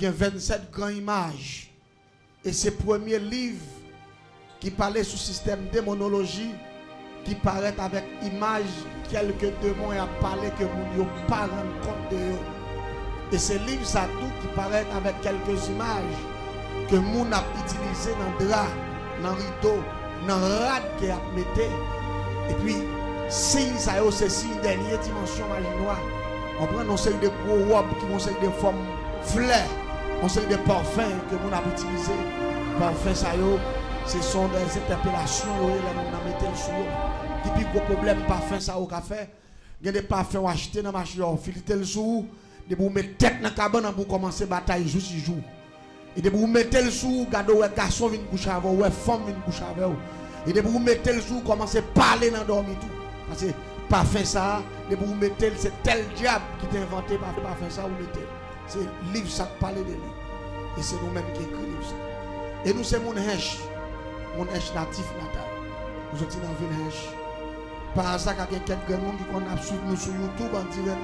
qui a 27 grandes images. Et c'est le premier livre qui parlait sous système démonologie, qui paraît avec image, quelques démons a parlé que vous ne pas rendre compte de eux. Et ce livre, ça tout qui paraît avec quelques images que moun a utilisé dans le drap, dans le rideau, dans le rad qui a mis. Et puis, si ça c'est signe dernière dimension magie noire. On prend un série de gros robes qui vont des formes fleurs, on sait des parfums que nous avons utilisés. Parfums, ça ce sont des interpellations, là, nous avons sur Et puis, gros problème, parfum, ça au café. Il y a des parfums achetés dans la machine, filtrez le sous, de vous mettre tête dans la cabane pour commencer la bataille juste jour. Et de vous mettre le sous, regardez où garçon vient coucher avec vous, femme vient coucher avec vous. Et de vous mettre le sous, commencer à parler dans le dormir tout. Parce que parfum ça, de vous mettre c'est tel diable qui t'a inventé par parfum ça, vous mettez. C'est le livre ça parle de lui. Et c'est nous-mêmes qui écrivons ça. Et nous, c'est mon hèche, mon hèche natif natal. Nous sommes dans ville hèche. Par hasard, il y a quelques gens qui connaissent suivre nous sur YouTube en direct.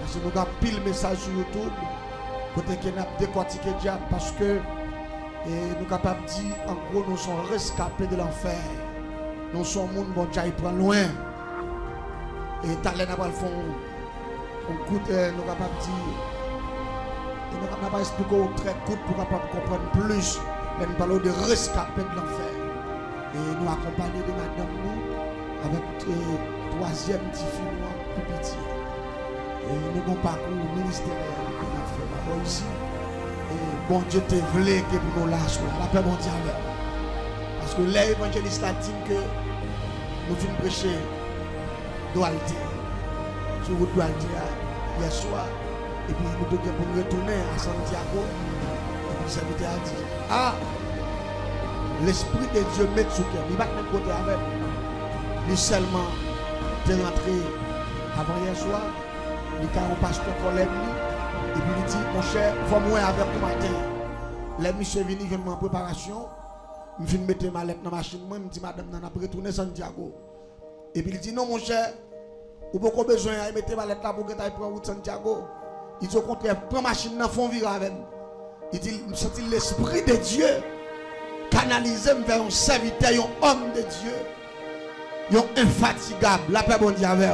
Parce que nous avons pile message sur YouTube. Côté qui n'a décortiqué diable parce que nous sommes capables de dire, en gros, nous sommes rescapés de l'enfer. Nous sommes monde bon Dieu prend loin. Et talent n'a pas le fond. On coûte, nous sommes capables de dire. Et nous sommes pas expliquer au très court pour comprendre plus. Mais nous parlons de rescapés de l'enfer. Et nous accompagnons de madame nous avec le troisième petit film plus petit. Et nous avons parcours ministériel que nous avons fait. Et bon Dieu te voulait que nous nous lâchions. La paix mondiale. Parce que l'évangéliste a dit que nous venons prêcher dualité. Sur votre dualité hier soir. Et puis nous devons retourner à Santiago. Et puis le serviteur a dit Ah, l'Esprit de Dieu met sous cœur. Il va même côté avec. Lui seulement est rentré avant hier soir. Il a un pasteur collègue Et puis il dit Mon cher, faut moi avec vous matin. Les monsieur venu, je en préparation. Je viens mettre ma lettre dans la machine. Moi, je dis Madame, on a retourner Santiago. Et puis il dit Non, mon cher, vous avez besoin de mettre ma lettre là pour que tu prendre route Santiago. Il dit au contraire, prends ma machine dans fond vivre avec Il dit, je sens l'esprit de Dieu canaliser vers un serviteur, un homme de Dieu, un infatigable. La paix bon Dieu avec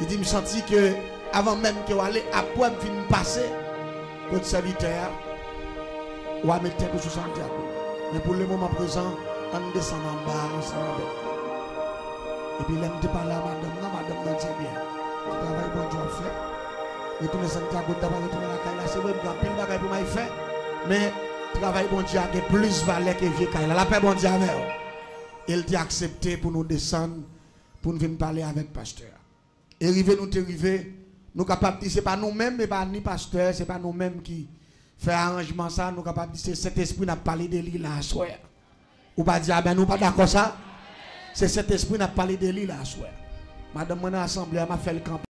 Il dit, je sens que avant même que vous allez après me passer, votre serviteur, ou à mettre tête sur Santiago. Mais pour le moment présent, on descend en bas ensemble. Et puis, là, je parle à madame, madame, c'est bien. Retourner Santiago, d'abord retourner la caille, c'est vrai, pour m'y faire. Mais, travail bon Dieu a plus valeur que vieux caille. La paix bon Dieu avec Il t'a accepté pour nous descendre, pour nous venir parler avec pasteur. Et arrivé, nous arrivé, nous capables de c'est pas nous-mêmes, mais pas ni pasteur, c'est pas nous-mêmes qui fait arrangement ça, nous capables de dire, cet esprit n'a parlé de lui là, soir. Ou pas dire, ah ben nous pas d'accord ça. C'est cet esprit n'a parlé de lui là, soir. Madame, mon assemblée m'a fait le camp.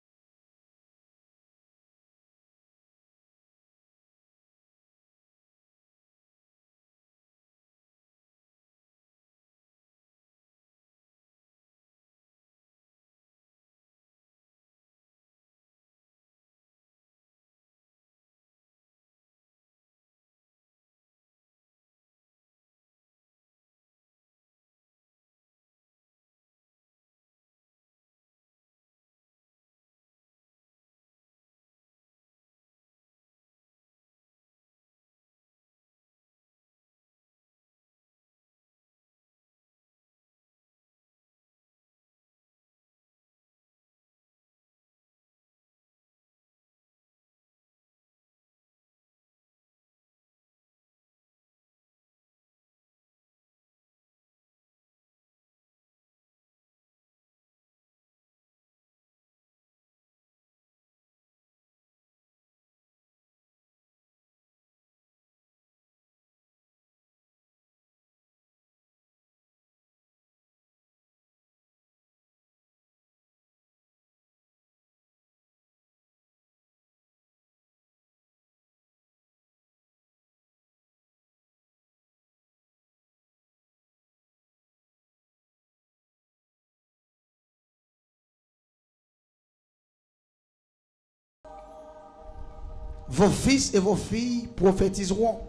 Vos fils et vos filles prophétiseront.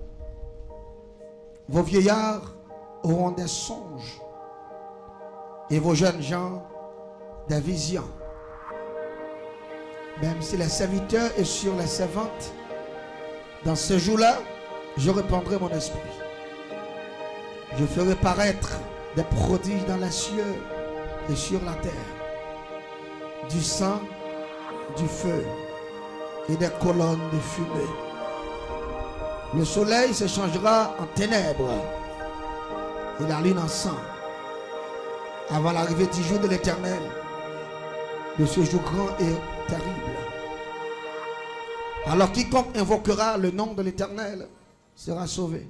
Vos vieillards auront des songes. Et vos jeunes gens des visions. Même si les serviteurs et sur les servantes, dans ce jour-là, je répandrai mon esprit. Je ferai paraître des prodiges dans les cieux et sur la terre. Du sang, du feu et des colonnes de fumée. Le soleil se changera en ténèbres et la lune en sang avant l'arrivée du jour de l'éternel, de ce jour grand et terrible. Alors quiconque invoquera le nom de l'éternel sera sauvé.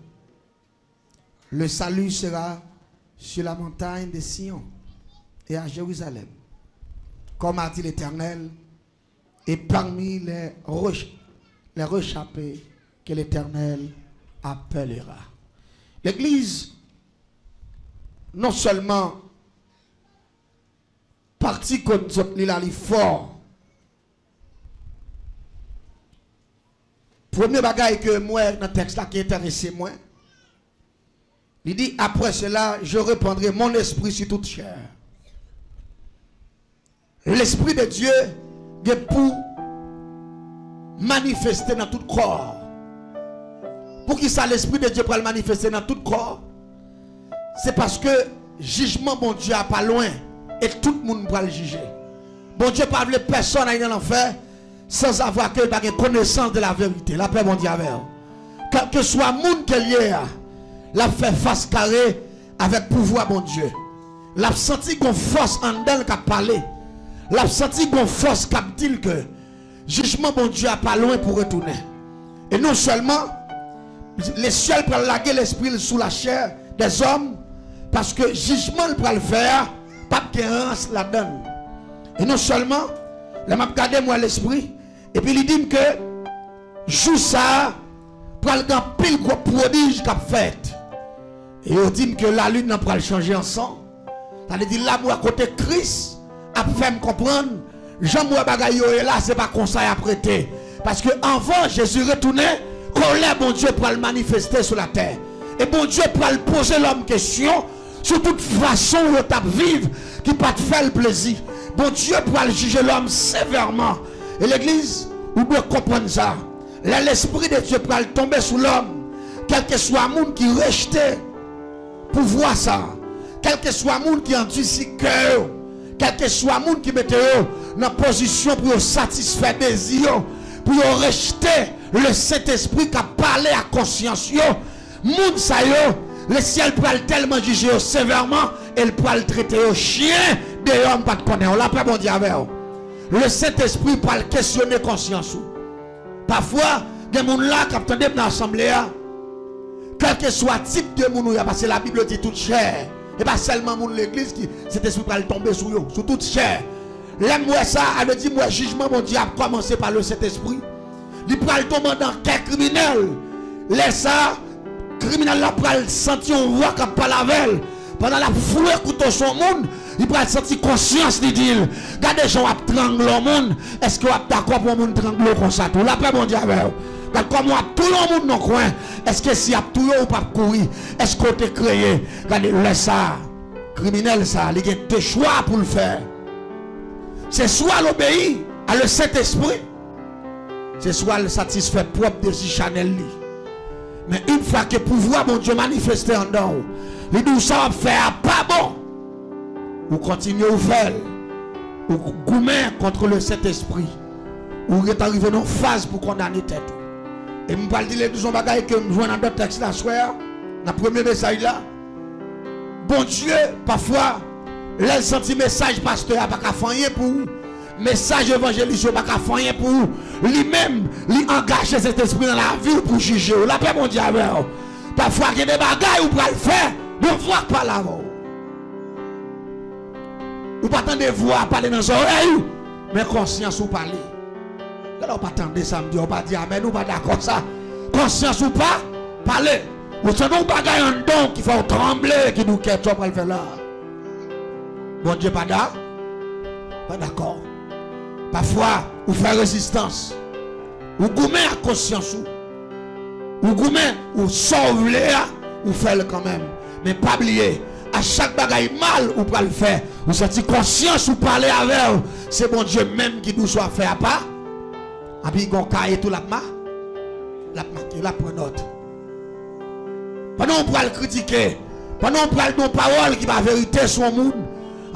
Le salut sera sur la montagne de Sion et à Jérusalem, comme a dit l'Éternel, et parmi les, les rechappés que l'Éternel appellera. L'Église, non seulement partie comme il fort, premier bagage que moi, dans le texte là qui intéressé moi, il dit, après cela, je répandrai mon esprit sur toute chair. L'esprit de Dieu pour manifester dans tout corps. Pour qu'il ça l'esprit de Dieu pour le manifester dans tout corps, c'est parce que jugement bon Dieu a pas loin et tout le monde va le juger. Bon Dieu pas personne à dans l'enfer sans avoir que connaissance de la vérité. La paix mon Dieu avec. Quel que soit le monde qui est l'a fait face carré avec pouvoir mon Dieu. L'a senti qu'on force en elle qui a parlé. L'a senti qu'on force a dit que jugement mon Dieu a pas loin pour retourner. Et non seulement les cieux pour laguer l'esprit sous la chair des hommes parce que jugement pour le faire pas de la donne. Et non seulement la m'a gardé moi l'esprit et puis il dit que joue ça pour le pile gros prodige qu'a fait. Et on dit que la lune n'a pas changer ensemble. Ça veut dire là, moi, côté Christ, a fait me comprendre, Jean-moi bagaille est là, c'est pas ça à prêter. Parce que avant Jésus retournait, colère, bon Dieu, pour le manifester sur la terre. Et bon Dieu, pour le poser l'homme question, sur toute façon où tu vivre, qui pas te faire le plaisir. Bon Dieu, pour le juger l'homme sévèrement. Et l'église, vous devez comprendre ça. l'esprit de Dieu pour tomber sur l'homme, quel que soit le monde qui rejetait pour voir ça. Quel que soit le monde qui en dit cœur, quel que soit le monde qui mette dans la position pour satisfaire yeux, pour rejeter le Saint-Esprit qui a parlé à conscience, monde ça le ciel peut tellement juger sévèrement, et peut le traiter au chien, des hommes pas de connaître. On l'a pas bon Le Saint-Esprit peut questionner conscience. Parfois, des gens là qui attendent dans l'assemblée, quel que soit le type de monde, parce que la Bible dit toute chair. Et pas seulement mon l'église qui cet esprit va tomber sur eux, sur toute chair. L'aime moi ça, elle dit moi jugement mon Dieu a commencé par le Saint-Esprit. Il peut tomber dans quel criminel. Laisse ça, criminel là pour sentir voit comme pas la veille. Pendant la foule couteau son monde, il peut sentir conscience de dire, regardez gens à trangler le monde, est-ce que vous d'accord pour monde trangler comme ça tout? Là paix mon Dieu avec comme tout le monde dans le coin, est-ce que si y a tout ou pas courir, est-ce qu'on t'a créé, regardez, laisse ça, criminel ça, il y a deux choix pour le faire. C'est soit l'obéir à le Saint-Esprit, c'est soit le satisfaire propre de si Chanel. Mais une fois que le pouvoir, mon Dieu, manifesté en dedans, les nous ça va faire pas bon. Vous continuez à faire. Vous goumez contre le Saint-Esprit. Vous êtes arrivé dans une phase pour condamner tête. Et je vais dire les deux bagailles que je vois dans d'autres textes là, soir, dans le premier message là. Bon Dieu, parfois, les senti message pasteur n'a pas rien pour vous. Message évangéliste n'a pas faire pour vous. Lui-même, lui engage cet esprit dans la vie pour juger. La paix, mon Dieu, Parfois, il y a des bagailles où le faire, ne voit pas là Vous pas attendre voir parler dans les oreilles, mais conscience ou parler. Alors, pas attendre ça, me dit, on pas dire amen, ou pas d'accord ça. Conscience ou pas, parler. Vous savez, nous bagaille un don qui fait trembler, qui nous quitte, on va le faire là. Bon Dieu, pas d'accord. Pas d'accord. Parfois, vous faites résistance. Ou goumè à conscience ou. Ou goumè ou sauve ou fait le quand même. Mais pas oublier, à chaque bagaille mal ou pas le faire. Ou senti conscience ou parler avec C'est bon Dieu même qui nous soit fait à pas. Et puis on caille tout la ma. La ma la prend note. Pendant on pourra le critiquer. Pendant on pourra le parole qui va vérité sur le monde.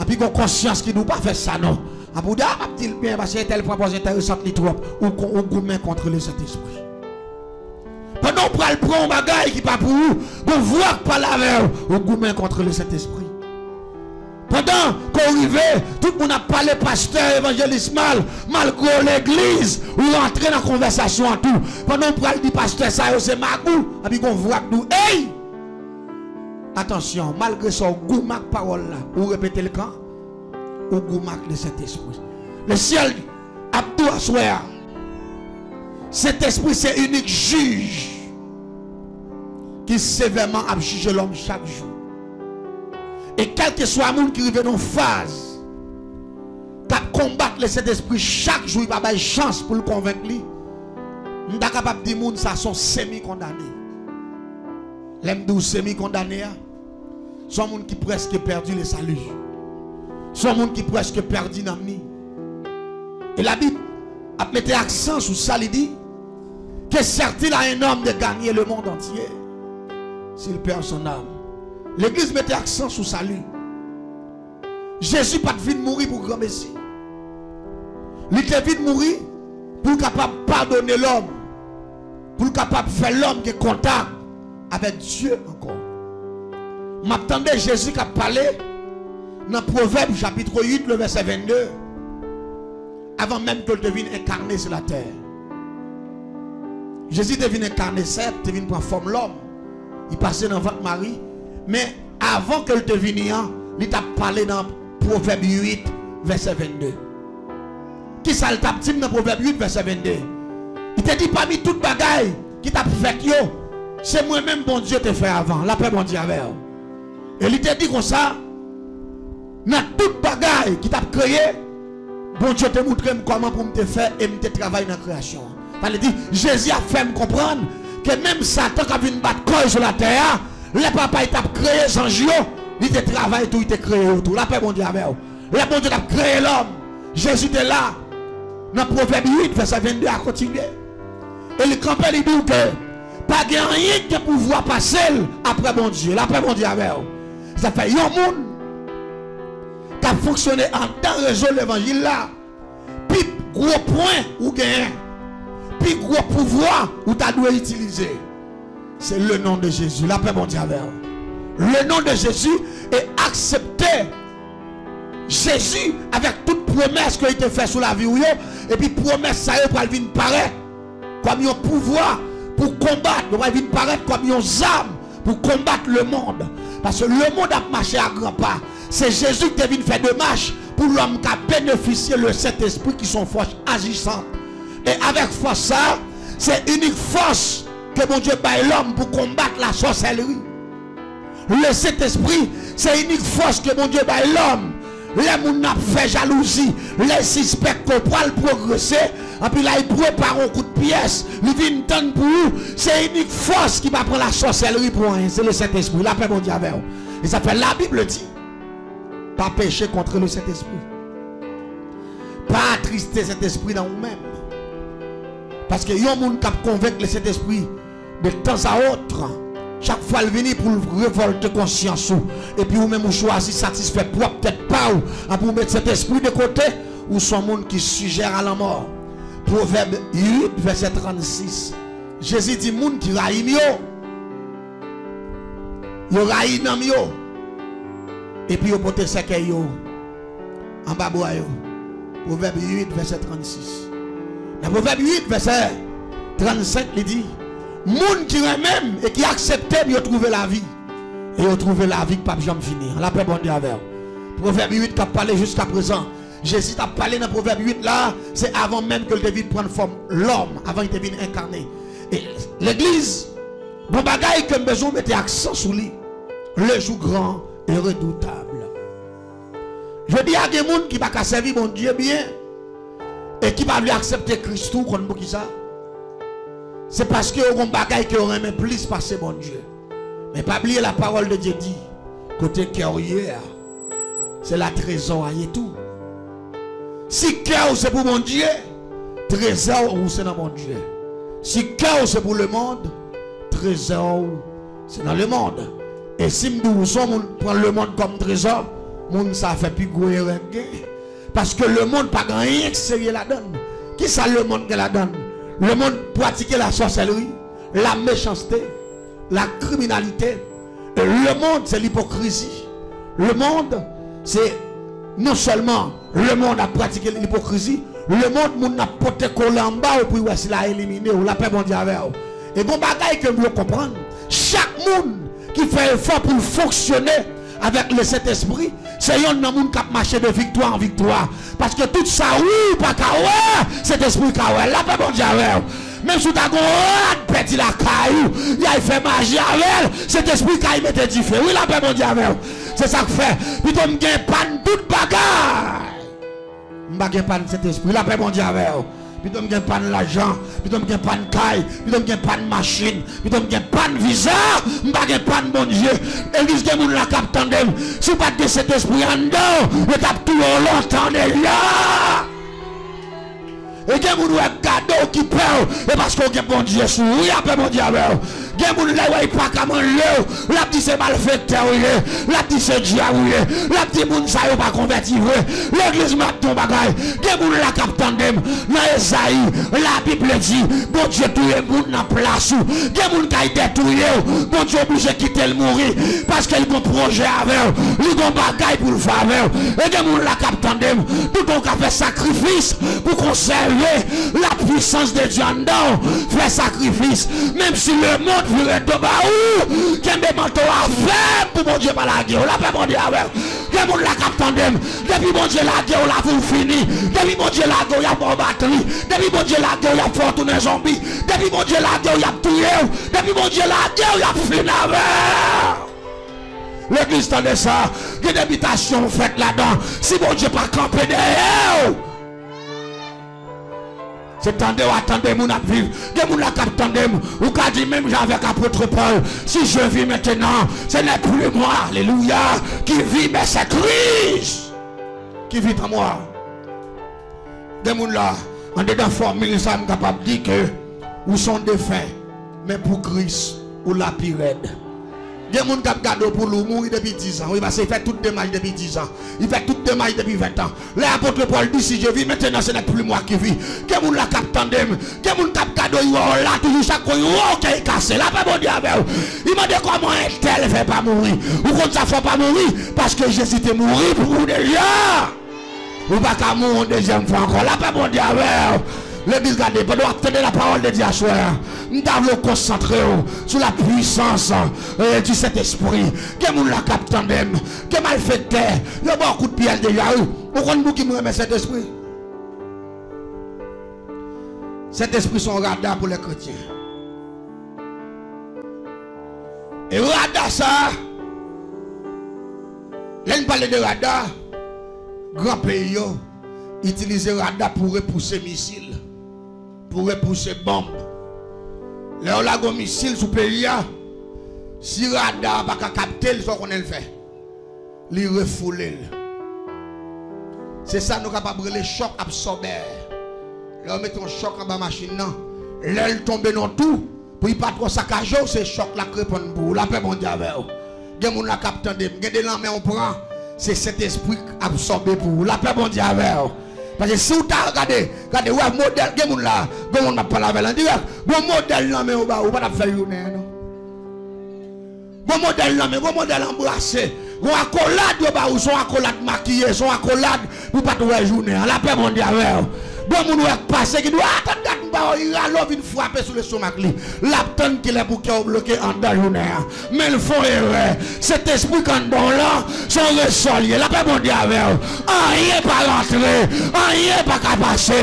Et puis on conscience qui nous pas faire ça non. A Bouddha a dit bien parce que tel propos intéressant les trop ou on gourmet contre le Saint-Esprit. Pendant on prend le prend bagaille qui pas pour vous, vous voir pas la veille ou gourmet contre le Saint-Esprit. Pendant qu'on arrivait, tout le monde a parlé pasteur, évangéliste mal, malgré l'église, ou rentrer dans la conversation en tout. Pendant qu'on parle du pasteur, ça c'est magou, et puis qu'on voit nous, hey! Attention, malgré son goût, ma parole là, ou répétez le camp, ou goût de cet esprit. Le ciel a tout à Cet esprit, c'est unique juge qui sévèrement a jugé l'homme chaque jour. Et quel que soit le monde qui arrive dans phase, qui combattre le Saint-Esprit chaque jour, il va avoir une chance pour le convaincre. Nous sommes capables de dire que ça sont semi-condamnés. Les gens semi-condamnés, sont gens qui presque perdu le salut. Sont gens qui presque perdu l'âme. Et la Bible a mis accent sur ça, il dit que certes, a un homme de gagner le monde entier s'il perd son âme. L'église mettait accent sur salut. Jésus pas de mourir pour grand Messie. Il était de mourir pour capable pardonner l'homme. Pour capable faire l'homme qui est contact avec Dieu encore. M'attendais Jésus qui a parlé dans Proverbe chapitre 8, le verset 22. Avant même qu'il devienne incarné sur la terre. Jésus devine incarné, certes, devine prendre forme l'homme. Il passait dans votre mari. Mais avant qu'elle te vienne, il t'a parlé dans Proverbe 8, verset 22. Qui ça t'a dit dans Proverbe 8, verset 22 Il t'a dit parmi toutes bagailles qui t'a fait c'est moi-même bon Dieu te fait avant. La paix bon Dieu avec. Et il t'a dit comme ça, dans toute bagaille qui t'a créé, bon Dieu te montre comment pour me te faire et me travailler dans la création. Jésus a fait me comprendre que même Satan qui a vu une battre sur la terre, le papa il t'a créé sans jour, il te travaille tout, il t'a créé tout. La paix, bon Dieu, avec Le bon Dieu t'a créé l'homme. Jésus était là. Dans Proverbe 8, verset 22, à continuer. Et le campé il dit que pas rien qui pouvoir passer après bon Dieu. La paix, bon Dieu, avec Ça fait un monde qui a fonctionné en temps réseau l'évangile là. Puis gros point ou gain. Puis gros pouvoir où tu dois utiliser. C'est le nom de Jésus. La paix mondiale. Le nom de Jésus est accepté. Jésus, avec toute promesse qui a été faite sur la vie, et puis promesse, ça y est, pour venir paraître comme un pouvoir pour combattre, pour venir paraître comme un âme pour combattre le monde. Parce que le monde a marché à grands pas. C'est Jésus qui est venu faire de marche pour l'homme qui a bénéficié le Saint-Esprit qui sont forces agissantes. Et avec force ça, c'est unique force que mon Dieu baille l'homme pour combattre la sorcellerie. Le Saint-Esprit, c'est unique force que mon Dieu baille l'homme. Les gens fait jalousie, les suspects qu'on le progresser, et puis là il prépare un coup de pièce, il vient temps pour vous. C'est unique force qui va prendre la sorcellerie pour rien. C'est le Saint-Esprit. La paix mon Dieu avec Et ça fait la Bible dit. Pas pécher contre le Saint-Esprit. Pas attrister cet esprit dans vous-même. Parce que y a un monde qui le Saint-Esprit de temps à autre, chaque fois il vient pour révolter conscience et puis vous même vous choisissez satisfait pour peut-être pas ou pour mettre cet esprit de côté ou son monde qui suggère à la mort. Proverbe 8 verset 36. Jésus dit monde qui raï yo. Raï nam yo. Et puis yo pote seke yo. En bas yo. Proverbe 8 verset 36. Dans Proverbe 8 verset 35 il dit Moun qui même et qui acceptait de trouver la vie. Et de trouver la vie qui ne jamais finir. La paix bon Dieu avec. Proverbe 8 qui a parlé jusqu'à présent. Jésus a parlé dans Proverbe 8 là, c'est avant même que le David prenne forme l'homme, avant qu'il devienne incarné. Et l'église, bon bagaille que besoin mettre accent sur lui. Le jour grand et redoutable. Je dis à des gens qui ne pas servir mon Dieu bien et qui ne pas accepter Christ comme ça? C'est parce que vous bagaille qui aurait aimé plus passer bon Dieu. Mais pas oublier la parole de Dieu dit, côté cœur hier, c'est la trésor tout. Si cœur c'est pour mon Dieu, trésor c'est dans mon Dieu. Si cœur c'est pour le monde, trésor c'est dans le monde. Et si nous prendre le monde comme trésor, monde ça fait plus gros Parce que le monde pas rien que sérieux la donne. Qui ça le monde qui la donne? Le monde pratique la sorcellerie, la méchanceté, la criminalité. le monde c'est l'hypocrisie. Le monde c'est non seulement le monde a pratiqué l'hypocrisie, le monde n'a porté en bas pour s'il a éliminé ou la paix mondiale. Et bon bagaille que vous comprendre, chaque monde qui fait effort pour fonctionner avec le Saint-Esprit, c'est un monde qui a marché de victoire en victoire. Parce que tout ça, oui, pas cet esprit qu'à la paix mondiale. Même si tu as un petit la caillou, il a fait magie avec cet esprit qui a été différent. Oui, la paix mondiale. C'est ça que fait. Puis tu me pas toute bagarre. Je ne pas cet esprit. La paix mondiale puis plutôt que pas de l'argent, plutôt que pas de caille, plutôt que pas de machine, plutôt que pas de visa, je pas de bon Dieu. Église de moun la cap tandem, si pas de cet esprit en dedans, je tape tout au long tandem là. Et que moun e ou est cadeau qui perd, et parce qu'on a bon Dieu sourire, après mon Dieu Gen moun la way pas comme le, la dit c'est malfaiteur la dit c'est diable la dit moun sa yo pas converti l'église m'a ton bagay. Gen moun la cap tandem dans Esaïe, la Bible dit bon Dieu tout le monde dans place ou. Gen moun kay détruire bon Dieu obligé quitter le mourir. Parce qu'il a un projet avec il a un bagay pour le faire et gen moun la cap tandem tout on a fait sacrifice pour conserver la puissance de Dieu en dedans. Fait sacrifice. Même si le vire do ba ou, kembe manto a fem pou bon Dieu pa la ge ou la pe bon Dieu a wèm. Gen moun la kap tandem, depi bon Dieu la ge ou la pou fini, depi bon Dieu la ge ou yap bon batri, depi bon Dieu la ge ou yap fortounen zombi, depi bon Dieu la ge ou yap touye ou, depi bon Dieu la ge ou yap fina wèm. L'Eglise tande sa, gen debitasyon fèt la dan, si bon Dieu pa kampe de e ou, C'est ou attendez mon vivre. De mon attendez ou qu'a dit même avec apôtre Paul, si je vis maintenant, ce n'est plus moi, alléluia, qui vit, mais c'est Christ qui vit en moi. De mon là, en dedans formule, ça me capable de dire que ou sont défunts, mais pour Christ, ou la pirède. Il y a des gens qui ont gardé pour lui mourir depuis 10 ans. Oui, parce qu'il fait toutes des mailles depuis 10 ans. Il fait toutes des mailles depuis 20 ans. L'apôtre Paul dit si je vis maintenant, ce n'est plus moi qui vis. Il y a des gens qui ont tandem. Il y a des gens qui ont gardé là, toujours chaque fois, qui est cassé. Là, pas bon Il m'a dit comment un tel ne fait pas mourir. Ou quand ça ne fait pas mourir, parce que Jésus était mourir pour vous déjà. Ou pas qu'à mourir une deuxième fois encore. Là, pas bon L'église garde, pendant attendre la parole de Dieu à soi, nous devons concentrer sur la puissance euh, du Saint-Esprit. Que nous la captant même, que mal fait terre, il y a beaucoup de pierres déjà. Pourquoi nous qui nous remet cet esprit Cet esprit sont radar pour les chrétiens. Et radar ça, là nous parle de radar, grand pays, utiliser radar pour repousser missiles pour repousser bombe. Là, on a missile sous pays. Si radar pas capter, il faut qu'on le fait. Il refoule. C'est ça nous capable de choc absorbeur. Là, on met un choc en bas machine. Là, il tombe dans tout. Pour pas trop saccager, c'est choc la crépon pour la paix mondiale. Il y a des gens qui captent des mains, on prend. C'est cet esprit absorbé pour la paix mondiale. Parce Pase sou ta gade, gade wè model gen moun la, gen moun ma palave lan direk, gen bon model nan men ou ba ou pa da fè younen nou. Gen bon model nan men, gen bon model embrase, gen akolad ou ba ou son akolad makiye, son akolad ou pa tou wè jounen, la pe moun di avè ou. Bon, mon ouek passé qui doit attendre il a l'eau vient frapper sur le stomac. L'abton qu'il est pour qu'il bloqué en journée. Mais il faut erreur. Cet esprit quand dans là, son ressorti. La paix mondiale avec Rien pas rentrer. Rien pas qu'à passer.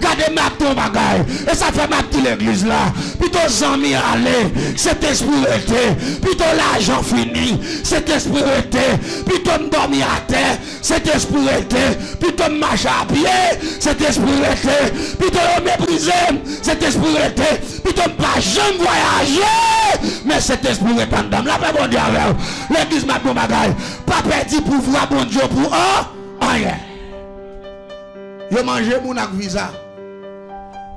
Gardez ma ton bagaille. Et ça fait ma petite église là. Plutôt amis aller. Cet esprit était. Plutôt l'argent fini. Cet esprit était. Plutôt dormir à terre. Cet esprit était. Plutôt marcher à pied. Cet esprit rester, puis te cet esprit rester, puis te pas jamais voyager, mais cet esprit en dame. La paix, bon Dieu, l'église m'a bon bagaille, pas perdu pouvoir, bon Dieu, pour un, rien. Yo mangé mon ak visa.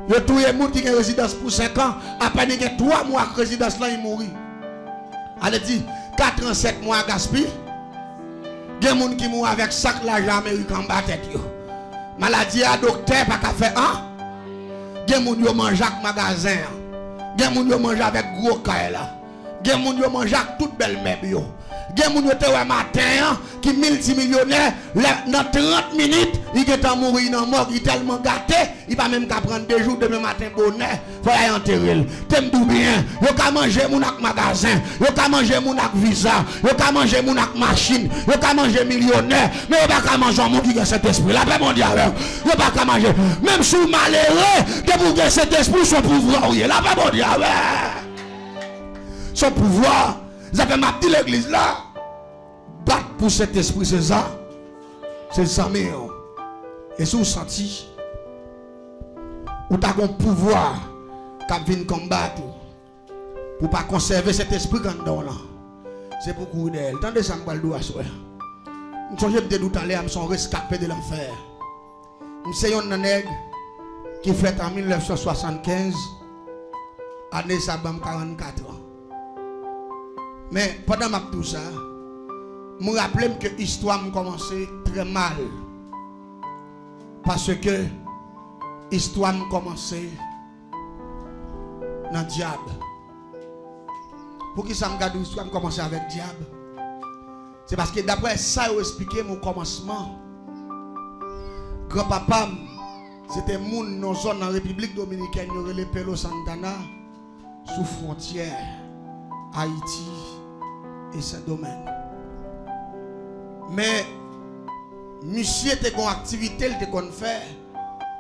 Yo touye moun qui a résidence pour 5 ans, après il y a 3 mois que résidence là il mourit. Allez dit 4 ans 7 mois gaspille. Il y a des gens qui mourent avec sac l'argent américain en tête. Maladie à docteur, pas qu'à faire un. Il y a des gens qui mangent avec magasin. Il y a des gens qui mangent avec gros caille. Il y a des gens qui mangent avec toute belle meuble. Il y a des gens qui matin qui multimillionnaire dans 30 minutes, il est mort dans mort, il tellement gâté, il va même qu'à prendre deux jours demain matin bonnet, faut aller enterrer. T'aimes tout bien. Il ka manger mon ak magasin, il ka manger mon ak visa, il ka manger mon ak machine, il ka manger millionnaire, mais il pas manger un monde qui a cet esprit. La paix mondiale. Il pas manger même sous malheureux, de pour cet esprit son pouvoir, la paix mondiale. Son pouvoir, vous avez petite l'église là battre pour cet esprit, c'est ça. C'est ça, mais. Et si vous sentez, vous avez un pouvoir qui vient combattre pour ne pas conserver cet esprit quand là. C'est pour courir d'elle. Tendez ça, vais le soir. Je suis tout à l'heure, je suis rescapé de l'enfer. Je suis un qui fait en 1975, année ça 44 ans. Mais pendant tout ça, me rappelle que l'histoire a commencé très mal. Parce que l'histoire a commencé dans le diable. Pour qui ça me garde l'histoire a commencé avec le diable? C'est parce que d'après ça, j'ai expliqué mon commencement. Grand-papa, c'était moun dans zone en République dominicaine, il y les Pelo Santana, sous frontière Haïti et Saint-Domingue. Mais, monsieur était une activité, il était faire,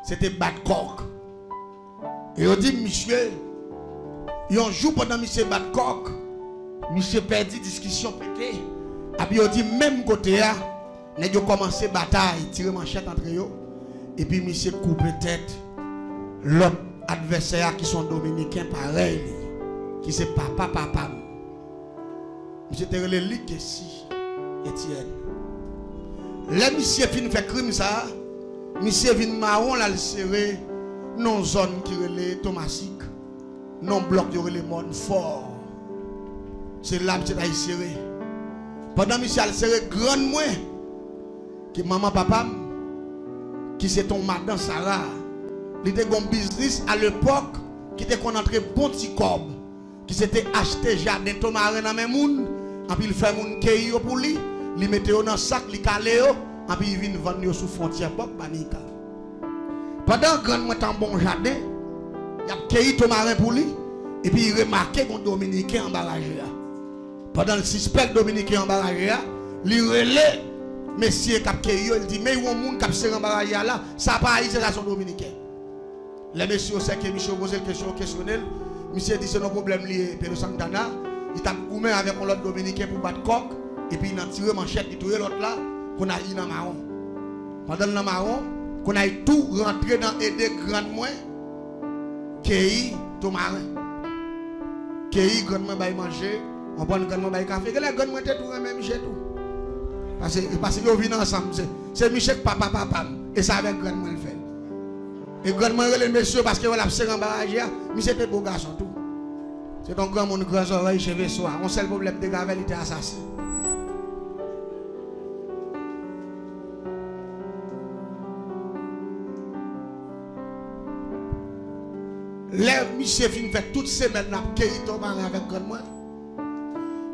c'était battre coq. Et on dit, monsieur, il un jour pendant monsieur battre coq, monsieur perdu discussion pété. Et puis on dit, même côté là, nous commencé la bataille, tirer manchette entre eux. Et puis monsieur coupe tête l'autre adversaire qui sont dominicains pareil, qui c'est papa, papa. Monsieur le lit ici, Étienne. Les monsieur fin crime ça, monsieur vient marron là serré non zone qui relait Thomasique, non bloc qui relait monde fort. C'est là que il serré. Pendant monsieur a serré grand que maman papa qui c'est ton madame Sarah, il était un business à l'époque qui était qu'on entrait bon petit qui s'était acheté jardin tomarin dans même monde, puis il fait mon pour lui li mette un sac, yo, et puis il vient vendre sous frontière bok banika. Pendant grand moi en bon jardin, il a cueilli ton marin pour lui et puis il remarqué qu'on dominicain en barrage Pendant le suspect dominicain en barrage il relève a cueilli, il dit mais il y a un monde qui a là, ça pas c'est la son dominicain. Les messieurs sait que pose une question questionnelle, monsieur dit c'est un problème lié Pedro Santana, il t'a coupé avec un autre dominicain pour battre coq. Et puis il a tiré manchette, il a l'autre là, qu'on a eu dans marron. Pendant le marron, qu'on a tout rentré dans aider grand moins, qui tout marin. Qui grand moins bail manger, on prend grand moins bail café. Que les grand moins tout même Michel tout. Parce que parce que vient ensemble, c'est Michel papa papa et ça avec grand moins le fait. Et grand moins les messieurs parce que voilà c'est en barrage, Michel était beau garçon tout. C'est un grand monde grand oreille cheveux soir. On seul problème de Gavel était assassin. Lève monsieur fin fait toute semaine n'a ton mari avec grand moi.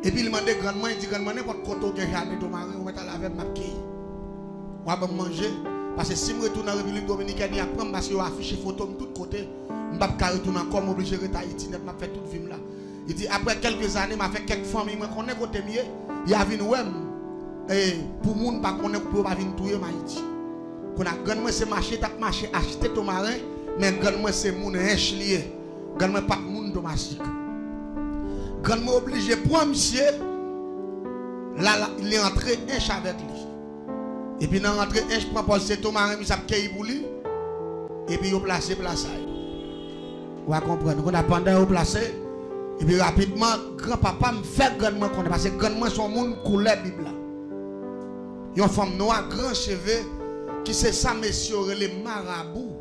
Et puis il m'a dit grand moi, il dit grand moi n'importe quoi que jamais ton mari on va aller avec ma cueilli. On va manger parce que si je retourne en République dominicaine, il apprend parce qu'il a affiché photo de tous côtés. Je ne vais pas encore obligé de Haïti, je fait toute film là. Il dit après quelques années, m'a fait quelques familles, je connais côté mieux, il a vu et pour moun pas connaître pour pas venir touyer Haïti. Qu'on a moi c'est marché, marché acheter ton marin mais c'est moi pas domestique. Obligé pour monsieur là, il est entré avec lui. Et puis dans rentré un je prends Paul c'est Thomas il s'est pour lui. Et puis, vous placez place. Vous comprenez. On a pendant vous placez. Et puis, rapidement, grand-papa me fait grandement connaître. Parce que grandement, son monde coulait Bible. Il y a une femme noire, grand cheveux, qui c'est ça, messieurs, les marabouts.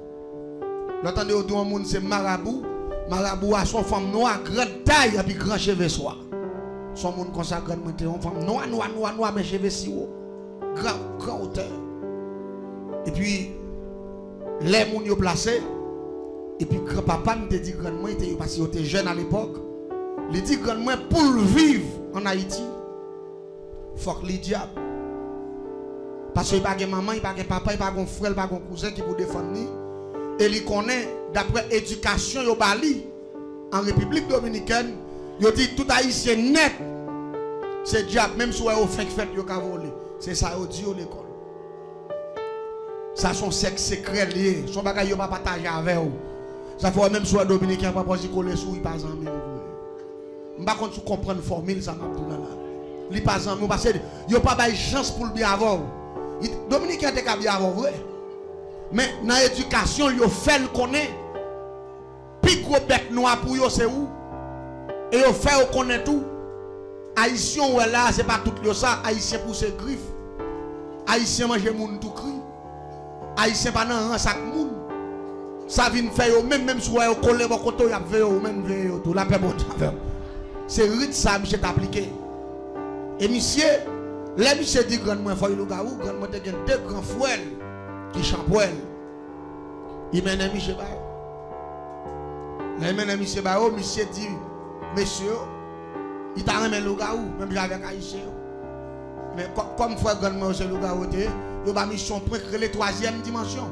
L'entendez, au monde, c'est marabout. Marabout a son femme noire, grande taille, et puis grand cheveux soir. Son monde ça, grandement, une femme noire, noire, noire, noire, mais cheveux si haut. Grand, grand hauteur. Et puis, les gens sont placés. Et puis, grand-papa me dit grandement, parce qu'il était jeune à l'époque. Il dit grandement, pour vivre en Haïti, il faut que les diables. Parce qu'il n'y a pas de maman, il n'y a pas de papa, il n'y a pas de frère, il n'y a pas de cousin qui peut défendre. Et il connaît, d'après l'éducation, il en République dominicaine, il dit tout haïtien net, c'est diable, même si on fait fait, il a volé. C'est ça, il dit l'école. Ça, son sexe secret lié. Son bagage, il pas partager avec vous. Ça fait même un dominicain pas poser coller sous, il pas en même. Je ne sais pas si vous comprenez la formule, ça m'a là. Il pas en même. Parce que il pas de chance pour le bien avoir. Dominicain est bien avoir, vrai. Mais dans l'éducation, il fait le connaître. Puis gros bec noir pour eux, c'est où? Et il fait connaître tout. Haïtien, ou là, c'est pas tout ça. Haïtien pour ses griffes. Haïtien mange moun tout cri. Haïtien pas un sac moun. Ça vient faire même même si vous collé votre côté, y a fait même tout la paix bon C'est rite ça monsieur appliqué. Et monsieur, les monsieur dit grandement faut le gars ou grandement te gen deux grands frères qui champouel. Il mène monsieur ba. Les mène monsieur ba, monsieur dit monsieur, il t'a remis le gars ou même avec haïtien. Mais comme frère le gars ou il a mission pour créer la troisième dimension.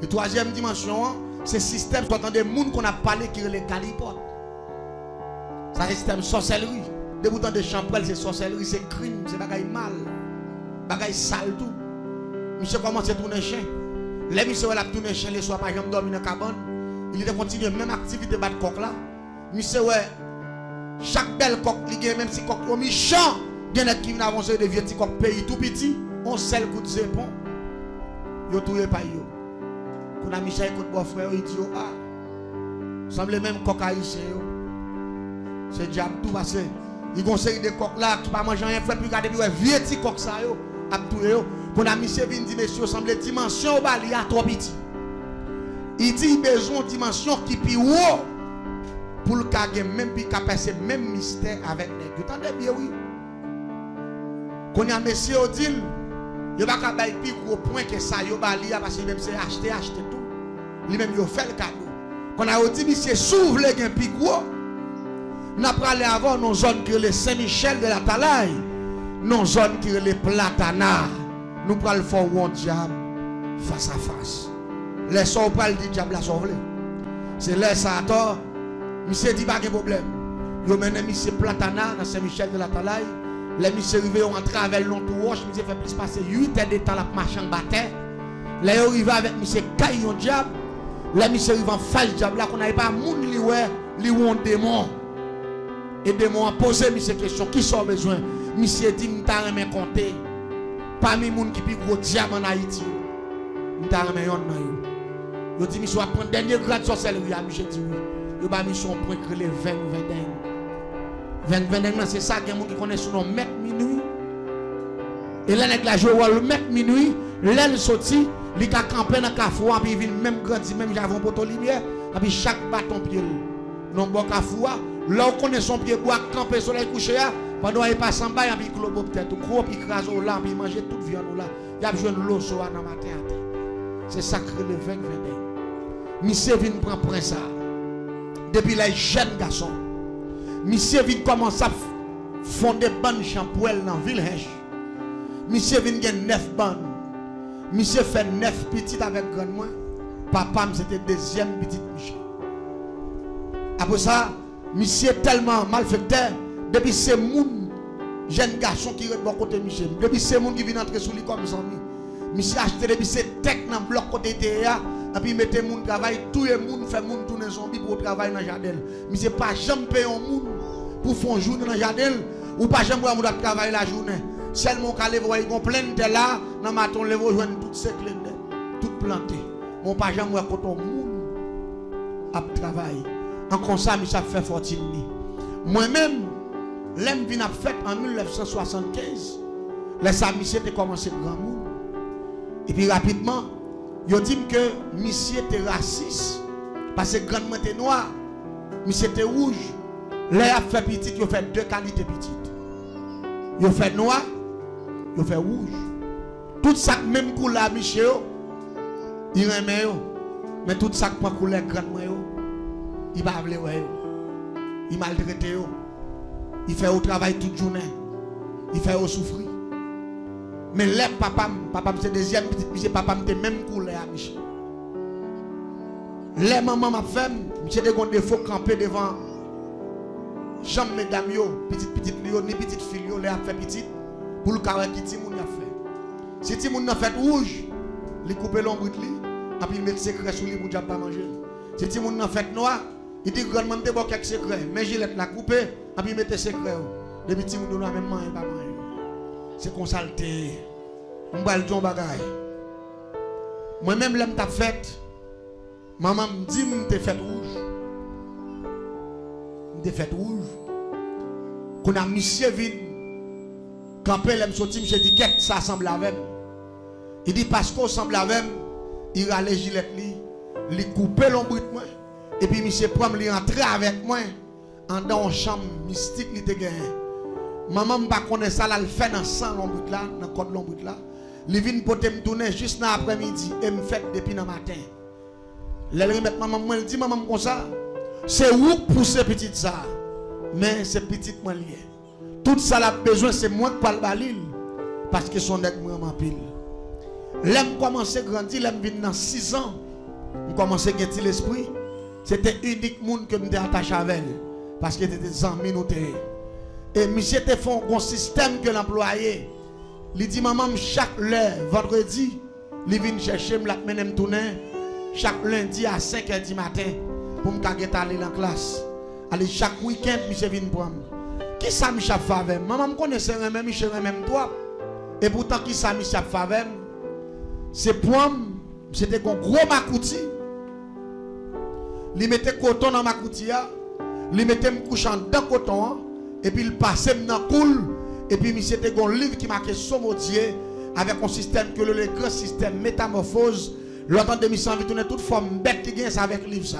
La troisième dimension, hein, c'est système, soit des gens qu'on a parlé qui est les calipotes. C'est un système sorcellerie. Des boutons de chambrel, c'est sorcellerie, c'est crime, c'est bagaille mal. Bagaille sale tout. Monsieur commence à tourner chien. Les monsieur a tourné chien les soirs, par exemple, dormir dans la cabane. Il a continué même activité de coq là. Monsieur, ouais, chaque belle coq, même si coq est méchant, il qui vient avancer de vieux coq pays tout petit on seul coup de zépon, yo touye pas yo. Quand a Michel écoute mon frère, il dit ah, semble même coq haïtien. C'est diable tout passé. Il conseille des coqs là qui pas manger rien, fait plus garder puis vieux petit coq ça yo, a touye yo. Quand a Michel vient dit monsieur, semble dimension bali a trop petit. Il dit besoin dimension qui plus haut pour le cas même puis passer même mystère avec les. Vous entendez bien oui. Quand a monsieur Odile il n'y a pas de plus gros point que ça, il a parce que même c'est acheter, acheter tout. Lui-même, il fait le cadeau. Quand on a dit, monsieur, s'ouvre les gains plus gros. Nous avons parlé avant nos zones qui les Saint-Michel de la Talaye. Nos zones qui les Platana. Nous prenons le faire un diable face à face. Les gens parlent du diable à sauver. C'est là ça tort. Monsieur dit pas de problème. Yo mené monsieur Platana dans Saint-Michel de la Talaye. Les monsieur arrivés ont entré avec l'entourage, monsieur fait plus passer 8 heures de temps la marche en bataille. Les arrivés avec monsieur Caillon diable. Les monsieur arrivés en face diable là qu'on n'avait pas moun li ouais, li un démon. Et démon a posé monsieur question, qui sont besoin? Monsieur dit m'ta remen compter. Parmi moun qui plus gros diable en Haïti. M'ta remen yon nan yo. Yo dit monsieur prendre dernier grade sorcellerie, monsieur dit. Yo ba mission pour créer 20 ou 20 20 c'est ça, il y a gens qui connaissent son nom, mètre minuit. Et là, la joue le mètre minuit, l'aile sorti, il a campé dans le puis il vient même grandi, même j'avais un poteau lumière, et puis chaque bâton pied. Non, bon cafoua, là où connaît son pied, bois camper sur les coucher, pendant qu'il passe en bas, il il peut-être, il il mange toute viande là. Il a besoin l'eau sur matin. C'est sacré le 20 20 Monsieur prendre ça. Depuis les jeunes garçons. Monsieur vient commencer à fonder bonne champouelle dans ville. Monsieur vient gagner neuf bandes. Monsieur fait neuf petites avec grand moi. Papa, c'était deuxième petite Michel. Après ça, monsieur tellement malfaiteur. Depuis ces moun, jeune garçon qui est de bon côté Michel. Depuis ces moun qui vient entrer sous lui comme ami. Monsieur acheté depuis ces tech dans bloc côté TEA. Et puis mettez moun travail, le monde fait moun tourner zombie pour travailler dans le jardin. Monsieur pas jamais payer un moun pour faire un jour dans le jardin, ou pas jamais pour travailler la journée. Seulement quand vous voyez qu'on de là, dans le matin, vous joindre toutes ces clés, toutes plantées. on pas jamais quand on monde a travaillé. En comme ça, monsieur a fait fortune. Moi-même, l'aime vient a fait en 1975. Les ça, monsieur a commencé grand monde. Et puis rapidement, ils dit que monsieur était raciste. Parce que grandement était noir. Monsieur était rouge. Là, a fait petit, il fait deux qualités petites. Il fait noir, il fait rouge. Tout ça, même couleur, Michel, il remet. Mais tout ça, prend couleur grandement, il va appeler. Il maltraite. Il fait au travail toute journée. Il fait au souffrir. Mais là, papa, papa, c'est deuxième petit, papa, c'est même couleur, Michel. Les mamans m'a fait, j'ai des défauts camper devant chambre mesdames yo, petite petite lio, ni petite fille yo, les a fait petite pour le carré qui ti a fait. Si ti moun a fait rouge, il coupe l'ombre de et puis il met secret sur lui pour ne pas manger. Si ti moun a fait noir, il dit grandement te bon quelques secrets, mais gilet la coupé, et puis il met secret. Depuis ti moun a même manger pas manger. C'est comme ça On va le bagay. Moi-même l'aime ta fête. Maman me dit que tu fait rouge. Tu fait rouge. Quand a monsieur vide, quand elle me je dit qu'est-ce ça semble avec? Il dit parce qu'on semble avec il a les gilets il coupe l'ombre de moi et puis monsieur prend lui rentrer avec moi en dans une chambre mystique il te gagné. Maman ne pas connaître ça il fait dans sang l'ombre là, dans code l'ombre là. Il vient pour me tourner juste dans l'après-midi et me fait depuis le matin. Elle remet maman, elle dit maman comme ça. C'est où pour ces petites ça? Mais ces petites moi liées. Tout ça a besoin, c'est moi qui parle balil. Parce que son être vraiment pile. L'aime commencer grandir, l'aime venir dans 6 ans. Je commence à gagner l'esprit. C'était unique monde que je attaché avec elle. Parce que c'était des amis nous Et monsieur te fait un système que l'employé. Il dit maman chaque heure, vendredi, il vient chercher, me la me tourner chaque lundi à 5h du matin pour me aller en classe. Allez, chaque week-end, monsieur vient prendre. Qui ça, Michel Favem Maman me connaissait même, Michel même toi. Et pourtant, qui ça, Michel Favem C'est pour c'était un gros makouti. Il mettait coton dans ma coutia. Il mettait me couchant dans coton. Et puis il passait dans cool. Et puis c'était un livre qui marquait Somodier avec un système que le grand système métamorphose L'autre de mission tourner toute forme bête qui gagne ça avec le livre.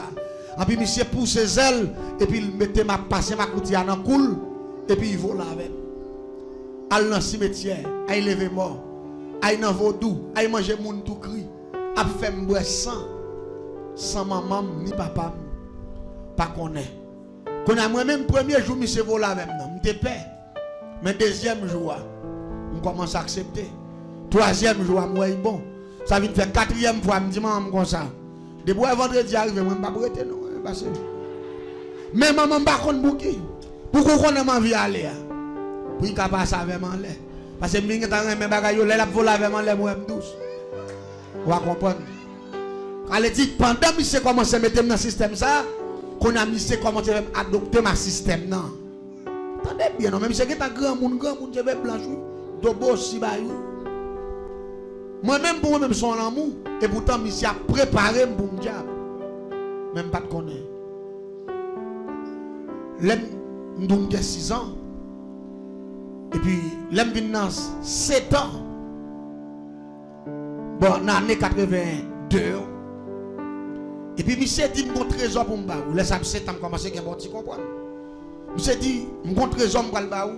Et puis monsieur pousse ses ailes et puis il mettait ma passe ma coutille dans cool et puis il vole avec. Al dans cimetière, il lever mort. Aïe dans vaudou, aïe manger moun tout cri. A fait boire sang sans maman ni papa pas connaît. A moi-même premier jour vole avec moi, m'était paix. Mais deuxième jour, on commence à accepter. Troisième jour, moi bon. Ça vient faire quatrième fois, je me dis, maman, comme ça. Depuis vendredi arrive, je ne vais pas prêter. Hein, Mais maman, je ne vais pas bouquet. Pourquoi on a envie d'aller Pour qu'il passe avec moi. Parce que je suis en train de bagaille, je vais voler moi, moi, douce. Vous comprenez Elle dit, pendant que je commence à mettre dans le système, ça, qu'on a mis commencé à adopter ma système. Non? Attendez bien, non, même si c'est un grand monde, grand monde, je vais blanchir. Dobo, si, bayou. Moi-même, pour moi-même, son amour. Et pourtant, je a préparé pour mon diable. Même pas de connaître. L'aime, j'ai 6 ans. Et puis, l'aime vient 7 ans. Bon, dans l'année 82. Et puis, monsieur dit, mon trésor pour me battre. Laisse 7 ans, commencer à bon, tu comprends? Monsieur dit, mon trésor pour me battre.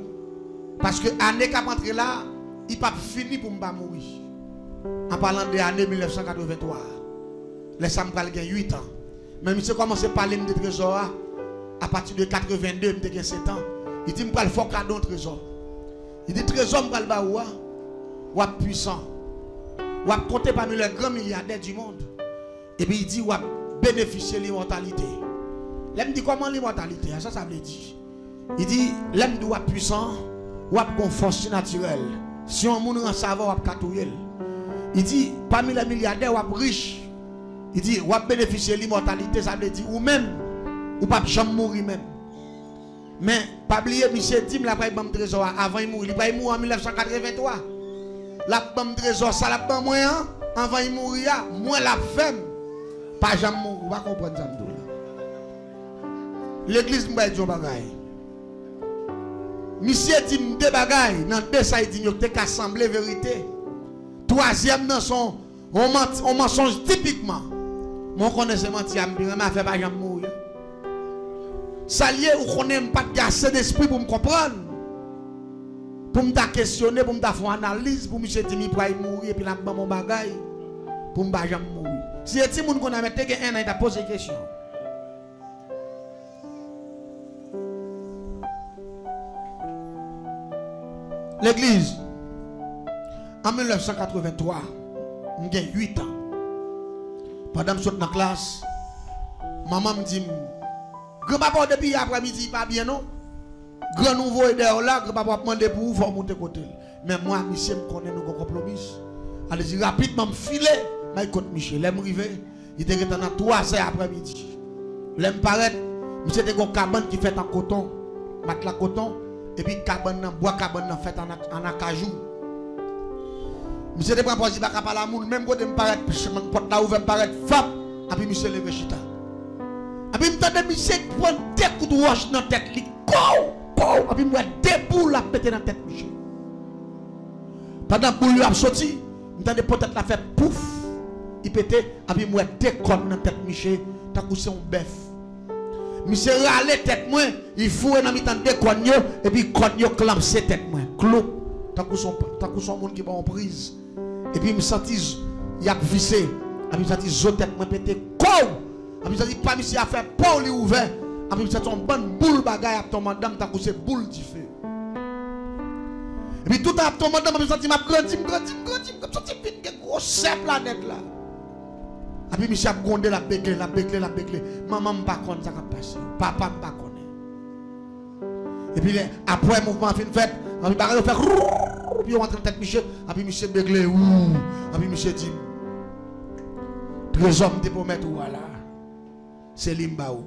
Parce que l'année qui a là, il pas fini pour me mourir. En parlant de l'année 1983, les Sam a 8 ans. Mais monsieur commence à parler de trésor à partir de 82, il 7 ans. Il dit, je vais faire cadeau trésor. Il dit, trésor, je vais ou puissant. Ou compter parmi les grands milliardaires du monde. Et puis il dit, ou bénéficier de l'immortalité. L'aime dit comment l'immortalité? Ça, ça veut dire. Il dit, l'aime doit puissant, ou une force naturelle. Si on monde en savoir, catouiller. Il dit, parmi les milliardaires, ou riche. Il dit, ou bénéficier de l'immortalité, ça veut dire, ou même, ou pas jamais mourir même. Mais, pas oublier, monsieur Tim, la pas de trésor avant de mourir. Il pas mourir en 1983. La de trésor, ça la pas moi, avant de mourir, moi la femme, Pas jamais mourir, pas comprendre ça. L'église m'a dit bagay. Monsieur dit deux bagailles, dans deux ça dit t'es assemblé vérité. Troisième dans son on mensonge typiquement. Mon connaissez mentir, mais fait pas jamais mourir. Ça lié ou connaît pas de assez d'esprit pour me comprendre. Pour me questionner, pour me faire une analyse, pour me dire que je vais mourir et puis là mon bagaille pour me jamais mourir. Si tu monde qu'on a mis un an, il t'a posé question. L'église, en 1983, j'ai 8 ans. Pendant que je suis dans la classe, maman me dit, grand-papa depuis après-midi, pas bien non? Grand nouveau est là, grand-papa demandé pour vous, faut monter côté. Mais moi, monsieur, je connais nos compromis. Allez-y rapidement, me écoute Michel, l'aime arrivé, il était dans 3 heures après-midi. L'aime paraît, monsieur était une cabane qui fait en coton, matelas coton, et puis cabane, bois cabane fait en, en acajou. Monsieur pour dire pas parler à même côté me paraît mon porte là ouvert me paraît fap et puis monsieur levé chita. Et puis me monsieur prend des coups de roche dans tête li. Kou, kou, et puis moi deux boules la péter dans tête monsieur. Pendant que boule a sorti, m'entendais peut-être la fait pouf, il pétait puis moi deux cornes dans tête monsieur, tant que c'est un bœuf. Monsieur râle tête moi, il faut dans mi temps deux cornes et puis cornes clamp c'est tête moi. Clou, tant que son monde qui va en prise. Et puis, je me sens, il a vissé. Et puis, je me sens, je tête, pété, kou. Et je me pas si a fait pour lui ouvert. Et je me sens, bonne boule bagaille à ton madame, t'as couché boule du feu. Et puis, tout à ton madame, je me sens, m'a grandi, grandi, grandi, comme ça, tu une grosse planète là. Et puis, a grondé la béclé, la béclé, la béclé. Maman m'a pas connu ça qui a passé. Papa m'a pas connu. Et puis, après, le mouvement fin fait, on va faire puis on rentre en tête monsieur, et puis monsieur béglé, ouh, et puis monsieur dit, trésor de pour mettre voilà, c'est l'imbaou.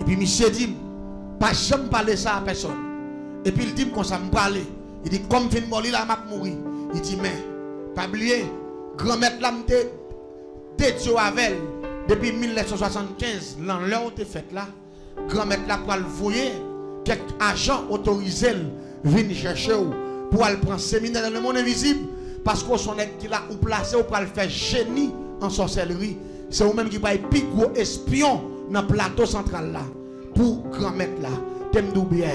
Et puis monsieur dit, pas jamais parler ça à personne. Et puis il dit qu'on ça me parler. Il dit, comme fin mort, là, m'a mourir. Il dit, mais, pas oublier, grand-mère là, m'te, Depuis 1975, l'an là où fait là, grand-mère là pour le voyer, quelques agents autorisés viennent chercher pour aller prendre séminaire dans le monde invisible parce qu'on son qui là ou placé ou pour le faire génie en sorcellerie. C'est vous-même qui va être gros espion dans le plateau central là pour grand maître là. T'aimes bien?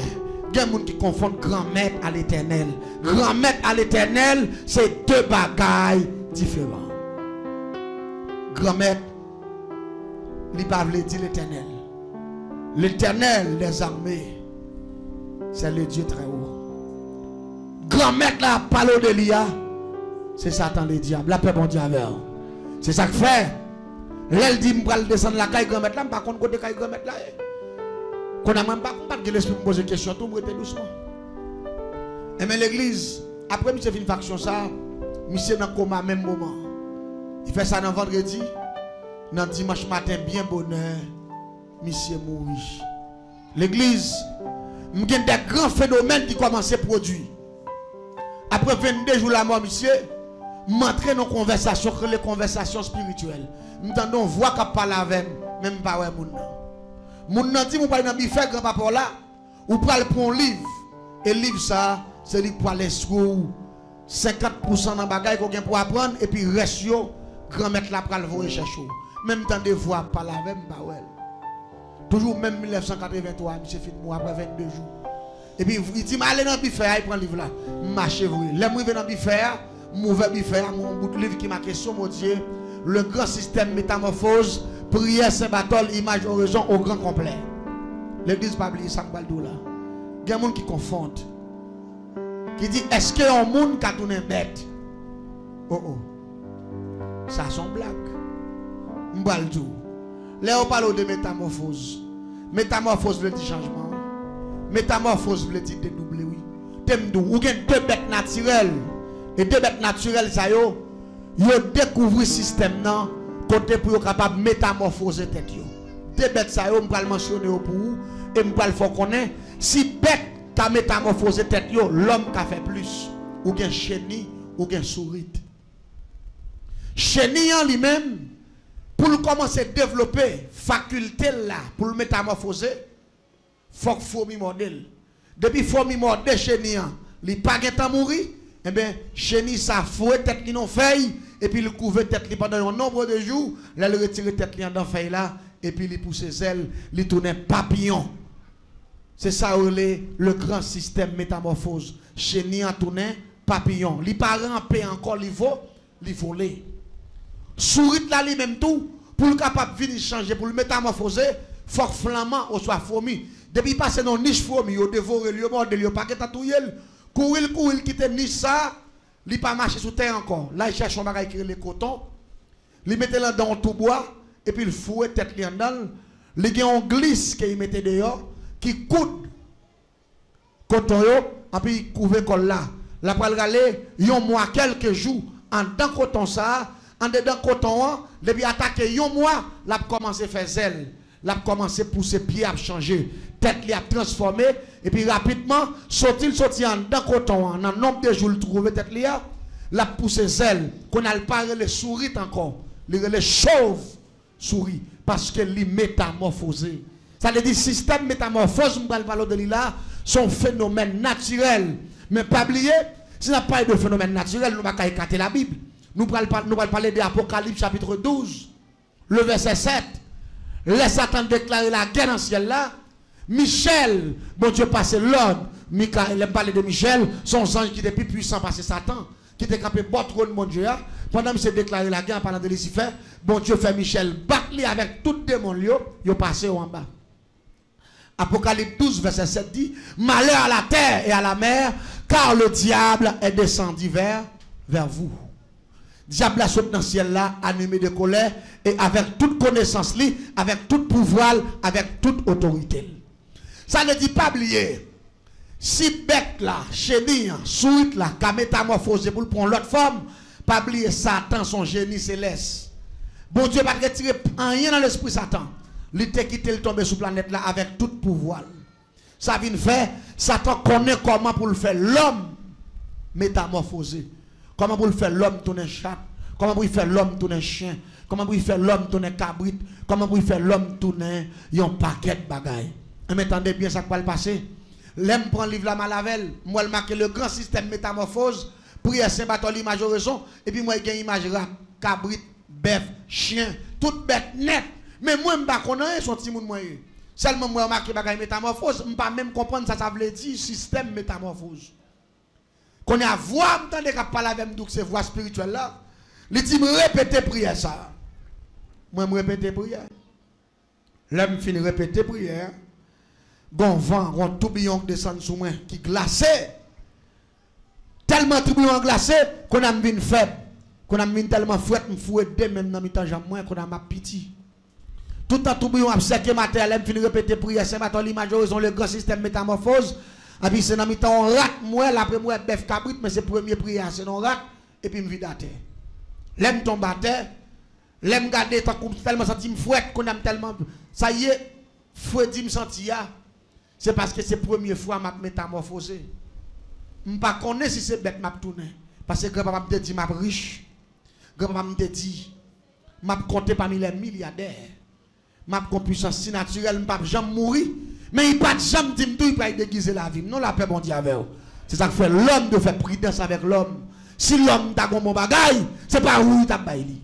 Il y a des gens qui confondent grand maître à l'éternel. Grand maître à l'éternel, c'est deux bagailles différents. Grand maître, il ne pas dire l'éternel. L'éternel des armées, c'est le Dieu très haut grand maître là parle de l'IA, c'est Satan le diable. La paix bon Dieu C'est ça que fait. Elle dit, je vais descendre la caille grand maître là, par contre, côté caille grand maître là. Qu'on a même pas de l'esprit me poser question, tout me doucement. Et mais l'église, après, monsieur fait une faction ça, monsieur dans le coma même moment. Il fait ça dans vendredi, dans dimanche matin, bien bonheur, monsieur mourit. L'église, il y a des grands phénomènes qui commencent à produire. Après 22 jours la mort, monsieur, m'entrer dans conversation, les conversations spirituelles. Nous on voit qu'à parler avec même pas ouais moun Moun nan dit moun pas dans bife grand papa là, ou pral prendre un livre. Et livre ça, c'est lui pour aller sur 50% dans bagage qu'on pour apprendre et puis reste grand maître là pral voir chercher. Même temps de voir parler avec pas ouais. Toujours même 1983, monsieur fin après 22 jours. Et puis il dit, allez dans le buffet, il prend le livre là. Marchez vous. Vais dans le buffet, mauvais buffet, mon bout de livre qui m'a question, mon Dieu. Le grand système métamorphose, prière, battle, image, oraison au grand complet. L'église pas oublier ça, là. Il y a des gens qui confondent. Qui dit, est-ce qu'il y a un monde qui a tourné bête? Oh oh. Ça, une blague. M'bal tout. Là, on parle de métamorphose. Métamorphose veut dire changement. Métamorphose veut dire dédoubler, oui. Ou bien deux bêtes naturelles. Et deux bêtes naturelles, ça yo, yo découvre système non, côté pour capable métamorphoser tête yo. Deux bêtes ça yo, vais le mentionner pour vous et le faire connaître si bête ta métamorphosé tête yo, l'homme qui a fait plus ou bien chenille ou bien souris. Chenille en lui-même, pour commencer à développer faculté là, pour le métamorphoser, faut que faut modèle. Depuis faut modèle nous, il pas temps mourir, eh bien, nous, ça fouet tête qui non feuille, et puis il couvre tête pendant un nombre de jours, là, il retire tête dans feuille là, et puis il pousse ses ailes, il tourne papillon. C'est ça le grand système métamorphose. Chez nous, tourne papillon. Les parents paient encore veaux, les volés. Sourit là, lui même tout, pour le capable de venir changer, pour le métamorphoser, faut flamand ou soit fourmi. Depuis passer dans niche fourmi, il dévore, il mord, il pas que tatouyer. Courir, courir, quitter niche ça, il pas marcher sous terre encore. Là, il cherche un bagage qui le coton. Il mette là dans tout bois, et puis il fouette tête li en dedans. Il y a un glisse qu'il mettait dehors, qui coûte coton et puis il couvre col là. La pral galé, yon mois quelques jours, en tant coton ça, en dedans coton, depuis attaquer yon mois, l'a commencé faire zèle. L'a commencé pousser pieds à changer. Tête li a transformé, et puis rapidement, sorti sorti en dedans coton, un nombre de jours, il trouve tête li a, l'a poussé zèle, qu'on a le parlé les souris encore, les chauve souris, parce que li métamorphosé. Ça veut dire système métamorphose, je parler de là, son phénomène naturel. Mais pas oublier, si on pas de phénomène naturel, nous ne pouvons pas la Bible. Nous allons parler de l'Apocalypse chapitre 12, le verset 7. Laisse Satan déclarer la guerre dans le ciel là. Michel, bon Dieu passe l'ordre. Michael, il parler de Michel, son ange qui était plus puissant que Satan, qui était de battre de mon Dieu. Hein. Pendant que s'est déclaré la guerre en parlant de Lucifer, bon Dieu fait Michel battre avec tout démon, il est passé en bas. Apocalypse 12, verset 7 dit Malheur à la terre et à la mer, car le diable est descendu vers, vers vous. Diable a dans le ciel là, animé de colère, et avec toute connaissance, avec tout pouvoir, avec toute autorité. Ça ne dit pas oublier. Si bête là, chéni, souite là, qu'a métamorphosé pour prendre l'autre forme, pas oublier Satan, son génie céleste. Bon Dieu va retirer rien dans l'esprit Satan. Il t'a quitté le tomber sur la planète là avec tout pouvoir. Ça vient faire, Satan connaît comment pour le faire l'homme métamorphosé. Comment le faire l'homme tourner chat? Comment pour faire l'homme tourner chien? Comment pour faire l'homme tourner cabrit. Comment pour faire l'homme tourner un paquet de bagailles? Et m'entendez bien ça qui va le passer. L'aime prend le livre la malavel. Moi, je marque le grand système métamorphose. Prière Saint-Bartholomew, image raison. Et puis moi, a une image rap, cabrit, bœuf, chien, toute bête nette. Mais moi, je ne sais pas son petit monde. Seulement, moi, je marque métamorphose. Je ne même comprendre ça, ça veut dire système métamorphose. Qu'on a voix, je ne parler avec moi, c'est voix spirituelle là. Il dit, me répéter prière ça. Moi, je répéter prière. Là, je finis répéter prière. Bon vent, un tourbillon descend sous moi, qui glacé. Tellement tourbillon glacé qu'on a une faible. Qu'on a mis tellement fouette, me fouette même dans mes temps, qu'on a ma pitié. Tout le tourbillon a séqué matin, elle finit répéter prière, c'est maintenant l'image ont le grand système métamorphose. Et puis c'est dans mi temps on rate moi après moi bœuf cabrit mais c'est premier prière, c'est non rate et puis me vide à terre. L'aime tombe à terre. L'aime garder tellement senti me fouette qu'on aime tellement ça y est, dit me senti C'est parce que c'est première fois je métamorphosé. Je pas si c'est bête m'a tourné parce que grand-papa me dit m'a riche. Grand-papa me dit m'a compté parmi les milliardaires ma puissance naturelle, je ne jamais mourir. Mais il pas jamais dit tout, il pas déguiser la vie. Non, la paix bon Dieu avec C'est ça que fait l'homme de faire prudence avec l'homme. Si l'homme t'a un bon bagaille, c'est pas où il t'a baillé.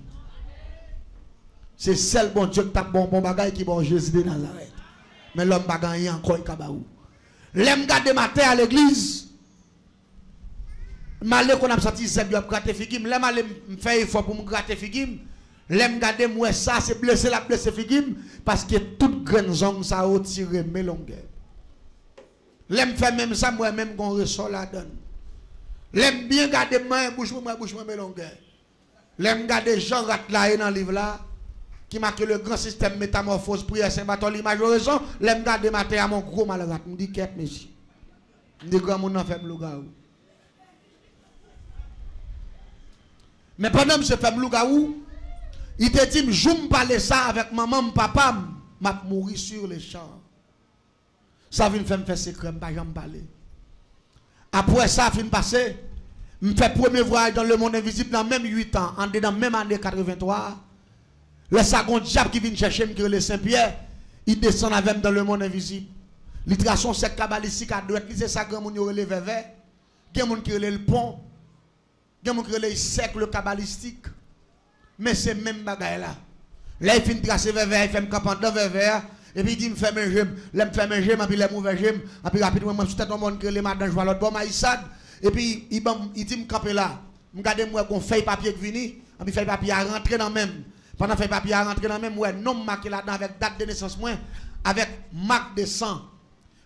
C'est seul bon Dieu qui t'a bon bon bagaille qui bon Jésus de Nazareth. Mais l'homme gagné encore il kabaou. L'aime garder matin à l'église. Malé qu'on a sorti c'est bien gratter figim. L'aime aller faire effort pour me gratter figim. L'aime garder moi ça, c'est blessé la blessé figim parce que toute grande zone ça a retiré mes longueurs. L'aime fait même ça moi même qu'on ressort la donne. L'aime bien garder main bouche moi bouche moi mes longueurs. L'aime garder Jean Ratlaé dans le livre là qui marque le grand système métamorphose prière Saint-Bartholomew raison. L'aime garder matin à mon gros malade. Me dit qu'est monsieur. Me dit grand monde en fait. Mais pendant que je fais il te dit, je me parler ça avec maman, papa, m'a mourir sur les champs. Ça vient faire me faire secret, je ne parler. Après ça, fin passé, je fais premier voyage dans le monde invisible dans même 8 ans, en dedans même année 83. Le second diable qui vient chercher le Saint-Pierre, il descend avec dans le monde invisible. L'itration c'est cabalistique à droite, c'est ça grand monde relève vers. Il y a gens qui le pont. Il y a gens qui relève le cercle cabalistique. Mais c'est même bagaille là. Là, il finit de tracer vers vers, il fait camp dans vers vers. Et puis il dit, me fait un gemme, il me fait un gemme, et puis me fait un gemme, et puis rapidement, je suis tout le monde qui les madame, je vois l'autre bon maïsade. Et puis il, il dit, me camper là. Je regarde moi qu'on fait papier qui vient, et puis fait papier à rentrer dans même. Pendant fait papier à rentrer dans même, ouais, nom marqué là-dedans avec date de naissance, moi, avec marque de sang.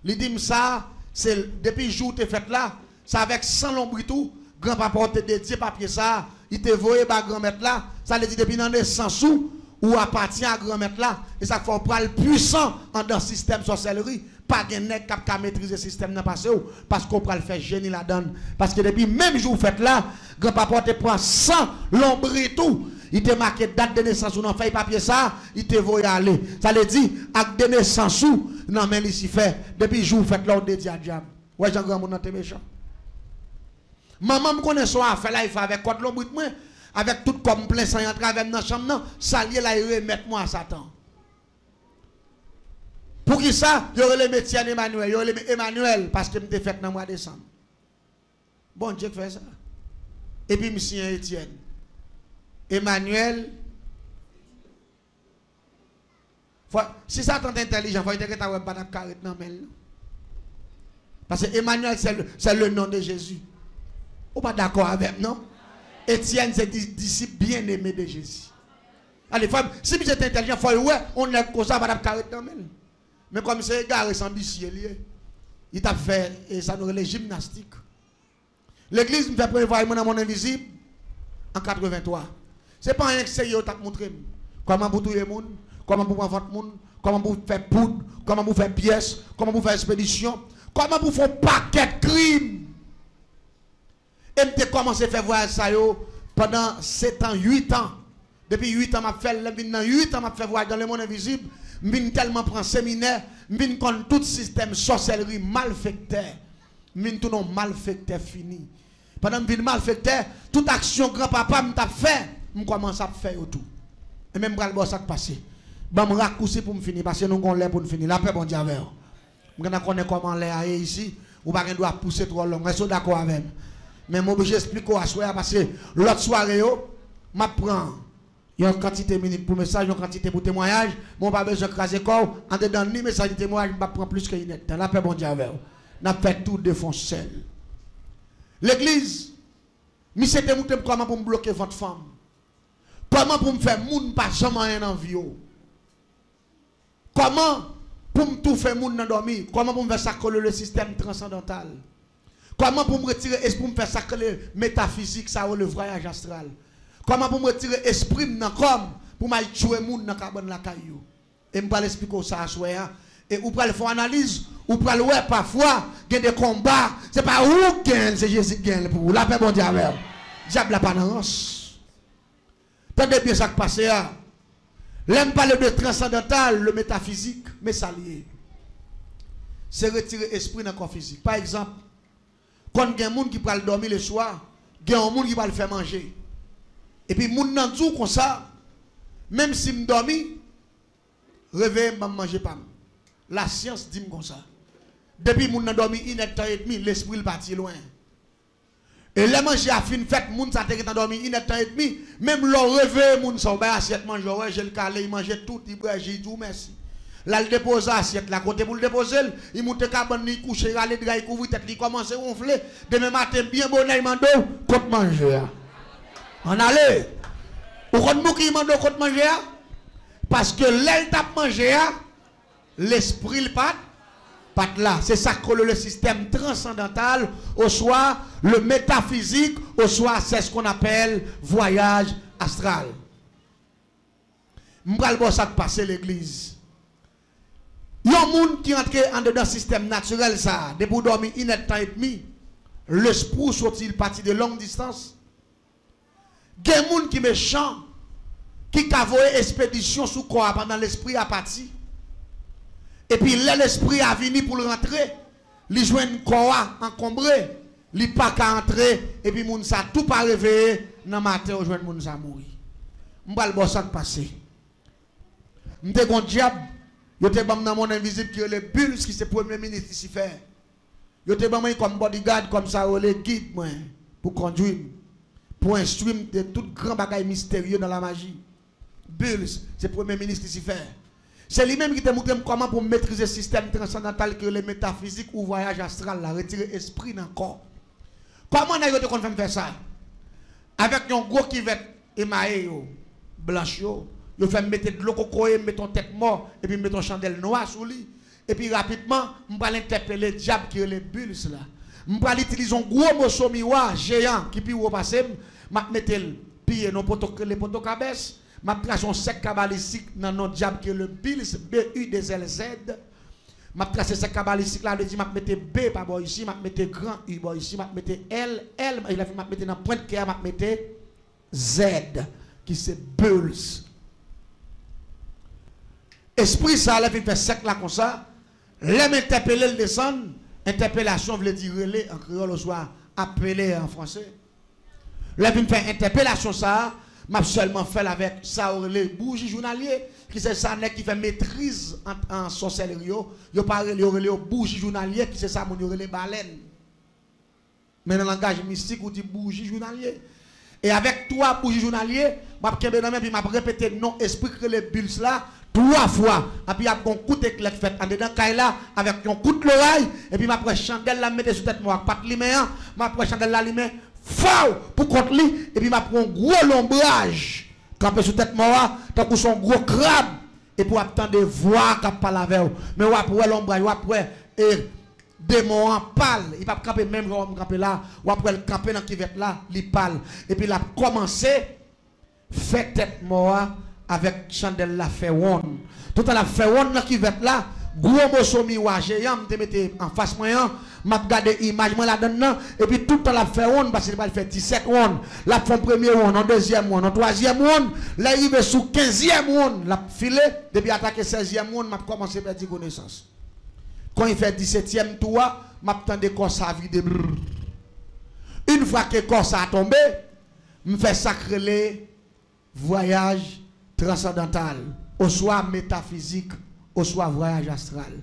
Il dit, ça, c'est depuis le jour où tu fait là, c'est avec 100 l'ombre tout, grand-papa te dédié papier ça, il te voyé par grand-mère là, ça le dit depuis dans 100 sous, ou appartient à grand-mère là, et ça prendre le puissant dans le système sorcellerie. Pas de nèg qui a maîtriser le système dans passé parce qu'on le faire génie la donne. Parce que depuis même jour fait là, grand-papa te prend 100 l'ombre tout. Il te marqué date de naissance ou non fait papier ça, il te voit aller. Ça veut dire acte de naissance ou non mais fait depuis jour fait là de diable. Ouais Jean grand monde méchant. Maman me connaît son affaire là il fait avec quoi l'ombre moi avec tout comme plein sang en travers dans la chambre, non, salier là, il remettre moi à Satan. Pour qui ça, il y aurait le métier Emmanuel, il y aurait Emmanuel, parce que je fait dans le mois de décembre. Bon Dieu fait ça. Et puis, monsieur Etienne. Emmanuel. si ça est intelligent, il faut que tu aies pas de Parce que Emmanuel, c'est le nom de Jésus. Vous pas d'accord avec, non? Étienne, c'est disciple bien-aimé de Jésus. Allez, si vous êtes intelligent, faut ouais, on est comme ça, madame carré dans Mais comme c'est égaré sans ambitieux, il t'a fait, et ça nous les gymnastique. L'église me fait prévoir mon invisible en 83. Ce n'est pas un essai qui t'a montré comment vous tuer les gens, comment vous votre monde, comment vous faire poudre, comment vous faire pièces, comment vous faire expédition, comment vous faire paquet de crimes. Et je commencé à faire voir ça pendant 7 ans, 8 ans. Depuis 8 ans, je fait, 8 ans, je fait voir dans le monde invisible. Je tellement prendre séminaire, je connais tout système sorcellerie malfecteur. Je tout non malfecteur fini. Pendant que je malfecteur, toute action grand-papa m'a fait, je commence à faire tout. Et même quand ça passé. Je me raccourcir pour me finir parce que nous avons l'air pour me finir. La paix, bon Dieu, Je connais comment l'air ici. Ou pas doit pousser trop long. Est-ce d'accord avec moi? Mais je vais expliquer à soir parce que l'autre soirée, je prends une quantité minute pour message, une quantité pour témoignage. Je pas besoin de craser corps. En dedans, ni message de témoignage, je prends plus que une Dans la paix, bon Dieu, Je fait tout de fond seul. L'église, mais c'était comment pour me bloquer votre femme. Comment pour me faire moun pas jamais rien en vie. Comment pour me tout faire moun dormir? Comment pour me faire ça le système transcendantal? Comment pour me retirer esprit, pour me faire sacrer métaphysique, ça le voyage astral? Comment pour me retirer esprit dans comme pour me tuer moun dans carbone la caillou? Et me pas expliquer ça à hein. Et ou le faire analyse, ou le ouais parfois, il y a des combats, c'est pas où gagne, c'est Jésus qui gagne pour vous. La paix bon avec. Diable la panance. Tendez bien ça qui passe là. Hein. L'aime parler de transcendantal, le métaphysique, mais ça lié. C'est retirer esprit dans le corps physique. Par exemple, quand il y a des gens qui peuvent dormir le soir, il y a des gens qui peuvent faire manger. Et puis, les gens qui comme ça, même si je réveille, je ne mange pas. La science dit comme ça. Depuis que je dormi une heure et demie, l'esprit est parti loin. Et les manger à fin fait, moun sa te dormi une et demie, même le réveil, moun sa assiette manger, ouais, j'ai le il tout, il boit, j'ai tout, merci. Là, il dépose l'assiette, là, côté pour le déposer, il monte cabane, il couche, il râle, il couvre tête, il commence à ronfler. Demain matin, bien bon, il mando, côte manger. On allait. Ou quand qui mando côte manger, parce que l'aile tape manger, l'esprit le pat là. C'est ça que le système transcendantal, au soir, le métaphysique, au soir, c'est ce qu'on appelle voyage astral. Je ça passer l'église. Y des gens qui entrent en dedans système naturel, ça, depuis dormir une et demi. L'esprit sortit parti de longue distance. Y des gens qui méchants, qui cavoient expédition sous quoi pendant l'esprit a parti. Et puis l'esprit a venu pour le rentrer. Joue un corps encombré. Il pas qu'à entrer. Et puis moun ça tout pas réveillé. Le matin, il joue moun. Je vais le ça passer. M'te gon diable. Yo te bam dans mon invisible qui est le Bulls qui c'est premier ministre ici faire. Yo te bam comme bodyguard comme ça les guide moi pour conduire pour instruire de tout grand bagage mystérieux dans la magie. Bulls, c'est premier ministre ici faire. C'est lui-même qui te montré comment pour maîtriser le système transcendantal que les métaphysiques ou voyage astral, là, retirer esprit dans le corps. Comment on a faire ça? Avec un gros qui va émaillé, blanche, fait mettre de l'eau cocoye, mettre tête mort, et puis mettre chandelle noire sous lui. Et puis rapidement, on va interpeller le diable qui est les bulles là. On va utiliser un gros morceau géant qui puis repasser, m'a mettre le pied non les poteaux cabesses m'a tracé un sec cabalistique dans notre diable qui est le Bills, B-U-D-L-Z. M'a tracé sec cabalistique là, je m'a mettre B par boy ici, m'a mettre grand U boy ici, m'a mettre L, L, fait m'a mettre dans point de m'a mettre Z, qui c'est Bulls. Esprit ça, là, fait sec là comme ça. L'aime interpeller le descend. Interpellation veut dire relais en créole au soir, appeler en français. L'aime fait interpellation ça m'a seulement fait avec ça les bougies journalier qui c'est ça qui fait maîtrise en, en sorcellerie yo parle yo les bougies journalier qui c'est ça mon les baleines mais dans le langage mystique on dit bougie journalier et avec trois bougies journalier m'a répété non esprit que les bulles là trois fois. Et puis il y a un coup d'éclair fait en dedans là avec un coup de l'oreille et puis m'a pris chandelle la mettre sur tête moi pas de lumière m'a pris chandelle la lumière faux pour contre lui et puis m'a pris un gros lombrage campé sur tête moi tant que son gros crabe et pour attendre voir qui parle avec mais ou après l'ombrage ou après et démon en pâle il pas camper même genre camper là ou après le camper dans qui va là il parle. Et puis il a commencé fait tête moi avec chandelle la fait one. Tout à la fait one qui va là gros morceau miroir géant me mettre en face moi m'a regardé image moi là-dedans et puis tout le la fait on parce qu'il va faire 17 on la font premier on en deuxième on en troisième on là va sous 15e on la filé depuis attaquer 16e on m'a commencé à perdre connaissance. Quand il fait 17e tour m'a tendé corps ça vide. Une fois que corps a tombé me fait sacrer les voyage transcendantal au soir métaphysique au soir voyage astral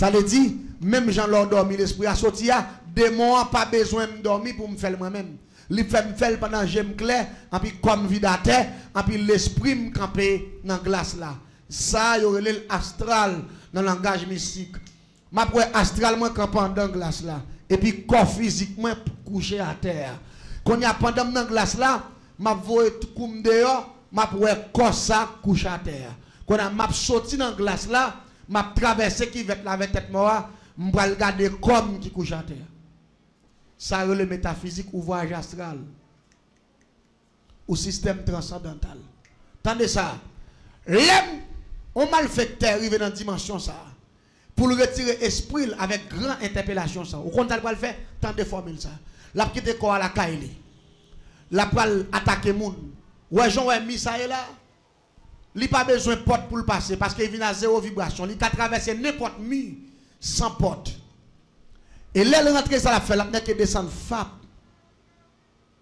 ça veut dire, même Jean l'a dormi, l'esprit a sorti, démon n'a pas besoin de dormir pour me faire moi-même. Il fait me faire pendant que j'aime clair, et puis comme vie terre, et puis l'esprit me camper dans la glace là. Ça, il y aurait l'astral dans le langage mystique. Ma astral, moi, campant dans la glace là. Et puis corps physique, moi, couché à terre. Quand y a pendant dans la glace là, ma voix comme dehors, ma pour corps ça couché à terre. Quand on a sorti dans la glace là, m'a traversé qui va la tête moi, m'a regarder comme qui couche à terre. Ça le métaphysique ou voyage astral. Ou système transcendantal. Tendez ça. L'aime, on malfaiteur arrive dans dimension ça. Pour le retirer esprit avec grande interpellation ça. Ou quand va le faire, tant de formules ça. La petite quoi à la caille. La pral attaquer moun. Ouais, Jean ouais mis ça là. Il pas besoin de porte pour le passer parce qu'il vient à zéro vibration. Il a traversé n'importe mur sans porte. Et là, il rentre ça la fait, la descend FAP.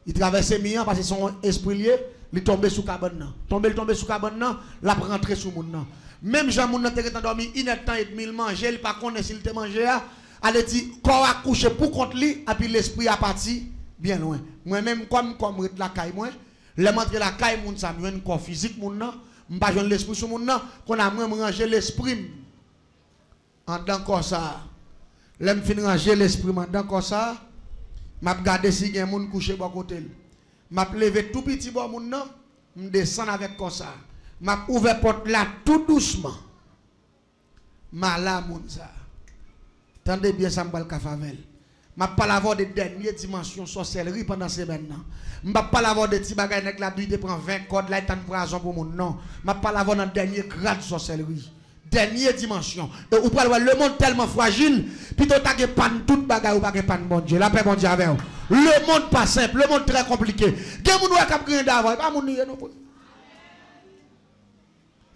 Il traverse mur parce que son esprit lié, il tombe sous cabane. Tombe, il tombe sous cabane, il rentré sous moun. Même Jean Moun n'a dormi une temps et demi, il mange, il pas connaît s'il te mangé. Elle dit, corps a couché pour contre lui, et puis l'esprit a parti bien loin. Moi-même, comme comme la caille, moi, le montre la caille, moun, ça me corps physique, moun, je pas l'esprit sur mon nom, qu'on a même rangé l'esprit en tant que ça. L'aime fin ranger l'esprit en tant que ça. M'a regardé si a moun couché à côté. M'a tout petit bon mon nom, me descend avec comme ça. M'a ouvert porte là tout doucement. M'a moun ça. Tendez bien ça m'bal favel. M'a pas l'avoir de dernière dimension sorcellerie pendant ces maintenant. Je vais pas l'avoir de petits bagages avec la de prend 20 codes là, et pour raison pour mon nom. Je vais pas l'avoir dans dernier grade de sorcellerie. Dernière dimension. Et vous pouvez voir le monde tellement fragile, plutôt que pas tout bagage ou pas pas bon Dieu. La paix bon Dieu avec vous. Le monde pas simple, le monde très compliqué. Quel monde qui a gagné d'avant, pas mon non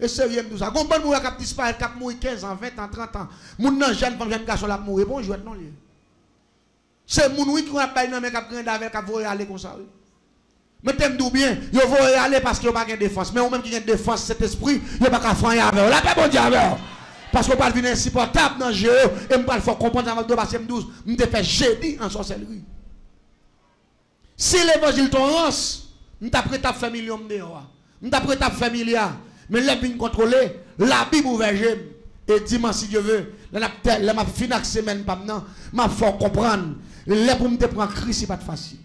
et sérieux tout ça. Combien gens qui disparaître, qui mourir 15 ans, 20 ans, 30 ans. Moun nan jeune femme, jeune garçon là mourir. Bonjour non lié. C'est moun qui a pas non mais qui a gagné d'avant, qui a voyé aller comme ça. Mais t'aimes d'où bien, vous voulez aller parce que n'avez pas de défense. Mais vous même qui avez défense, cet esprit, n'avez pas qu'à faire avec La paix, bon Dieu, avec Parce vous ne venir insupportable dans jeu. Et vous ne faire comprendre dans votre passé, vous me fait jeudi en sorcellerie. Si l'évangile rance, vous n'avez prêt à faire millions de dehors. Vous n'avez prêt à faire milliards. Mais là, vous contrôler, la Bible ouverte, et dimanche, si Dieu veut, là, je fini la semaine, je vais faire comprendre. Là, pour me prendre Christ, ce n'est pas facile.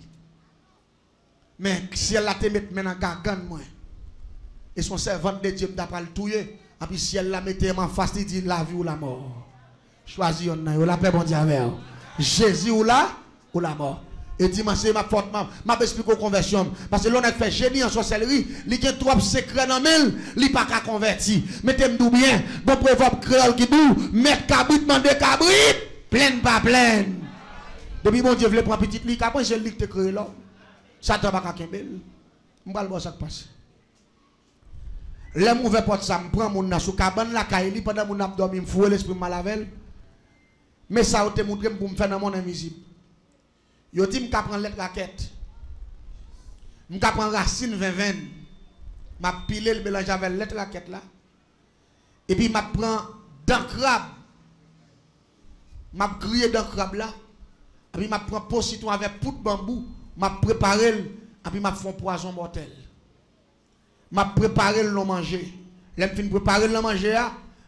Mais si elle a te mettre maintenant gargane moi. Et son servant de Dieu m'a pas le. Et si elle la mette en face, il dit la vie ou la mort. Choisis on la paix bon Dieu Jésus ou la ou la mort. Et dimanche, ma forte, m'a expliqué aux conversion. Parce que l'on a fait génie en sorcellerie, il y a trois secrets dans le il pas qu'à convertir. Mettez-moi bien, bon proverbe créole qui dit, mettre cabrit, demander cabrit, pleine pas pleine. Depuis mon Dieu voulait prendre petite lit, après j'ai lit que tu créé là. Satan va kembel. M'pa le voir ça passe. L'homme ouvert porte ça, m'prend mon nan sous la caille pendant mon dormi, m'fouer l'esprit malavel. Mais ça a été montré pour me faire dans mon invisible. Yo dit prendre lettre raquette. M'ka prendre racine 20 20. M'a pilé le mélange avec lettre raquette là. Et puis m'a prend dans crabe. M'a grillé dans crabe là. Et puis m'a prend pot citron avec poudre bambou m'a préparé et puis m'a un poison mortel. M'a préparé le manger. L'aime fin préparer le manger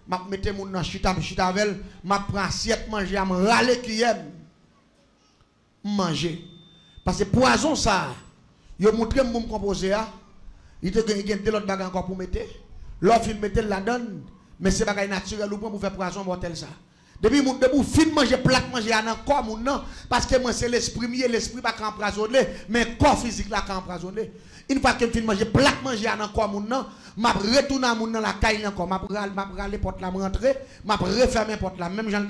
m'a mettre mon dans chita chita avec m'a prend assiette manger me râler qui aime manger. Parce que poison ça, yo montré mon composé il te gagne de l'autre bagage encore pour mettre. L'autre il mettre la donne mais c'est bagage naturel ou pour faire poison mortel ça? Depuis mon debout fin manger plat manger dans corps mon parce que moi c'est l'esprit mieux l'esprit pas empoisonné mais corps physique là empoisonné. Une fois que fin manger plat manger dans corps mon non m'a retourner mon la caille encore. M'a m'a ralé porte là rentrer m'a refermer porte là même j'en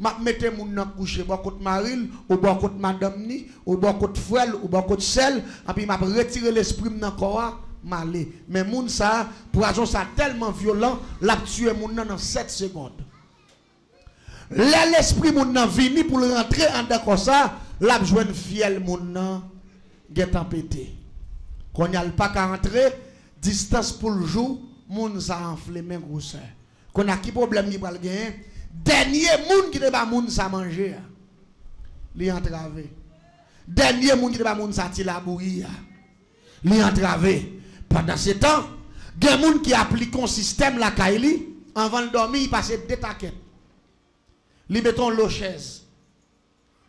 m'a mettre mon dans coucher bon côté maril ou bon côté madame ni ou bon côté frère ou bon côté sel et puis m'a retirer l'esprit dans corps malé mais moun ça poison ça tellement violent l'a tué mon dans 7 secondes l'esprit moun nan vini pour rentrer en d'accord ça, l'a joine fiel moun nan get pété. Qu'on y a pas qu'à rentrer, distance pour le jour, moun sa enflé men. Qu'on a qui problème qui pral gagner, dernier moun qui te ba moun sa manger. Li entravé. Dernier moun qui te ba moun sa ti la bouillir. Li entravé. Pendant ce temps, gen moun qui applique un système la kaili, avant de dormir, il passe deux taquettes. Li mettons l'eau chaise.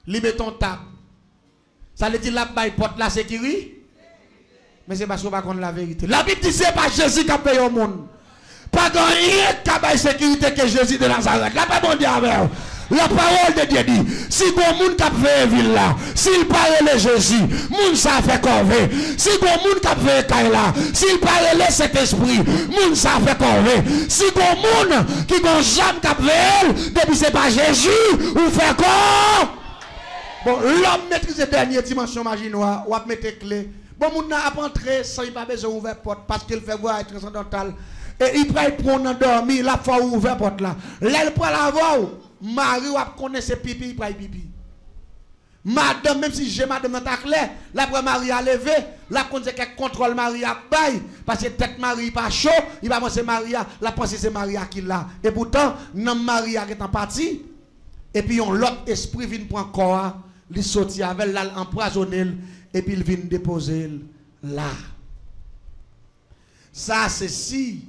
Li table. Ça veut dire la baille porte la sécurité. Mais c'est parce qu'on va connaître la vérité. La Bible dit c'est pas Jésus qui a payé au monde. Pas de rien qui a sécurité que Jésus de Nazareth. La bon Dieu avec la parole de Dieu dit, si bon monde qui fait ville là, s'il parle de Jésus, monde ça fait corvée. Si bon monde qui fait caille là, s'il parle de cet esprit, monde ça fait corvée. Si bon monde qui gon jamais qui fait depuis c'est pas Jésus, ou fait quoi? Bon, l'homme maîtrise la dernière dimension maginoire, ou a mettre clé. Bon, monde n'a pas entré sans il pas besoin d'ouvrir porte parce qu'il fait voir transcendantal. Et il prend dormir, la fois ouvert porte là. Il prend la voix. Marie va connaître ses pipi, il pipi. Madame, même si j'ai madame dans ta clé, la première Marie a levé, la connaît qu'elle contrôle Marie à bail, parce que tête Marie pas chaud, il va penser Marie, la pensée c'est Marie qui l'a. Et pourtant, non Marie est en partie, et puis on l'autre esprit vient prendre corps, il sortit avec l'empoisonner, et puis il vient déposer là. Ça, c'est si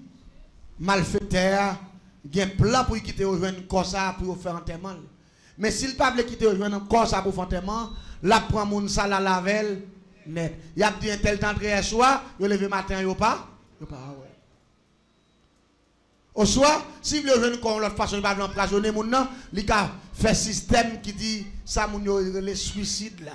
malfaiteur il y a un plan pour quitter rejoindre corps ça pour faire enterrement. Mais s'il pas veut quitter rejoindre corps ça pour faire enterrement, là prend mon ça la lavel net. Il a dit un tel temps de soir, il levé matin yo pas, yo pas ah ouais. Au soir, si vous voulez comme l'autre façon, il va empoisonner mon nom, il a fait système qui dit ça mon le suicide là.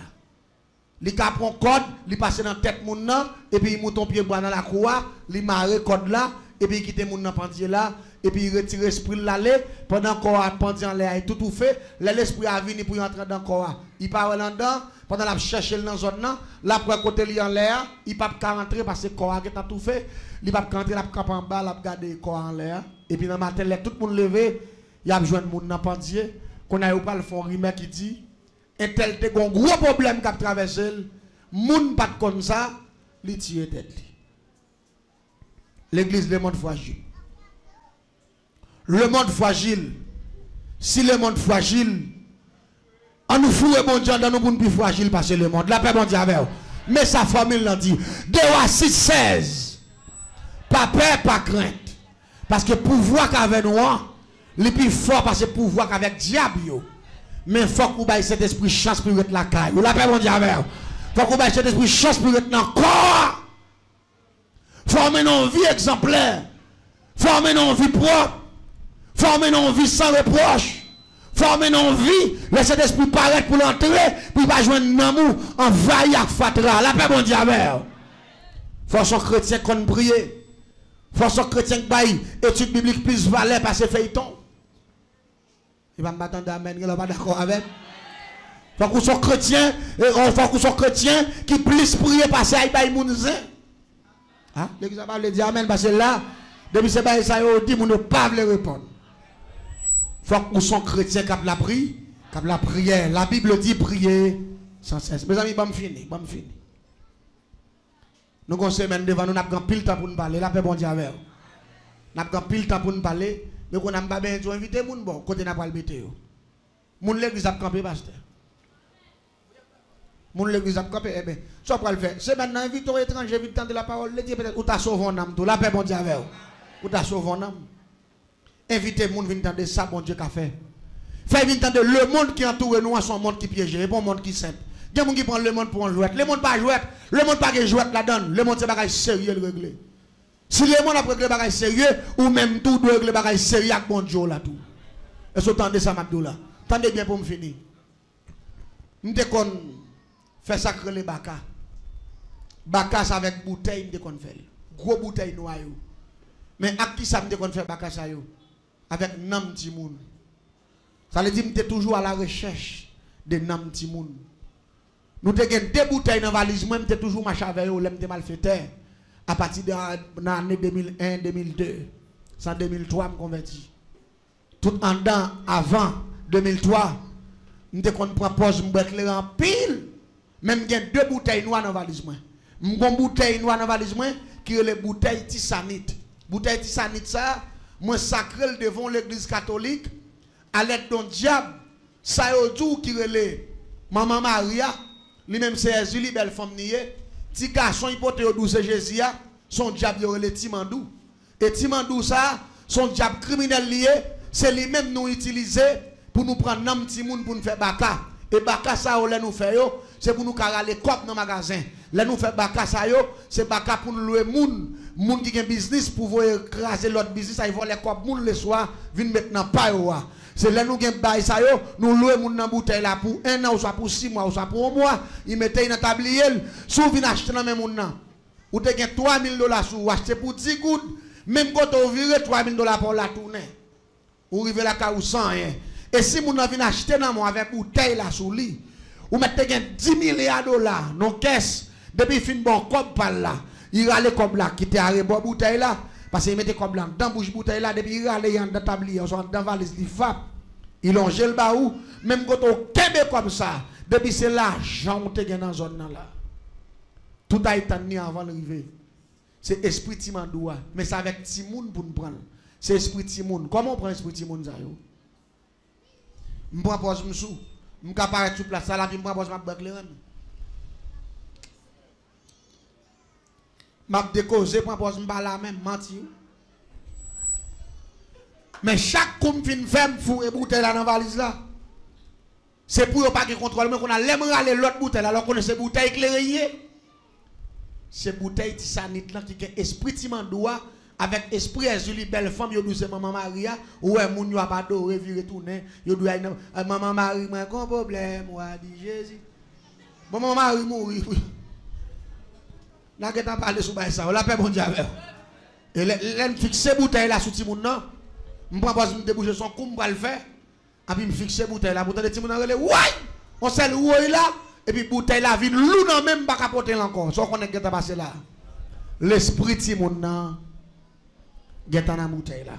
Il a prend code, il passe dans tête mon nom et puis il monte pied dans la cour, il marre code là et puis il quitte mon nom pendier là et puis il retire l'esprit l'aller. Pendant qu'on a pendu en l'air et tout tout fait. L'esprit a venu pour entrer dans corps. Il part là dedans. Pendant la chercher dans zone là pour côté li en l'air. Il pas rentrer parce que corps a tout fait. Il pas rentrer la camp en bas la garder corps en l'air. Et puis dans matin tout le monde levé. Il a besoin de monde dans pendier. Qu'on a pas le fond remède qui dit un tel te un gros problème qui a traversé monde pas comme ça li tire tête. L'église, le monde fragile. Le monde fragile. Si le monde fragile, on nous fout bon Dieu dans nous plus fragile parce que le monde. La paix, bon Dieu, avec Mais sa formule l'a dit. 2 à 6, 16. Pas peur, pas crainte. Parce que pouvoir qu'avec nous, le plus fort parce que pouvoir qu'avec diable. Mais il faut que vous cet esprit chance pour être la caille. La paix, bon Dieu, avec Il faut que vous cet esprit chance pour être encore. Former une vie exemplaire. Former une vie propre. Former une vie sans reproche. Former une vie. Laissez l'esprit paraître pour l'entrer. Pour pas joindre un amour. Envahir à fatra. La paix, bon Dieu, Faut son chrétien qu'on prie. Faut son chrétien qui baille. Étude biblique plus valeur parce que feuilleton. Il va me battre d'amen. Il n'est pas d'accord avec. Faut qu'on soit chrétien. Faut qu'on soit chrétien qui plus prier parce qu'il baille mounzin. Hein? L'église va le dire Amen parce que là, depuis ce bail, ça dit, on ne pas répondre. Faut que nous sommes chrétiens qui la la prière. La Bible dit prier sans cesse. Mes amis, je vais finir. Nous avons semaine devant nous, nous avons pile temps pour nous parler. La paix, bon Dieu, nous. avons pile temps pour nous parler. Mais bien invité les gens, bon, côté n'a pas météo. Moun l'église a campé, pasteur. Moun l'église a campé, eh bien, ça pour. C'est maintenant invité étrangers, de la parole, le dire peut-être, ou t'as sauvé un âme. La paix, bon Dieu, avec Ou t'as sauvé un. Invitez les gens venir entendre ça, bon Dieu, qu'a fait. Faites venir entendre le monde qui entoure nous, son monde qui piège, et bon monde qui simple. Il y a des gens qui prennent le monde pour un jouet. Le monde pas jouet. Le monde pas jouet là-dedans. Le monde c'est bagage sérieux le régler. Si le monde a réglé bagage sérieux, ou même tout doit régler bagage sérieux avec bon Dieu là tout. Est-ce que vous entendez ça, Mabdoula? Tendez bien pour me finir. Nous devons faire sacrer les baka. Baka avec bouteille, nous devons faire. Gros bouteille noire. Mais à qui ça me devons faire baka ça Avec nam timoun. Ça veut dire que nous toujours à la recherche de nam timoun. Nous avons deux bouteilles dans la valise, moi, je toujours marché avec eux, je mal fait À partir de l'année 2001, 2002, c'est en 2003, je converti. Tout en avant 2003, je prends pause, je en pile. Même j'ai deux bouteilles noires dans la valise. Je une bouteille noire dans la valise qui est les bouteilles tissanite. Bouteille tissanite, ça, moi sacré devant l'église catholique. À l'aide d'un diable. Ça y qui est Maman Maria lui-même c'est Julie belle femme petit garçon il porte au douce Jésus son diable le Timandou. Et Timandou ça son diable criminel lié c'est lui-même nous utiliser pour nous prendre nam timoun pour nous faire baka. Et baka ça on nous fait c'est pour nous carrer cop dans magasin. Là nous fait baka ça c'est baka pour nous louer moun moun qui a business pour vous écraser l'autre business ils vont les cop moun le soir viennent maintenant pas c'est là nous avons bail ça yo, nous louons mon dans bouteille là pour un an ou soit pour six mois ou soit pour un mois, il mettait dans tablier, sous vinn acheter dans même nan. Ou te gen 3000 dollars sous acheter pour 10 gouttes, même quand on vire 3000 dollars pour la tourner. Ou rive la ka ou sans rien. Et si moun vinn acheter dans moi avec bouteille là sous lit, ou mettez gen 10 milliards de dollars dans caisse, depuis fin bon comme par là, il rale comme là qui te arrêté bouteille là. Parce qu'il mettait comme blanc dans bouche bouteille là, depuis il allait dans tablier, dans valise, il fap. Il longe le baou, même quand on kebe comme ça, depuis c'est l'argent on te dans la zone là. Tout a été mis avant d'arriver. C'est esprit Timandoua. Mais c'est avec Timoun pour nous prendre. C'est esprit Timoun. Comment on prend esprit Timoun ça yo? Je prends pause m'sou. Je suis sur place là, je prends pause ma m'a décausé pour poser me la même menti. Mais chaque coup fin femme fou et bouteille là dans valise là. C'est pour pas qu'il contrôle mais qu'on a l'aime aller l'autre bouteille alors qu'on c'est bouteille éclairée c'est bouteille tisanite là qui est esprit timandoua avec esprit Julie belle femme yo douce maman Maria ouais moun yo pas doré virer tourner yo doit maman Marie moi un problème moi dit Jésus. Maman Marie mourir n'a pas parlé sur ça. On l'a fait bon Dieu avec. Et l'en fixe bouteille là sur Timoun non. Je propose de déboucher son coup, je le faire. Et puis je fixe bouteille là. Pour tendre Timoun en relais. Ouais! On sait le ouais là. Et puis bouteille là vide. L'ou non même pas capoter encore. Sans qu'on est qui passé là. L'esprit Timoun non. Qui est en bouteille là.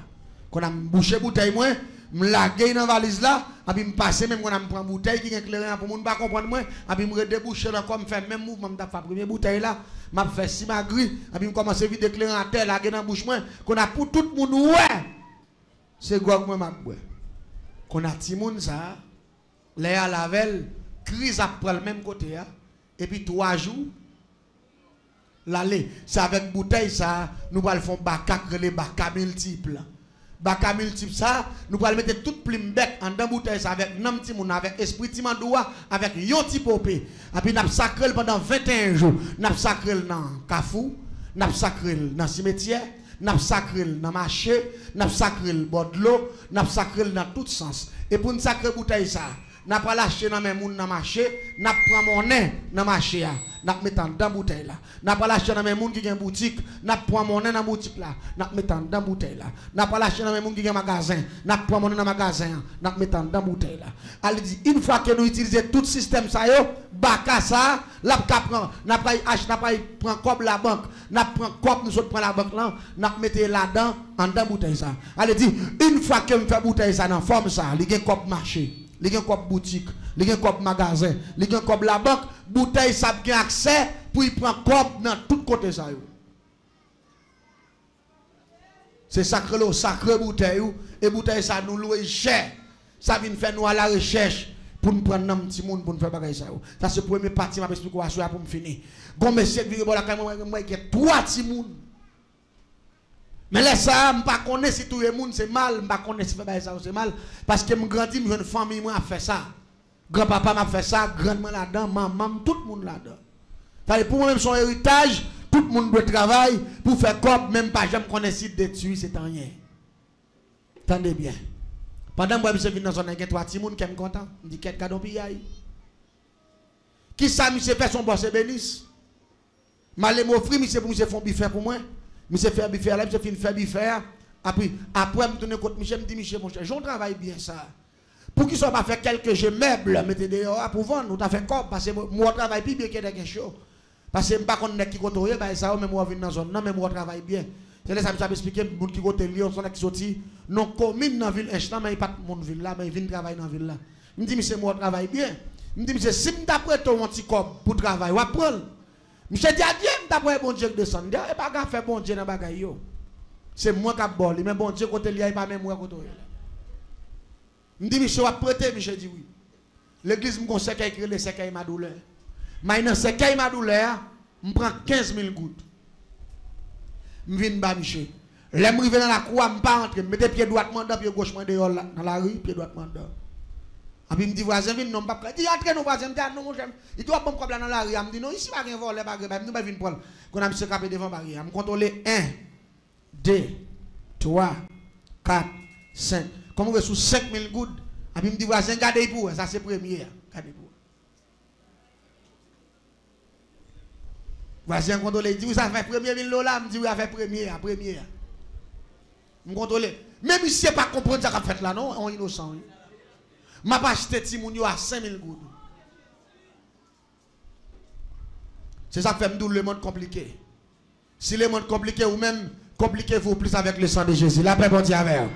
Qu'on a bouché bouteille moins. me laguer dans valise là, et puis me passer même quand on prend bouteille qui éclairé pour monde pas comprendre moi, et puis me redéboucher là comme faire même mouvement me faire première bouteille là, m'a fait si magri, et puis me commencer vite éclairer à terre laguer dans bouche moi, qu'on a pour tout monde ouais. C'est quoi moi m'a boire. Qu'on a ti monde ça, l'air lavel, crise après le même côté et puis trois jours l'aller, c'est avec bouteille ça, nous allons faire bacac les bacac multiples. Baka multiple ça nous allons mettre toute plume bec en dans bouteille avec nam petit moun avec esprit ti mandoua avec yon petit popé. Et puis n'a sacré pendant 21 jours. N'a sacré dans kafou n'a sacré dans cimetière n'a sacré dans marché n'a sacré bord de l'eau n'a sacré dans tout sens. Et pour une sacré bouteille ça n'a pas lâché dans mes moun dans marché. N'a prend monnaie dans marché n'a mettant dans bouteille là. N'a pas lâché dans mes moun qui ont boutique. N'a prend monnaie dans boutique là. N'a mettant dans bouteille là. N'a pas lâché dans mes moun qui ont magasin. N'a prend monnaie dans magasin n'a mettant dans bouteille là. Elle dit une fois que nous utilisons tout système ça yo baka ça là prend n'a pas ach n'a pas prend comme la banque. N'a prend comme nous autres prend la banque là. N'a mettre là-dedans en dans bouteille ça. Elle dit une fois que me fait bouteille ça dans forme ça a comme marché y a un boutique, y a un magasin, y a un la banque, bouteille ça a accès pour y prendre cop dans tout côté ça C'est sacré le sacré bouteille et bouteille ça nous loue cher. Ça vient faire nous à la recherche pour nous prendre un petit monde pour nous faire bagaille ça. Ça c'est le premier parti m'a expliqué pour me finir. Bon monsieur qui a trois petits monde. Mais là, ça, je ne pas si tout le monde c'est mal, je ne pas si ça c'est mal. Parce que je grandis, je une famille, moi, a fait ça. Grand-papa m'a fait ça, grand-maman là-dedans, maman, tout le monde là-dedans. Pour moi-même, son héritage, tout le monde doit travailler pour faire comme, même pas, je ne connais si détruire, c'est rien. Attendez bien. Pendant que je suis dans zone, il y a trois petits qui sont contents. Je dis, quel cadeau pillaille. Qui ça, monsieur fait son boss et bénisse. Malé m'offrir, monsieur, pour monsieur, font biffer pour moi. Monsieur fait biffer là, monsieur fait faire biffer. Après, après, je me contre Michel, je me dis, Michel, mon cher, j'en travaille bien ça. Pour qu'ils soient pas fait quelques meubles, mettez dehors pour vendre, nous t'as fait quoi Parce que moi, je travaille plus bien que quelque chose. Parce que je ne sais pas qui côté, bah, ça, même moi, je dans la zone, non, mais moi, je travaille bien. C'est là ça me expliquer, pour qui côté Lyon, sont qui sorti, non commune dans la ville, mais il pas mon ville là, mais il vient travailler dans la ville là. Je me dis, monsieur, moi, je travaille bien. Je me dis, monsieur, si je t'apprête ton petit corps pour travailler, on va Mche di adye mta pou e bon Dje k desan. Dè e pa ka fe bon Dje nan bagay yo. Se mwen kap bol. Men bon Dje kote li a, e pa men mwen kote yo. Mdi mche wap prete, mche di oui. L'eglise mkon sekay kre le sekay ma doule. Ma inan sekay ma doule, mpren 15.000 gout. Mvin ba mche. Lè mrive nan la kwa mpa entre. Mete piye doatman da, piye gochman de yo la, nan la ri, piye doatman da. Et puis il me dit, voisin, viens, non, pas. Il dit, entre nous, voisin, non, mon j'aime. Il dit, bon problème dans la rue. Il me dit, non, ici, pas rien volé, pas rien. Nous, venons prendre. Qu'on a ce capé devant barrière. Me contrôle 1, 2, 3, 4, 5. Comme on veut sous 5000 gouttes? Et il me dit, voisin, gardez pour ça c'est premier. Gardez pour Voisin contrôle, il dit, avez fait premier 1000 dollars. Me dit, avez fait premier, premier. Je me contrôle. Même si ce n'est pas comprendre ce qu'on a fait là, non, on innocent. Ma pas acheté Timounio à 5000 gouttes. C'est ça qui fait le monde compliqué. Si le monde compliqué ou même compliquez-vous plus avec le sang de Jésus. La paix bon Dieu avec vous.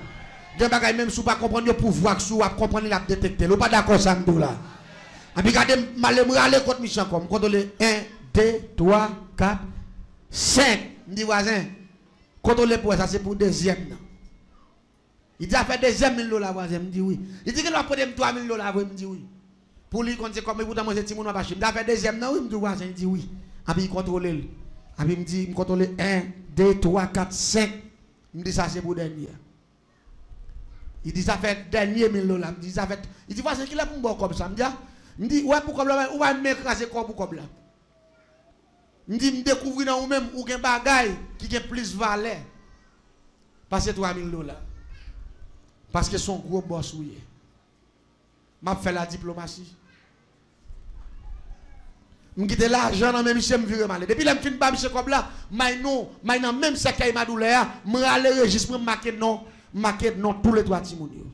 Des même si vous ne comprenez pas pouvoir, si vous comprenez la détecter. Vous pas d'accord ça nous là. Et puis regardez, malé me aller contre mission comme contrôler 1 2 3 4 5. Dit voisin, contrôler pour ça c'est pour deuxième. Il dit, a fait 2000 dollars, voisin. me dit oui. Il dit, qu'il a pris 3000 dollars, je me dit oui. Pour lui, quand c'est comme, il a manger Timon en Il a fait deuxième, non, il me dit voisin, il dit oui. Et puis il contrôle. Et ah, puis il me dit, il contrôle 1, 2, 3, 4, 5. Il me dit, ça c'est pour dernier. Il dit, ça fait dernier 1000 dollars. Il dit, ça fait. Il dit, voisin, qu'il a pour moi comme ça. Ah. Il me dit, ouais, pour comme là, ou va m'écraser comme pour comme là. Je dis, je découvre dans vous-même, ou un bagage qui a plus de valeur. Parce que 3000 dollars. Parce que son gros boss oui. M'a fait la diplomatie. Je quitte l'argent dans même monsieur me vire mal. Depuis là me fin pas monsieur comme là, mais non, mais non même qui m'a douleur, me aller registre me marquer non, marquer non tous les trois timounio.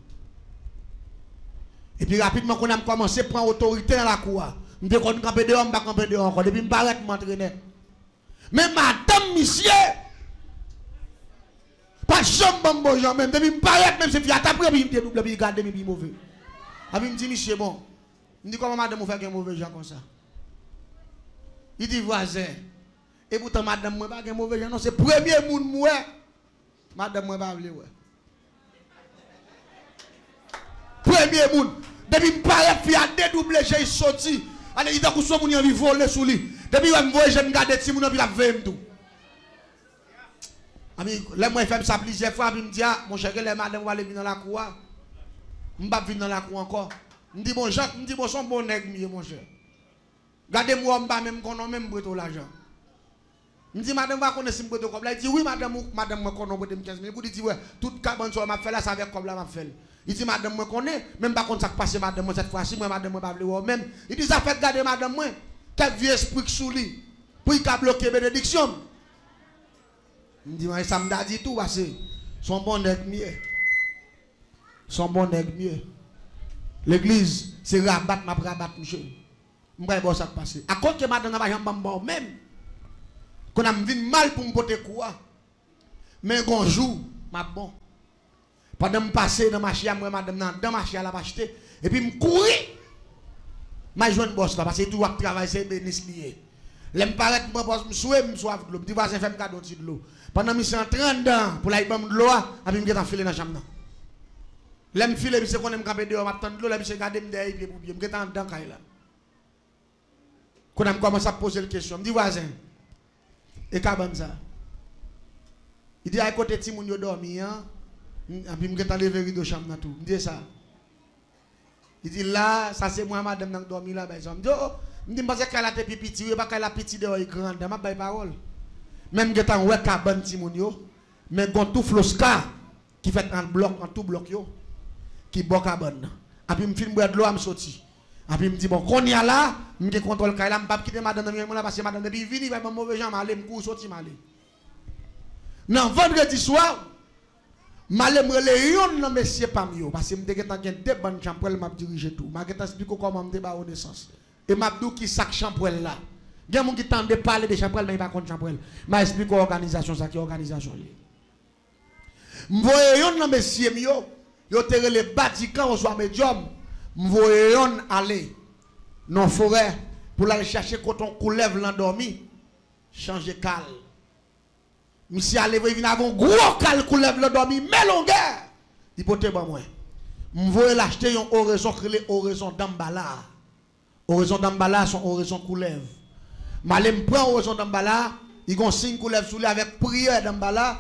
Et puis rapidement qu'on a commencé prendre autorité dans la cour. Je qu'on camper dehors, on camper dehors depuis me m'entraîner. Mais madame monsieur Pas jamais bon bon gens même. Depuis me paraît même c'est fiat après puis me double puis garder puis mauvais. Ah puis me dit monsieur bon. Me dit comment madame vous fait un mauvais gens comme ça. Il dit voisin. Et pourtant madame moi pas un mauvais gens non c'est premier monde moi. Madame moi pas vle ouais. Premier monde depuis me paraître fiat dédoublé j'ai sorti. Allez il doit qu'on soit moun y voler sous lui. Depuis me je me garder si mon puis la veille tout. Ami, lè mwen fèm sa plizye fwa, mi m diya, mwen chèkè lè madèm wale vin nan la kouwa. M bap vin nan la kouwa anko. M di bon jèk, m di bon son bon neg miye, mwen chèk. Gade m wò m ba mèm konon mèm breto la jèk. M di madèm wè konè si m breto kobla. I di, oui madèm mwen konon breto m 15 min. Kou di di wè, tout kaban sou m ap fè la, sa vek kobla m ap fè. I di madèm mwen konè, mèm bakon sak pase madèm mwen set fwa si, mwen madèm mwen bavle wò mèm. I di, sa fèk gade madèm mwen, tek vie esprit sou li, pou y ka bloke benediksyon. Dit, ça me dit tout, parce que son bon mieux. Son bon nègre mieux. L'église, c'est rabat, ma rabat, monsieur. Je ne pas ça passe. À cause que pas jamais même. Qu'on a mal pour me porter quoi. Mais un jour, ma bon. Pendant que je passe dans ma chia, madame, dans ma chia, la acheté. Et puis, je courir. Je joue un parce que tout le travail, c'est bénis lié. Je me je boss, je souhaite, je soif de l'eau. Je vas-y, fais un cadeau de l'eau. Pendant que je suis 30 ans pour la de l'eau, je suis enfilé dans la chambre. L'aime filé, je qu'on aime camper dehors, m'attendre l'eau, je garder derrière pieds pour pieds, je suis en dedans là. Quand on commence à poser la question, je dis voisin, et qu'est-ce ça Il dit à côté de Timoun, il dormi, hein, et puis je suis enlevé rideau chambre tout. Je dis ça. Il dit là, ça c'est moi madame qui dormi là, ben ça. Je dis oh, je dis parce que la tête petit, pas qu'elle a petit dehors, il grande, je dis parole. Même que tu ouais carbone timoun mais gon tout flosca qui fait en bloc en tout bloc yo qui bon carbone. Et puis me film boire de l'eau me sorti. Et puis me dit bon qu'on y a là, me te contrôle kay là, me pas quitter madame dans là parce que madame depuis vini va bon, mauvais gens m'aller me cour sorti m'aller. Nan vendredi soir, Malè mre le yon nan mesye pam yo, pasi mde getan gen de ban chanpwèl map dirije tou, ma getan spiko koman mde ba onesans, e map dou ki sak chanpwèl la. Sac champrel là. Gen moun qui tande parler de champrel mais pas contre champrel. M'a expliqué organisation ça qui organisation. M'voye yon nan mesye yo, yo te rele batikan au soir médium. M'voye yon aller non forêt pour aller chercher coton coulève l'endormi. Changer calme. Monsieur allé il vient un gros calcul le dormi mais longueur. Il peut te moi. Je l'acheter une est oraison d'ambala. Oraison d'ambala son oraison coulev. Malé me prend oraison d'ambala, il a signe coulev sous lui avec prière d'ambala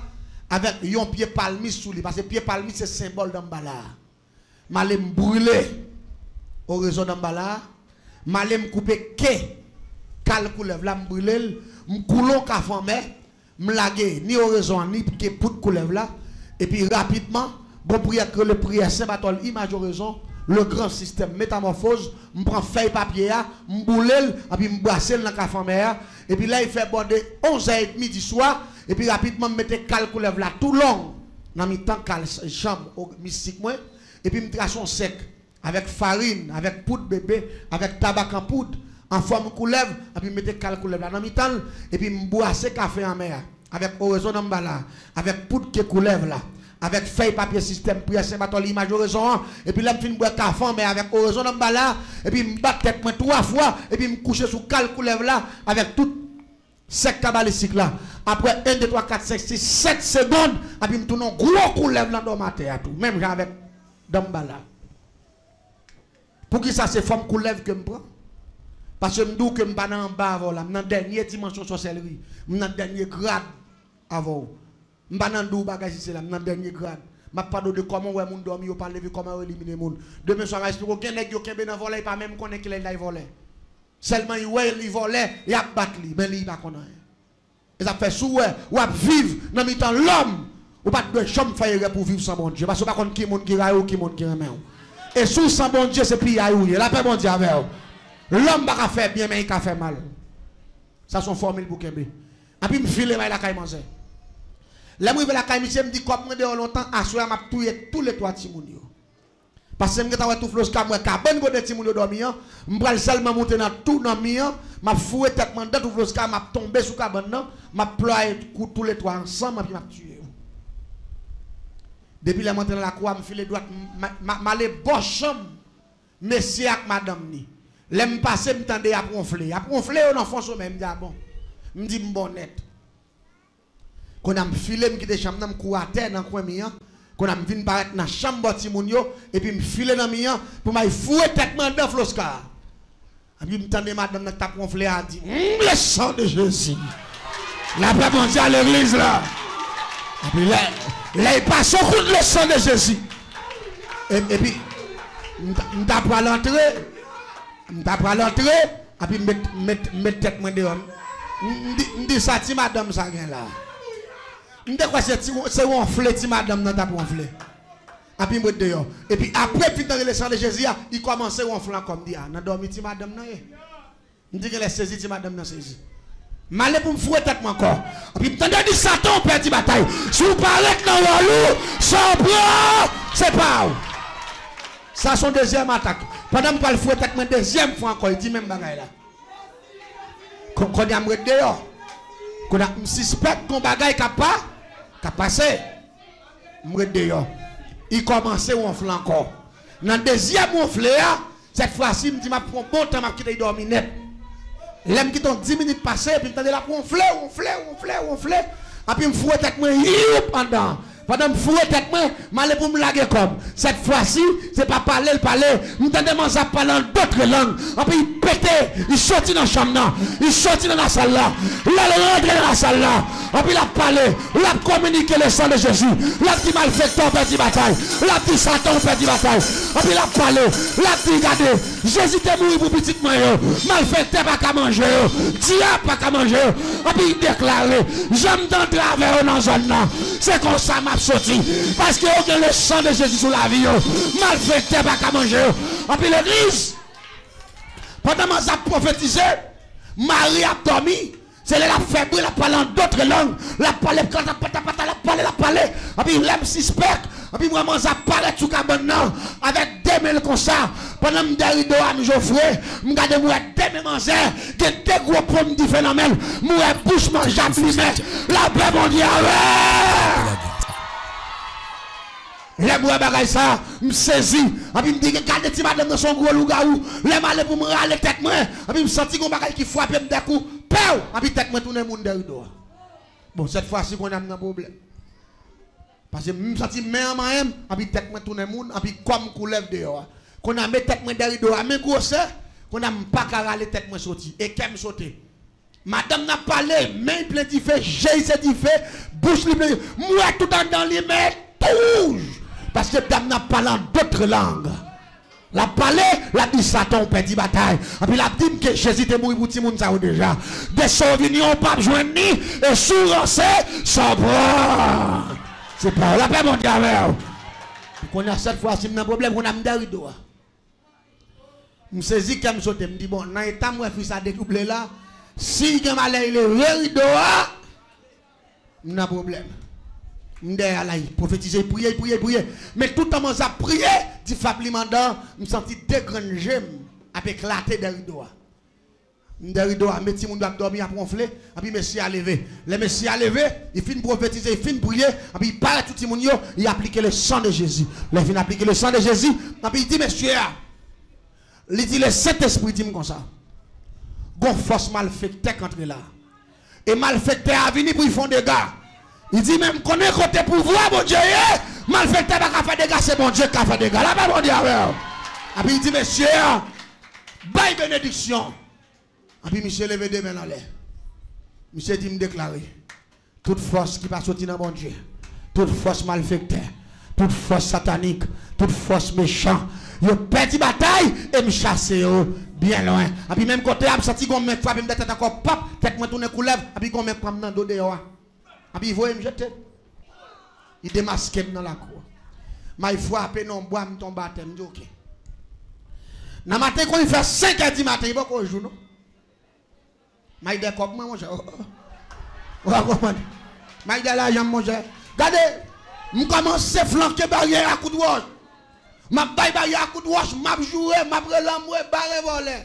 avec un pied palmis sous lui parce que pied palmis c'est symbole d'ambala. Malé me brûler oraison d'ambala, malé me couper que calcul là me brûler, me coulon ka mais m'laguer ni raison ni que pour coulève là et puis rapidement bon prière que le prière saint batol image raison le grand système métamorphose me prend feuille papier me boule et puis me brasser dans la mère et puis là il fait border 11h30 midi soir et puis rapidement me mettre calculève là tout long. Dans mi temps chambre mystique et puis me traçon sec avec farine avec poudre bébé avec tabac en poudre. En forme coulève, et puis mettez cal coulève là dans mi et puis boisser café en mer, avec oraison en bas avec poudre qui coulève là, avec feuille papier système prière saint bateau l'image oraison, et puis là je fin boire mer avec oraison en bas et puis me battre tête trois fois, et puis me coucher sous cal coulève là, avec tout sec cabalistique là. Après 1, 2, 3, 4, 5, 6, 7 secondes, et puis me tourne gros coulève là dans ma tête tout, même avec dans là. Pour qui ça c'est forme coulève que me prend? Parce que je dis que je ne suis pas en bas avant, je suis dans la dernière dimension sorcellerie. Je suis dans le dernier grade avant. Mba nan dou bagay si se la, nan denye grade. Ma pado de comment ouais moun dormi, yo pas levé comment éliminer moun. Demain soir je aucun nèg yo kembe nan voler pas même connaît qu'il est voler. Seulement il ouais il voler, il a battu li, mais li pas connaît. Et ça fait sou ouais, ou a vivre dans mi-temps l'homme. Ou pas de chambre faire pour vivre sans bon Dieu parce que pas connaît qui moun qui raille ou qui moun qui remet. Et sous sans bon Dieu c'est puis aïe, la paix bon Dieu avec. L'homme pas faire bien mais il fait mal. Ça sont formule pour kembe. Et puis me filer la caille manger. Lè mwen ve la kay misye mdi kop mwen de yon lontan aswe a map touye tout le toa timoun yo. Pase mwen ta wè tou flos ka mwen ka bon kote timoun yo do mi an, mwen pral selman mouten nan tout nan mi an, map fwe tet mwen de tou flos ka map tombe sou ka bon nan, map ploye tout le toa ansan mwen pi map touye yo. Depi lè mwen ten la kwa mwen file doat, mwen le bocham mesye ak madam ni. Lè mwen pase mwen tende ap ronfle, ap ronfle yo nan fonso men mwen di a bon. Mwen di mbon net. Qu'on a me filé, me quitte chambre, me à terre dans coin mien. Qu'on a me vinn paraître dans chambre et puis me filer dans pour m'aller fouer tête dans Floscar. Et puis me tendais madame, pas ronflé, a dit, le sang de Jésus. La paix mondiale à l'église là. Et puis là, là il passe au coup de le sang de Jésus. Et, et puis, je t'apprends l'entrée. Je t'apprends l'entrée. Et puis, mettre tête moi dehors. Dis ça, madame. Mwen kwa se ronfle ti madame nan tap ronfle. Api mwen deyo. E pi apre pitan rele san le jezi ya, i komanse ronflan kom di ya. Nan dormi ti madame nan ye. Mwen di ke le sezi ti madame nan sezi. Malè pou m fwe tek man kon. Api mwen tende di satan ou perdi batay. Sou parek nan walou, san blan, se pa ou. Sa son dezyem atak. Padan m pal fwe tek men dezyem fwa anko, i di men bagay la. Kon kon yam re deyo. Kon a m sispek kon bagay ka pa, qui passé, me dehors. Il commence à ronfler encore. Dans le deuxième ronfler, cette fois-ci, il me dit, je prends bon temps, je vais dormir net. L'aime qui t'ont 10 minutes passées, puis m'tendez la ronfler, ronfler, ronfler, ronfler. Et puis me fouet tête moi, pendant. Pendant me fouet tête m'aller pour me laguer comme. Cette fois-ci, c'est pas parler, le parler. Moi ça parler d'autres langues. Puis il pétait, il sortit dans la chambre il sortit dans la salle là. Il rentrer dans la salle là. Puis il a parlé, il a communiqué le sang de Jésus. Il a dit malfaiteur perdit bataille. Il a dit Satan perdit bataille. Puis il a parlé, il a dit regardez, Jésus est mort pour petit moi. Malfaiteur pas qu'à manger. Diable pas qu'à manger. Puis il déclaré, j'aime d'entrer avec dans la zone là. C'est comme ça m'a sorti. Parce qu'il y a le sang de Jésus sur la vie. Malfaiteur pas qu'à manger. Et puis l'église, pendant que j'ai prophétisé, Marie a dormi. C'est la faible, la parlé en d'autres langues. La parlé, la parlé, la parlé. Et puis, l'aime suspect. Et puis, vraiment, ça parle tout maintenant. Avec des mails comme ça. Pendant que je rideaux à Geoffrey, je regarde moi des manger. Que des gros pommes de phénomène. Moi, bouche mange à La paix mondiale. Les moi bagay ça, me saisi. Et puis me dit que garde ti madame dans son gros loup-garou. Les malé pour me râler tête moi. Et me senti bagay qui frappe d'un coup. Peu. Et puis tête moi tourner monde derrière. Bon, cette fois-ci qu'on a un problème. Parce que me senti main en main, et puis tête moi tourner monde, et puis comme coulève dehors. Qu'on a mis tête moi derrière, mais grosse, qu'on a pas qu'à râler tête moi sorti et qu'elle me sauter. Madame n'a parlé, main plein de fait, j'ai c'est fait, bouche libre, moi tout dans les mains, rouge. Parce que dame n'a parlé en d'autres langues. La parlé, la dit Satan perdit bataille. Et puis la dit que Jésus est mort pour tout le monde déjà. Des souvenirs pas et sourancé sans bras. C'est pas la paix. Qu'on a cette fois, si un problème, on a un. Je saisis comme je me dis, bon, dans l'état, moi, fils a découplé là. Si malheur, il est on a problème. Prophétiser, prier, prier, prier. Mais tout le monde a prié, dit Fabli Mandan, me senti deux grandes gemmes à éclater des rideaux. Des rideaux, si on doit dormir à ronfler, et puis monsieur a levé. Le monsieur a levé, il finit prophétiser, il finit prier, et puis il parle à tout le monde, il applique le sang de Jésus. Il finit appliquer le sang de Jésus, et puis il dit, monsieur, il dit, le Saint-Esprit dit comme ça. Gon force malfecteur entre là. Et malfecteur a venu pour y faire des gars. Il dit même qu'on est côté pouvoir, mon Dieu, malfaiteur pas faire des gars, c'est mon Dieu qui a fait des gars. Là, pas mon Dieu. Et puis il dit, monsieur, bye bénédiction. Et puis monsieur levé des mains dans l'air. Monsieur dit me déclarer, toute force qui va sortir dans mon Dieu, toute force malfaiteur, toute force satanique, toute force méchante, je perdu bataille et me chasser bien loin. Et puis même côté, je senti qu'on me frappe, me tête encore pop, tête me tourne couleuvre, et puis qu'on me prend dans le dos. Abi voye m jete. I demaske m nan la kou. Ma y fwa apen nan mboa m ton batem. Di ok. Nan maten kon y fwa 5 a 10 maten. Y bo kon jounou. Ma y dekop mwen mwen jè. Ou akoman. Ma y de la jam mwen jè. Gade. M komanse flanke barye akout wos. Map bay barye akout wos. Map joure. Map relamwe. Bare vole.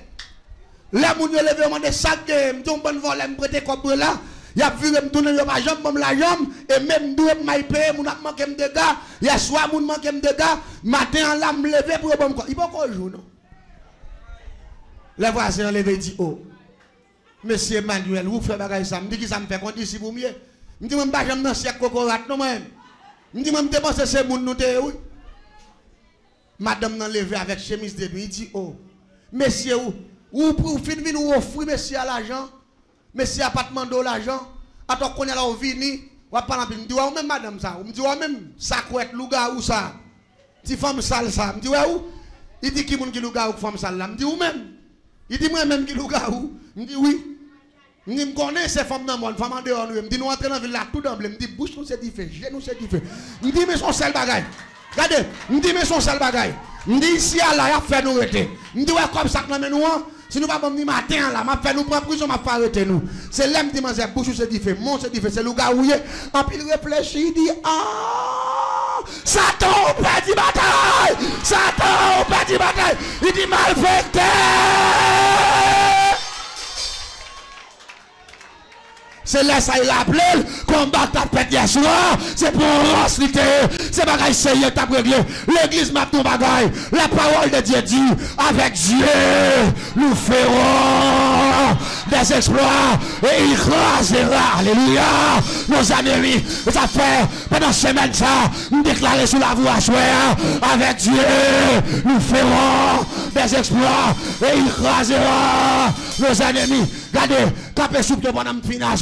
Le moun yo leve mwen de sak de. M don bon vole. M brete kobre la. y a viré me tourner ma jambe me la jambe et même doué m'a payé mon a manqué me dégâts hier soir mon manqué me dégâts matin en là me lever pour bon quoi il pas encore jour non? Les voisins levé dit oh monsieur Manuel vous faites bagaille ça me dit qui ça me fait compte ici pour mieux me dit même pas jambe dans siècle cocorat non même me dit même dépenser c'est moun nous te oui madame nan levé avec chemise de nuit dit oh monsieur ou ou pour fin venir offrir monsieur à l'argent? Mais si appartement de l'argent, attends qu'on est là au vini, ou pas la me dit ou même madame ça, ou me dit ou même ça couette louga ou ça. Ti femme sale ça, me dit ou il dit qui moun qui louga ou femme sale là, me dit ou même. Il dit moi même qui louga ou, me dit oui. Je me connais ces femmes dans moi, femmes en dehors nous, me dit nous entrer dans la ville là tout d'emblée, me dit bouche nous c'est différent, j'ai nous c'est différent. Me dit mais son sale bagaille. Regardez, me dit mais son sale bagaille. Me dit ici à là, il a fait nous arrêter. Me dit ouais comme ça que nous Si nous pas bon matin là, m'a fait nous prendre prison, m'a fait arrêter nous. C'est l'aime dit mais bouche c'est différent, mon c'est différent, c'est le gars ouillé. En puis il réfléchit, il dit ah Satan petit bataille Satan petit bataille Il dit malfecté C'est là ça il a appelé combat ta pète hier soir. C'est pour hostilité. C'est bagaille sérieux t'as réglé. L'église m'a ton bagaille. La parole de Dieu dit avec Dieu nous ferons des exploits et il écrasera. Alléluia. Nos amis, ça fait pendant semaine ça, nous déclarer sur la voie avec Dieu nous ferons des exploits et il écrasera nos ennemis. Regardez, capé soupe pendant finir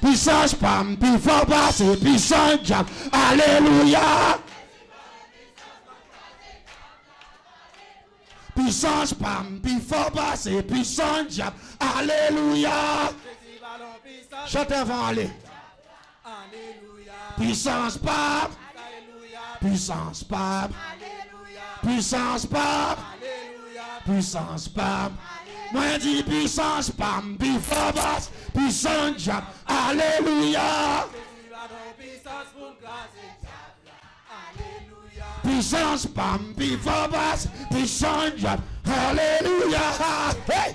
Puissance pam, puis faut passer, puissance diable. Alléluia. Puissance pam, puis faut passer, puissance diable. Alléluia. Chantez avant aller. Puissance pam. Puissance pam. Puissance pam. Puissance pam. Moi dis puissance pam, boss, puissance diable. Alléluia. Puissance pam, boss, puissance diable. Alléluia. Hey.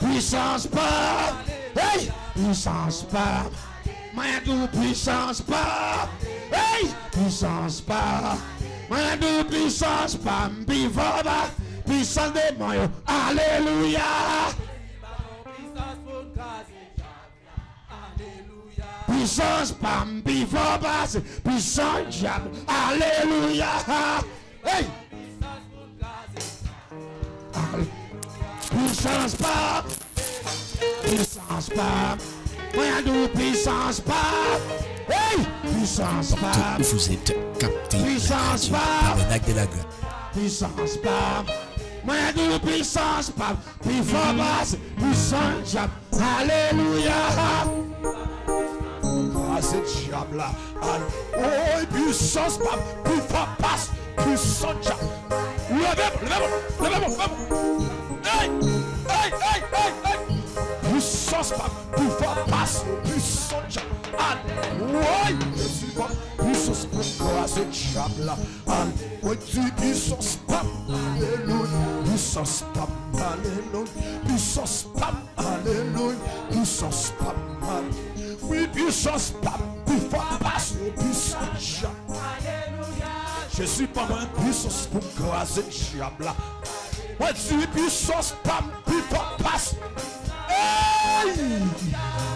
Puissance pam. Hey. Puissance pam. Moi dis puissance pam. Hey. Puissance pam. Moi de puissance, pas bivaba, puissance de moi. Alléluia. Puissance, pas bivaba, puissance diable. Alléluia. Hey. Puissance, pas. Puissance, pas. Moi de puissance, pas. Hey! Puissance pas. Vous êtes capté. Puissance pas. Tabernacle de la gloire. Puissance pas. Moi de puissance pas. Puis faut passer. Puissance diable. Alléluia. Ah, c'est diable là. Oh, puissance pas. Puis faut passer. Puissance diable. Levez-vous, levez-vous, levez-vous, levez-vous. Hey! Hey! Hey! Hey! Hey! Puissance pas. Puis faut passer. Puissance diable. Oui, pop, Jesus put us in trouble. And when Jesus pop, hallelujah. Jesus pop, hallelujah. Jesus pop, hallelujah. Jesus pop, hallelujah. We Jesus pop, before us, we Jesus jump. Hallelujah. Jésus pop, Jesus put us in trouble. When Jesus pop, before us, hey!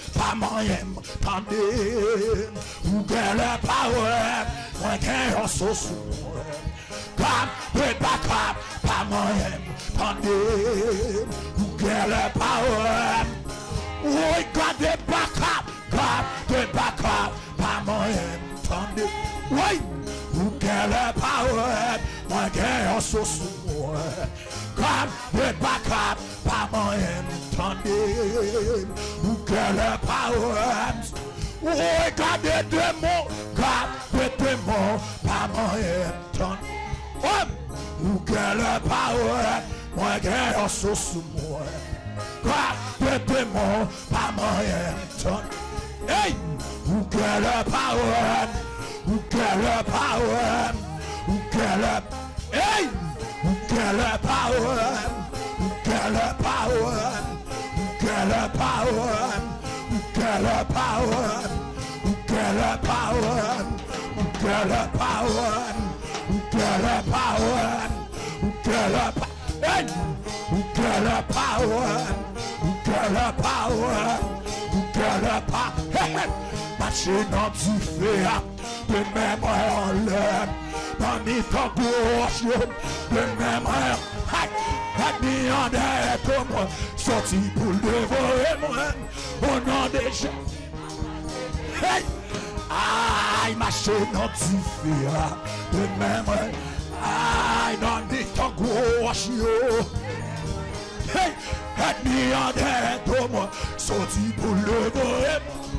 maman yem Tande, ou gen le pa wèm Mwen gen yon sosou. Wèm Kam, wèm pa kam, maman yem Tande, ou gen le pa wèm Ou gade pa kam, kam, wèm pa kam Maman yem, tande, wèm Ou gen le pa wèm Mwen gen yon sosou. wèm Kam e bakap pa mwen tande Ou ke le pa wèm Ou e kade demon Kade demon pa mwen tande Wèm Ou ke le pa wèm. Mwen gen yon sou sou mwen Kade demon pa mwen tande Hey Ou ke le pa wèm. Ou ke le pa wèm. Ou ke le Hey! Ou que le power, ou que le power, hey! Ou que le power, ou que le power, ou que le power, hey, hey! Marcher dans du feu, de même en parmi ton gauche, de même heure, admis en tête, moi, sorti pour le dévorer, moi, au nom de Jésus. Hey! Aïe, marché dans du feu, de même heure, aïe, dans des temps gauche, Hey! Admis en tête, moi, sorti pour le dévorer, moi,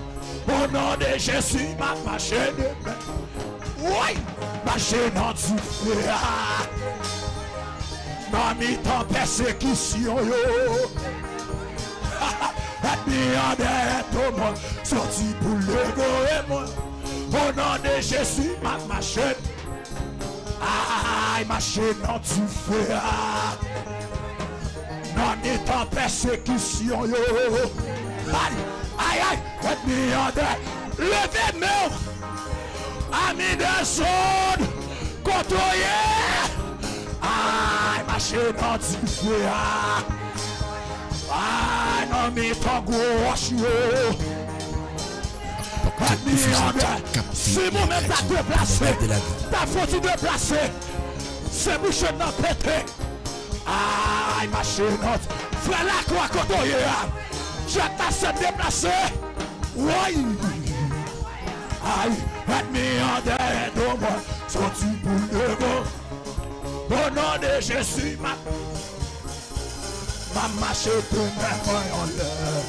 Au nom de Jésus, ma marché de main. Oui, marché dans du feu. M'a mis en persécution. Et bien d'être au monde, sorti pour le goémon. Au nom de Jésus, ma marché. Aïe, marché dans du feu. M'a mis en persécution. Oh, Allez. Aïe, aïe, me under Levez mou Ami de zone Kotoye Aïe, marché dans du feu. Aïe, yo Let me under Si mou men ta déplacé. de la guerre. Ta foti déplacé Se bouche nan pété Aïe, ma chénote. Frère la quoi côtoyer. Je t'ai déplacé. Oui. Aïe, ennemi en derrière de moi. Sorti pour le. Au nom de Jésus, ma. Ma marche de mes mains en l'air.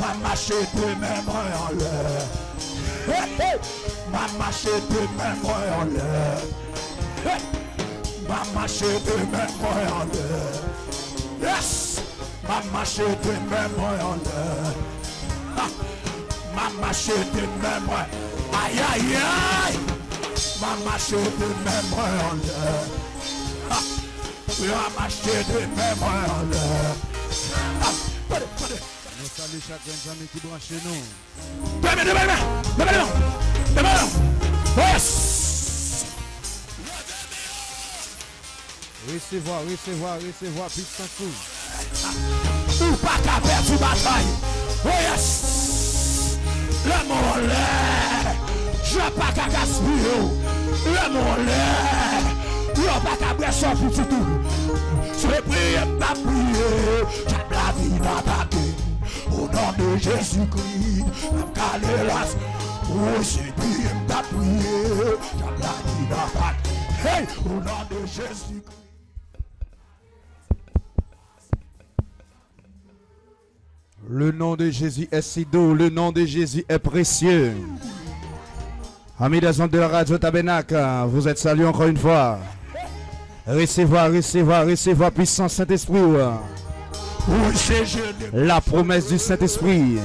Ma marche de mes mains en l'air. Ma marche de mes en l'air. Ma marche de mes en l'air. Yes! Ma marche de mes mains en l'air. Ah. Ma marche de mes mains. Aïe, aïe, aïe! Ma marche de mes mains en l'air. Ma marche de mes mains en l'air. Ah. Pardon, pardon. Nous saluons chacun des amis qui branchent chez nous. Dame, dame, dame, dame, dame, dame. Yes! Recevoir, recevoir, recevoir, puissance. Ou pa ka perdi batay Oh yes. Le moun lè Je pa ka gaspi yo Le moun lè Yo pa ka breson poutitou Se priye pa priye Jat la vi nan tate Ou nan de jesu kri Mwen kane las Ou se priye pa priye Jat la vi nan tate Hey, ou nan de jesu kri Le nom de Jésus est si doux, le nom de Jésus est précieux. Amis des ondes de la radio Tabernacle, vous êtes salués encore une fois. Recevoir, recevoir, recevoir puissant Saint-Esprit. La promesse du Saint-Esprit.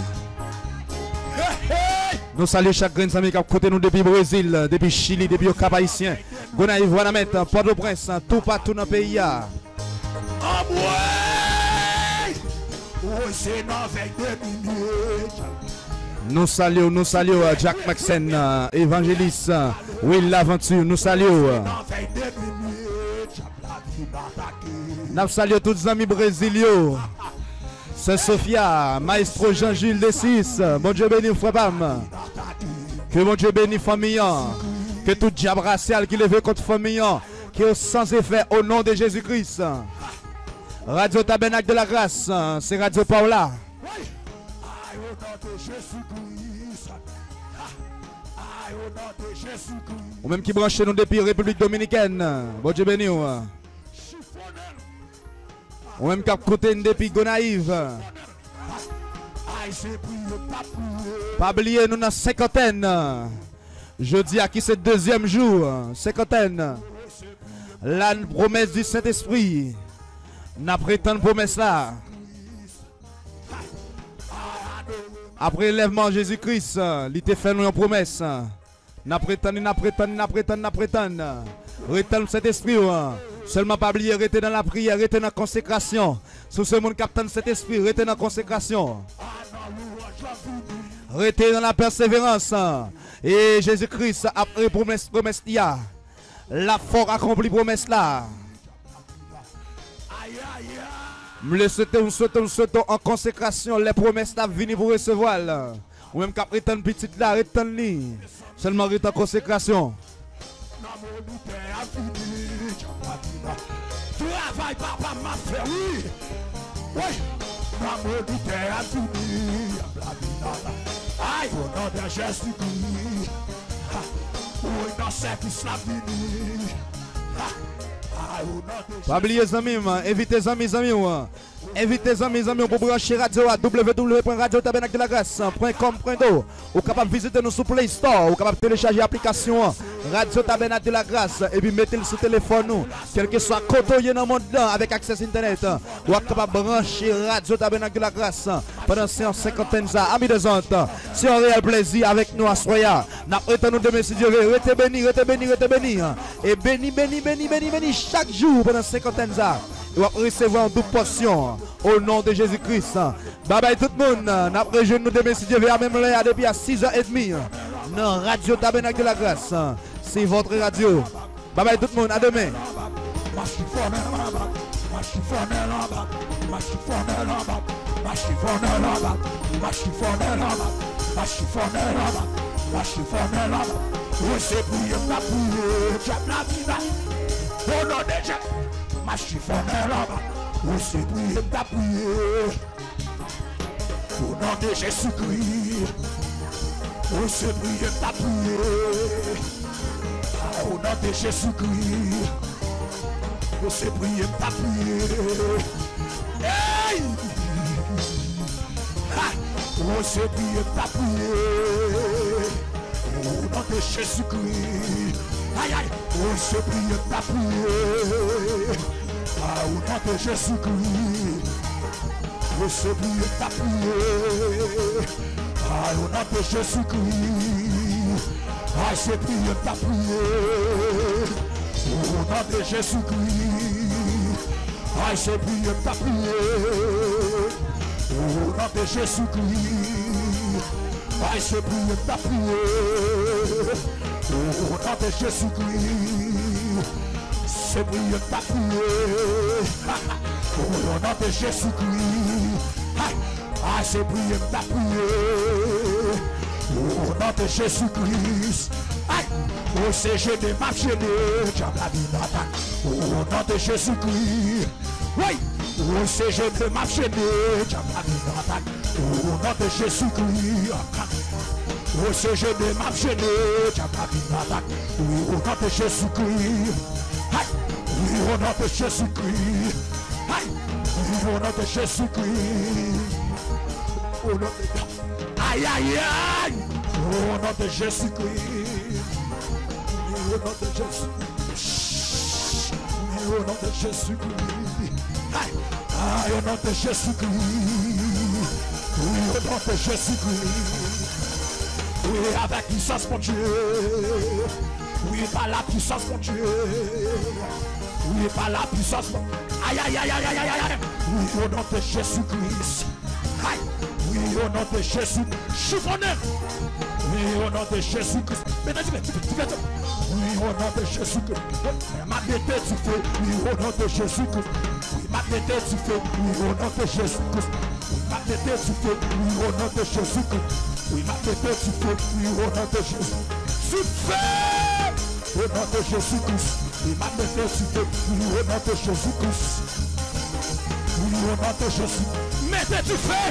Nous saluons chaque grain de qui a côté nous depuis Brésil, depuis Chili, depuis au Cap Haïtien. Gonaïve, Wanamette, Port-au-Prince, tout partout dans le pays. Nous saluons, nous saluons euh, Jack Maxen, euh, évangéliste, euh, Will L'Aventure, nous saluons. Nous saluons tous les amis brésiliens. Saint-Sophia, Maestro Jean-Jules de 6, bon Dieu béni, frère. Que mon Dieu bénisse famille. Que tout diable racial qui lève contre famille, qui est sans effet au nom de Jésus-Christ. Radio Tabernacle de la Grâce, c'est Radio Paula. Aïe, au nom de Jésus-Christ. Aïe, au nom de Jésus-Christ. Ou même qui branche nous depuis République Dominicaine. Bon Dieu béni. ou. Ou même qui a côté depuis Gonaïve. Aïe, c'est prier, pas oublier, nous dans cinquantaine. Jeudi à qui c'est deuxième jour. Cinquantaine. La promesse du Saint-Esprit. N'a prétend promesse là. Après l'élèvement Jésus-Christ, il t'a fait nous une promesse. N'a prétend, n'a prétend, n'a prétend, n'a prétend. Rétend le Saint-Esprit. hein. Seulement pas oublier, rester dans la prière, rester dans la consécration. Sous ce monde captant cet esprit, rester dans la consécration. Restez dans la persévérance. Et Jésus-Christ, après promesse, promesse, il y a. La fort accompli promesse là. Nous le souhaitons, nous souhaitons, nous souhaitons en consécration les promesses là venir pour recevoir. Ou même qu'après tant petite là, retan li. Seulement en consécration. Travail, papa m'a fait, oui. Oui. L'amour du père a fini. Aïe, au nom de Jésus-Christ. Ah. Oui, dans service la fini. Pas oublier amis, invitez les amis, amis. Ouais. Invitez les amis, pour brancher radio à www.radiotabernacle-de-la-grâce.com.do Ou capable visiter nous sur Play Store, ou capable télécharger l'application Radio Tabernacle de la Grâce et puis mettez-le sur téléphone nous, quel que soit côté dans le monde avec accès internet. Ou capable brancher Radio Tabernacle de la Grâce pendant ces cinquantaine. Amis de zante, c'est un réel plaisir avec nous à Soya. N'a pas nous demain si Dieu veut. Restez béni, restez béni, restez béni. Et béni, béni, béni, béni, béni chaque jour pendant cinquantaine. Et va recevoir une double portion au nom de Jésus-Christ. Bye bye tout le monde. N'a pas nous demain si Dieu veut à même là depuis à 6h30. Non, Radio Tabernacle de la Grâce. C'est votre radio. Bye bye tout le monde. À demain. Au nom de Ou se priye mta priye Ou nan de jesu kri Ou se priye mta priye Ou nan de jesu kri Ou se priye mta priye Hey! Ha! Ou se priye mta priye Ou nan de jesu kri Ay ay! Ou se priye mta priye ou kante Jésus-Christ Yo sebi ta priye A yo nante Jésus-Christ A sebi ta priye Yo nante Jésus-Christ A sebi ta priye Yo nante Jésus-Christ A sebi ta priye Yo nante Jésus-Christ Se prie ta prière. Au nom de Jésus-Christ. Ah, se prie ta prière. Au nom de Jésus-Christ. Aïe, au CGD m'a gêné, diable la attaque. Au nom de Jésus-Christ. Oui, au CGD m'a gêné, diable la attaque. Au nom de Jésus-Christ. Au CGD m'a gêné, diable la attaque. Oui, au nom de Jésus-Christ. Aïe, Vivre au nom de Jésus-Christ. Aïe. Vivre au nom de Jésus-Christ. Au nom de... Aïe, aïe, aïe. Au nom de Jésus-Christ. Au nom de Jésus. Au nom de Jésus-Christ. Aïe, au nom de Jésus-Christ. Oui, au nom de Jésus-Christ. Oui, avec puissance, mon Dieu. Oui, par la puissance, mon Dieu. Oui, par la puissance. Aïe, aïe, aïe, aïe, aïe, aïe. aïe. Oui, au nom de Jésus-Christ. Aïe. Oui, au nom de Jésus. Chiffonné. Oui, au nom de Jésus-Christ. Maintenant, tu fais, Oui, au nom de Jésus-Christ. Ma bête, tu fais. Oui, au nom de Jésus-Christ. Oui, ma bête, tu fais. Oui, au nom de Jésus-Christ. Oui, ma bête, tu fais. Oui, au nom de Jésus-Christ. Oui, ma bête, tu fais. Oui, au nom de Jésus. Tu fais. Au nom de Jésus-Christ. Et ma nécessité, nous remettons Jésus Christ. Nous remettons Jésus. Mettez du feu.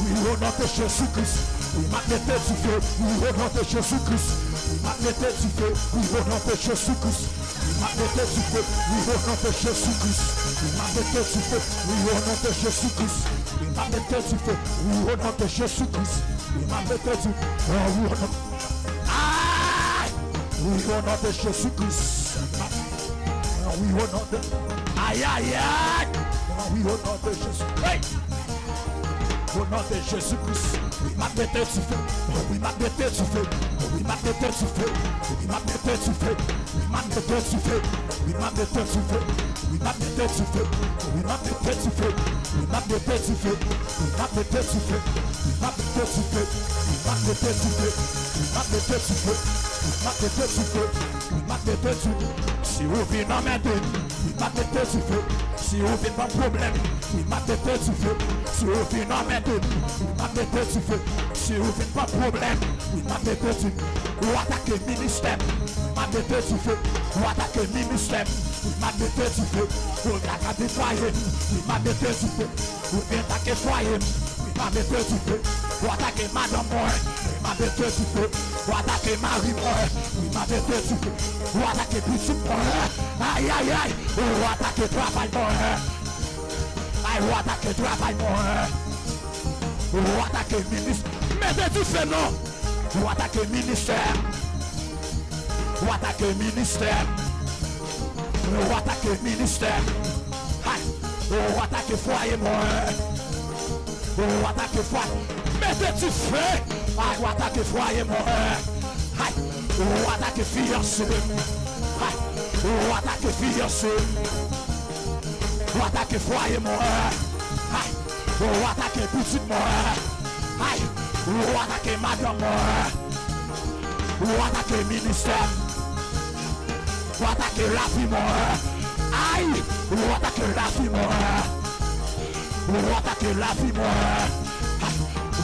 Nous remettons Jésus Christ. Et ma nécessité, nous remettons Jésus Christ. Et ma nécessité, nous remettons Jésus Christ. Ma nécessité, nous remettons Jésus Christ. Et ma nécessité, nous remettons Jésus Christ. Et ma nécessité, nous remettons Jésus Christ. Et ma nécessité, nous remettons Jésus Christ. Oui, de Jésus-Christ. Ah Oui, au nom de... Aïe, aïe, aïe! Ah Oui, au nom de Jésus. Hey! Au nom de Jésus-Christ, oui, m'a mettez du feu, oh, oui, m'a mettez du feu, oh, oui, m'a mettez du feu, oh, oui, m'a mettez du feu, oui, m'a mettez du feu, oui, m'a mettez du feu, oui, m'a mettez du feu, oh, oui, m'a mettez du feu, oui, m'a mettez du feu, oui, m'a mettez du feu, oui, m'a mettez du feu, oui, m'a mettez du feu, oui, m'a mettez du feu, Mate te souffle, mate te souffle Si ou vi nan mède, mate te souffle Si ou vi nan probleme, mate te souffle Si ou vi nan mède, mate te souffle Si ou vi nan probleme, mate te souffle Ou atake ministèm, mate te souffle Ou atake ministèm, mate te souffle Ou gaka di fwaye, mate te souffle Ou vi atake fwaye, mate te souffle Ou atake madame mwen oui, m'a bête du feu. Ou attaquer Marie, moi. Oui, m'a bête du feu. Ou attaquer Petit, moi. Aïe, aïe, aïe. Ou attaquer Travail, moi. Aïe, ou attaquer Travail, moi. Ou attaquer Ministre. Mettez du feu, non. Ou attaquer Ministère. Ou attaquer Ministère. Ou attaquer Ministère. Aïe. Ou attaquer Foyer, moi. Ou attaquer Foyer. Mettez du feu. Aïe, ou attaquez foyer mort. Aïe, ou attaquez fiancé. Aïe, ou attaquez fiancé. Ou attaquez foyer mort. Aïe, ou attaquez petite mort. Aïe, ou attaquez madame mort. Ou attaquez ministère. Ou attaquez la vie mort. Aïe, ou attaquez la vie mort. Ou attaquez la vie mort.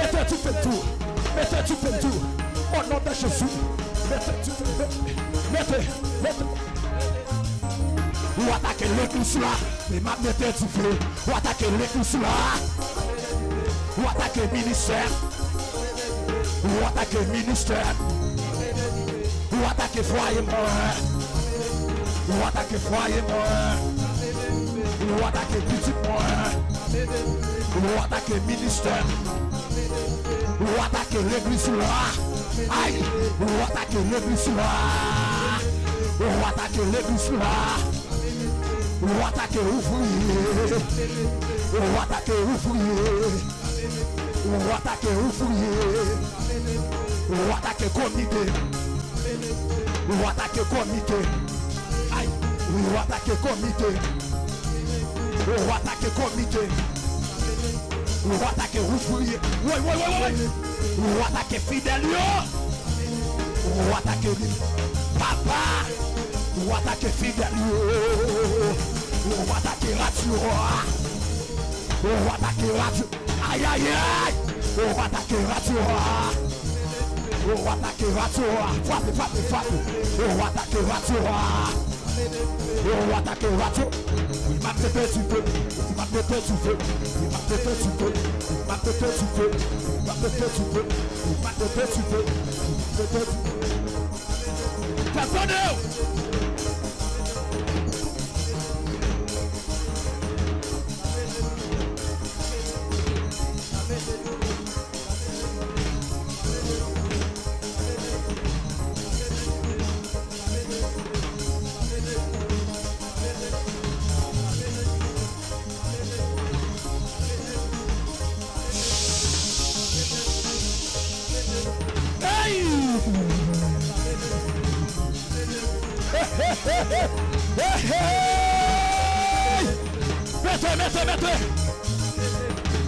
Mettez tout le tour. Mettez tout le tour. Au nom de Jésus. Mettez tout le tour. Mettez. Mettez. Ou attaquer l'église là. Mais ma mettez du feu. Ou attaquer l'église là. Ou attaquez ministère. Ou attaquez ministère. Ou attaquer foyer moi. Ou attaquer foyer moi. Ou attaquer petit moi. Ou attaquer ministère. ou attaquer l'église sous là. Aïe, ou attaquer l'église sous là. Ou attaquer l'église sous là. Ou attaquer ouvrier. Ou attaquer ouvrier. Ou attaquer ouvrier. Ou attaquer comité. Ou attaquer comité. Aïe, ou attaquer comité. Ou attaquer comité. Ou atake oufouye Ou atake fidel yo. Ou atake papa. Ou atake fidel yo. Ou atake ratio Ou atake ratio Ayayay Ou atake ratio Ou atake ratio Fwape fwape fwape. Ou atake ratio Et on va attaquer, on va tout. Il m'a pété, tu peux. Il m'a pété, tu peux. Il m'a pété, tu peux. Il m'a pété, tu peux. Il m'a pété, tu peux. Il m'a pété, tu peux. Il m'a pété, tu peux. Personne Mette, mette, mette.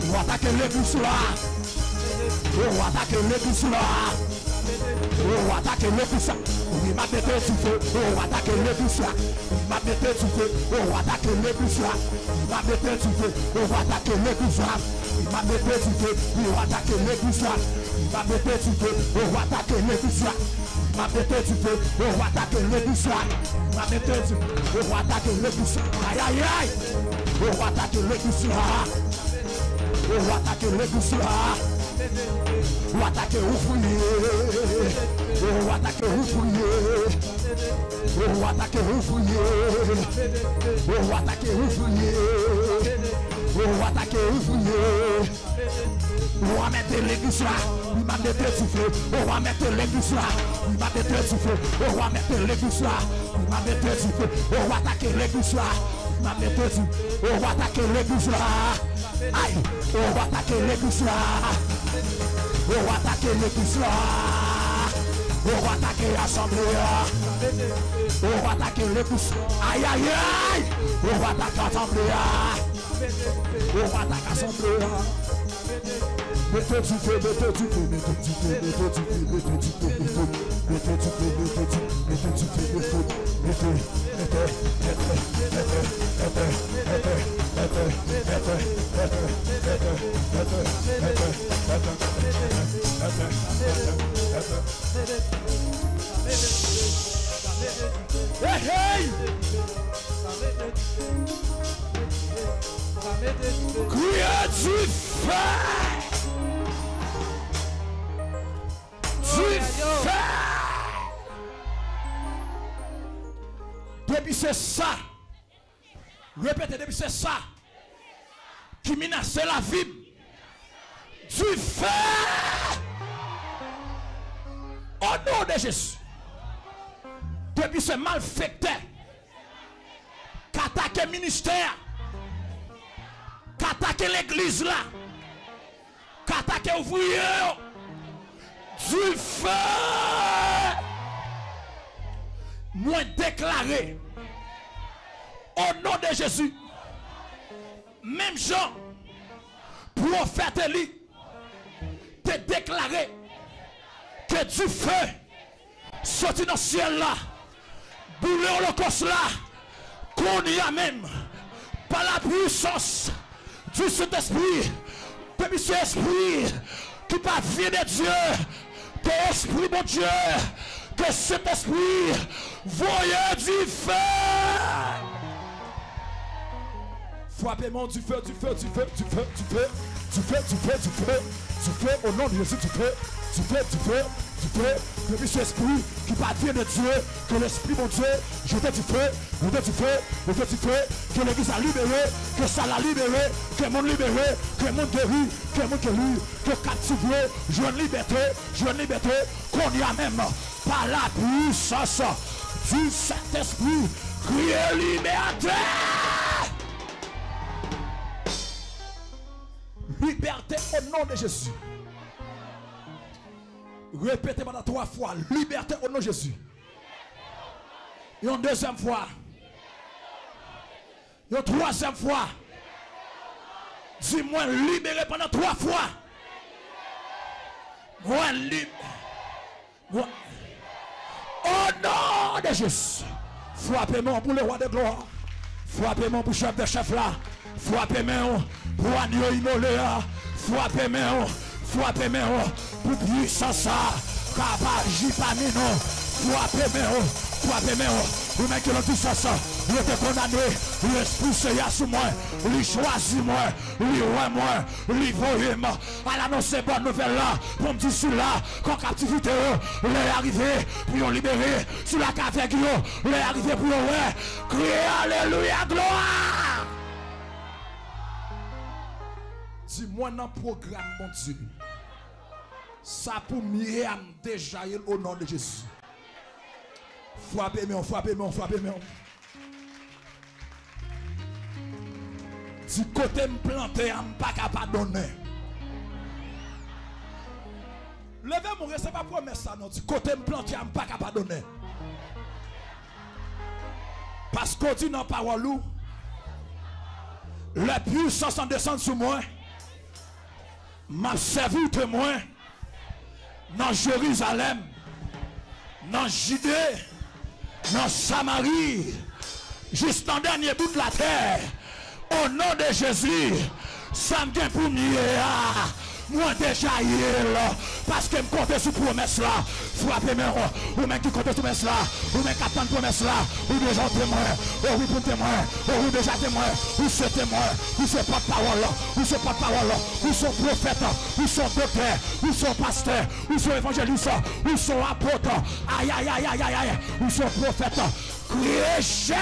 Ou atake le kousou la. Ou atake le kousou la. Ou atake le kousou la. Ou ma tete sou fe, ou atake le kousou la. Ou ma tete sou fe, ou atake le kousou la. Ou ma tete sou fe, ou atake le kousou la. Ou ma tete sou fe, ou atake le kousou la. Ou ma tete sou fe, ou atake le kousou la. Ma bete tu peux, on va attaquer le bouchon. Ma bete tu peux, on va attaquer le bouchon. Aïe aïe aïe. On O attaquer le bouchon. On va attaquer le bouchon. On O attaquer le fouillé. On va attaquer le fouillé. On O attaquer le fouillé. On le le. On va mettre l'église là. Il m'a détruit soufflé. On va mettre l'église là. Il m'a détruit soufflé. On va mettre l'église là. Il m'a détruit soufflé. On va attaquer l'église là. Il m'a mettre soufflé. On va attaquer l'église là. Aïe. On va attaquer l'église là. On va attaquer l'église là. On va attaquer l'assemblée. là, On va attaquer l'église. Aïe aïe aïe. On va attaquer l'assemblée. là, On va attaquer l'assemblée. Hey, hey! Kriye di fè! Di fè! Depi se sa, repete depi se sa, ki minase la vib, di fè! O nou de Jesu, depi se mal fèkte, katake minister, Katake l'eglise la. Katake ouvriye yo. Du fe. Mwen deklare. Au nom de Jésus. Même Jean. Prophète Elie. Te deklare. Ke du fe. Soti nan siel la. Boule holokos la. Kon ya menm. Pa la puissance. Du Saint-Esprit, depuis ce esprit qui vient de Dieu, que esprit mon Dieu, que cet esprit voyait du feu. Frappez-moi du feu, du feu, du feu, du feu, du feu, du feu, du feu, du feu, du feu, au nom de Jésus, du feu, du feu, du feu, du feu, depuis ce esprit qui vient de Dieu, que l'esprit mon Dieu, jetez du feu, jetez du feu, jetez du feu, que l'église a libéré, que ça l'a libéré, que monde libéré, que monde guéri, que monde guéri, que captivé, je liberté, je liberté, qu'on y a même par la puissance du Saint-Esprit, criez liberté! Liberté au nom de Jésus. Répétez pendant trois fois. Liberté au nom de Jésus. Et une deuxième fois. Et une troisième fois. Dis-moi libéré pendant trois fois. Moi libre. Au nom de Jésus. Frappez-moi pour le roi de gloire. Frappez-moi pour le chef de chef là. Frappez-moi pour agneau immolé. Frappez-moi. Fwape men yo, pou pwisan sa, kaba jipani nou. Fwape men yo, fwape men yo, ou men ki lò pwisan sa, lò te konane, lò espouse yasou mwen, lò chwazi mwen, lò wè mwen, lò voye mwen. Al anonsè bon nouvel la, pou mdi sou la, kon kaptivite yo, lè arrive, pou yon libere, sou la kavek yo, lè arrive pou yon wè, kriye aleluya gloa! Dis-moi dans le programme, mon Dieu. Ça pour Myriam déjà au nom de Jésus. Frappez-moi, frappez-moi, frappez-moi. Du côté me planter, je ne pas capable donner. Levez mon c'est pas promesse ça, non. Du côté me planter, je ne pas capable donner. Parce qu'on dit dans la parole, la puissance en descend sur moi. M'a servi témoin dans Jérusalem dans Judée, dans Samarie, le dernier bout de la terre, au nom de Jésus, ça me pour mieux. Moi déjà là, parce que je compte sur promesse là, frappez ronds, ou même qui compte sur promesse là, ou même qui attend promesse là, ou déjà témoin, ou oui pour témoin, ou déjà témoin, ou ce témoin, ou ce pas parole ou ce pas parole ou son prophète, ou son docteur, ou son pasteur, ou son évangéliste, ou son apôtre, aïe aïe aïe aïe aïe aïe, ou son prophète, Christ.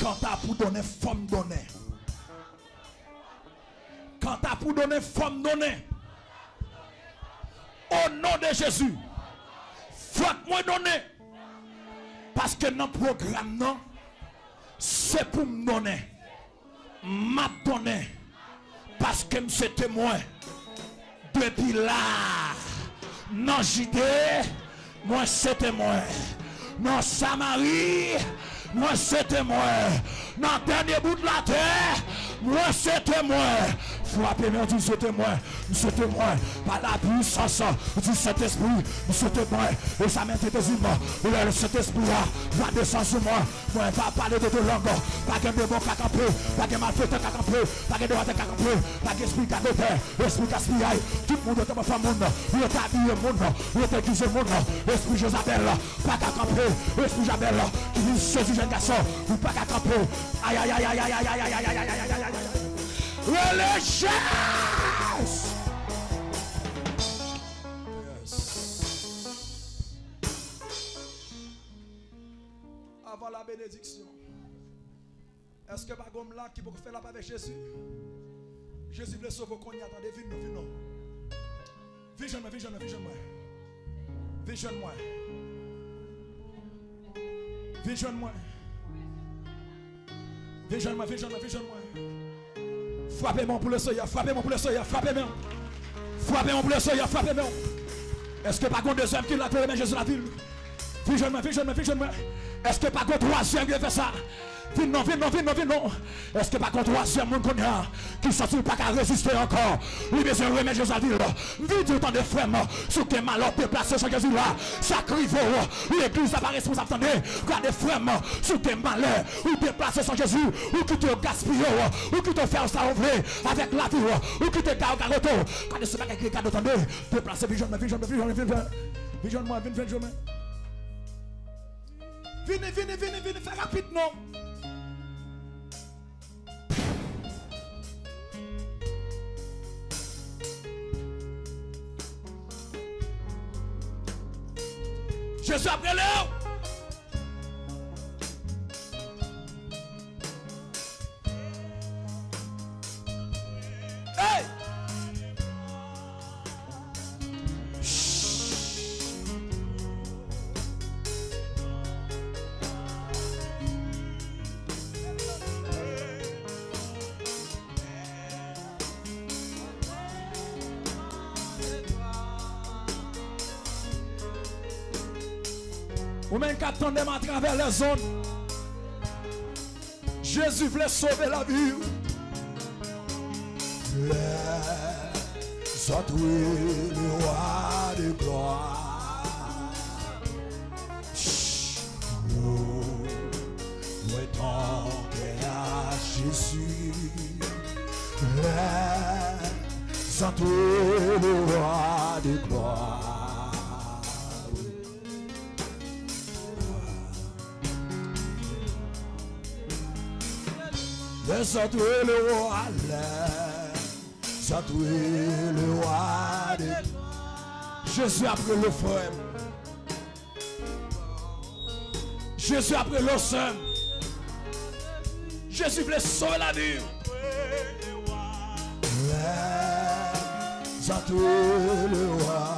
quand t'as pour donner femme donner. Quand t'as pour donner femme donner. Au nom de Jésus frappe moi donner. Parce que dans le programme c'est pour me donner. M'a donné parce que c'est témoin. Depuis là non j'y moi c'est témoin. Non Samarie, moi c'est témoin. Dans le dernier bout de la terre, moi c'est témoin. Frappez moi du témoin, nous témoin, par la puissance du Saint-Esprit, nous témoin, et ça m'est humains, et le Saint-Esprit va descendre sur moi, moi va parler de deux langues, pas de démon qui a campé, pas de malfaiteur qui a campé, pas de droit qui a campé, pas d'esprit qui a campé, esprit qui a spiré, tout le monde est dans le monde, il est habillé le monde, il est accusé le monde, esprit Josabel, pas qu'à camper, esprit Jabel, qui vit saisir jeune garçon, ou pas qu'à camper, aïe aïe aïe aïe aïe aïe aïe aïe aïe aïe aïe aïe aïe Avant la bénédiction, est-ce que Bagom là qui peut faire la paix avec Jésus? Jésus veut sauver qu'on y attendait. Viens, nous, viens, nous. Viens, jeune, viens, jeune, viens, jeune, moi. Viens, jeune, moi. Viens, jeune, moi. Viens, jeune, moi, vision-moi. Frappez-moi pour le soya, frappez-moi pour le soya, frappez-moi. Frappez-moi pour le soya, frappez-moi. Est-ce que pas contre deuxième qui l'a fait Jésus la ville? Visionne-moi, visionne-moi, visionne-moi. Est-ce que pas contre troisième qui fait ça? Vin non, vin non, vin non, vin non. Eske pa kon troasyen moun kon yan ki sa sou pa ka reziste ankon. Li bezè remè Jezadil. Vin di ou tan de frem sou ke malop pe plase sa Jezil la. Sa krivo. L'Eglise la pa responsable tan de kwa de frem sou ke malè ou pe plase sa Jezil ou ki te gaspillou ou ki te fè ou sa ouvre avèk la tou ou ki te gao garoto. Kwa de se pa ke kri kado tan de pe plase vijon men, vijon men, vijon men, vijon men. Vijon men, vijon men. Vini, vini, vini, vini, fè rapit nou. Jésus a brûlé. Hey! Ou même qu'attendez à travers les zones. Jésus voulait sauver la vie. Les autres, oui, le roi de gloire. Cœur à Jésus? Les autres, le roi de gloire. sans toi le roi là, sans toi le roi de... Je suis après le frère. Je suis après le seul. Je suis le seul à vivre. Sans toi le roi.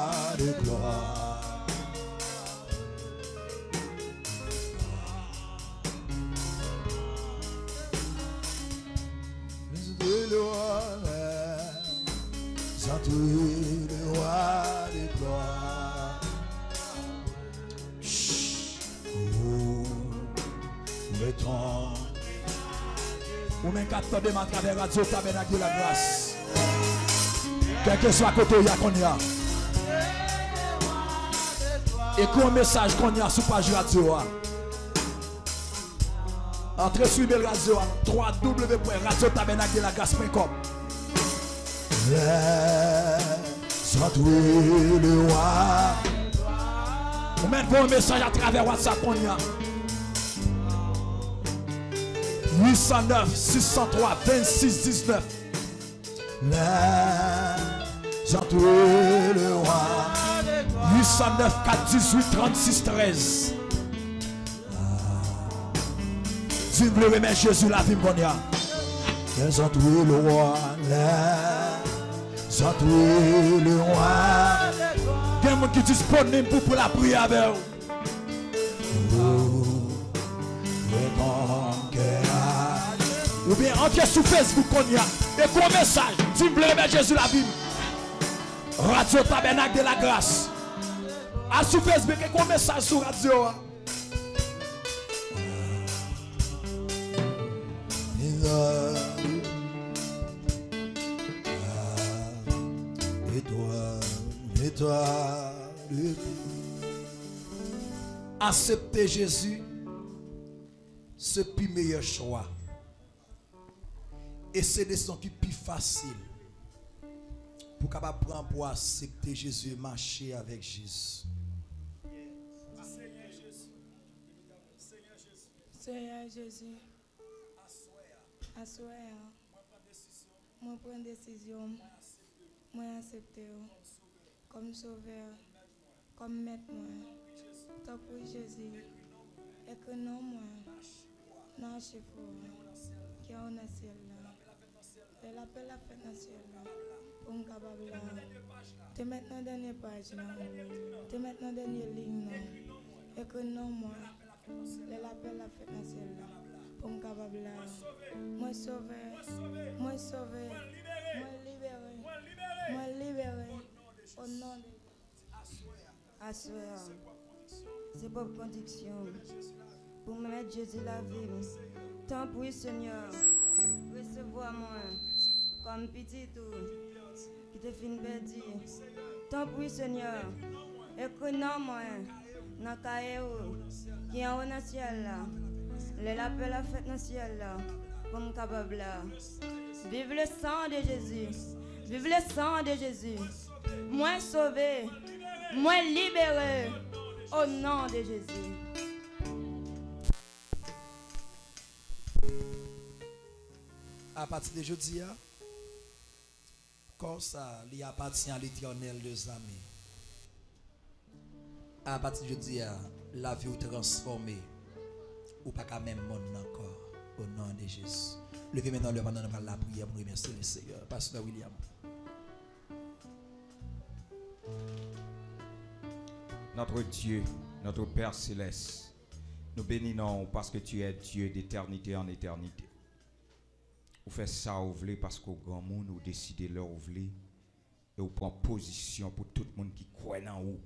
À travers Radio Tabernacle de la grâce. Quel que soit côté où il y a qu'on y a. Écris un message qu'on y a sur page radio. hein. Entrez sur le radio hein. www.radiotabernacle-de-la-grâce.com entrer le roi. On met pour un message à travers WhatsApp qu'on y a. 809 603 26 19. Laisse entrer le roi. 809 418 36 13. Si vous voulez remettre Jésus la vie, qu'on y a. Laisse entrer le roi. Laisse entrer le roi. Des gens qui sont disponibles pour, la prière vous. Ou bien entrez sur Facebook qu'on y a. Et qu'on message. Si vous voulez remettre Jésus la Bible. Radio Tabernacle de la Grâce. À sur Facebook et qu'on message sur radio. hein. Toi, et toi, Accepter Jésus, c'est le meilleur choix. Et c'est des sons qui plus facile pour capable prendre pour accepter Jésus et marcher avec Jésus. Seigneur Jésus, soir, moi prends décision, moi accepter comme sauveur, comme maître moi. Tant pour Jésus, et que non moi, non chef qui est ciel Et l'appel la fête dans le ciel là. Pour me capable là. Te mettre dans la dernière page là. Te mettre dans la dernière ligne là. Et que non moi. L'appel la fête dans le ciel là. Moi sauvé. Moi sauvé. Moi libéré. Moi libéré. Au nom de Assoir. C'est pour condition. Pour me mettre Jésus la vie. Tant pour Seigneur. Recevoir moi. Comme petit tout. Qui te fin. Tant pour Seigneur. Et que non moi. Dans. Qui en haut dans le ciel là. Le l'appel la fête dans le ciel là. Capable. Vive le sang de Jésus. Vive le sang de Jésus. Moi sauvé. Moi libéré. Au nom de Jésus. À partir de jeudi, hein, comme ça, il appartient à l'éternel des amis. À partir de jeudi, hein, la vie est transformée. Ou pas quand même monde encore. Au nom de Jésus. Levez maintenant le pendant la prière pour remercier le Seigneur. Pasteur William. Notre Dieu, notre Père céleste, nous bénissons parce que tu es Dieu d'éternité en éternité. Vous faites ça, vous voulez, parce qu'au grand monde, vous décidez leur vous et vous prenez position pour tout le monde qui croit en vous,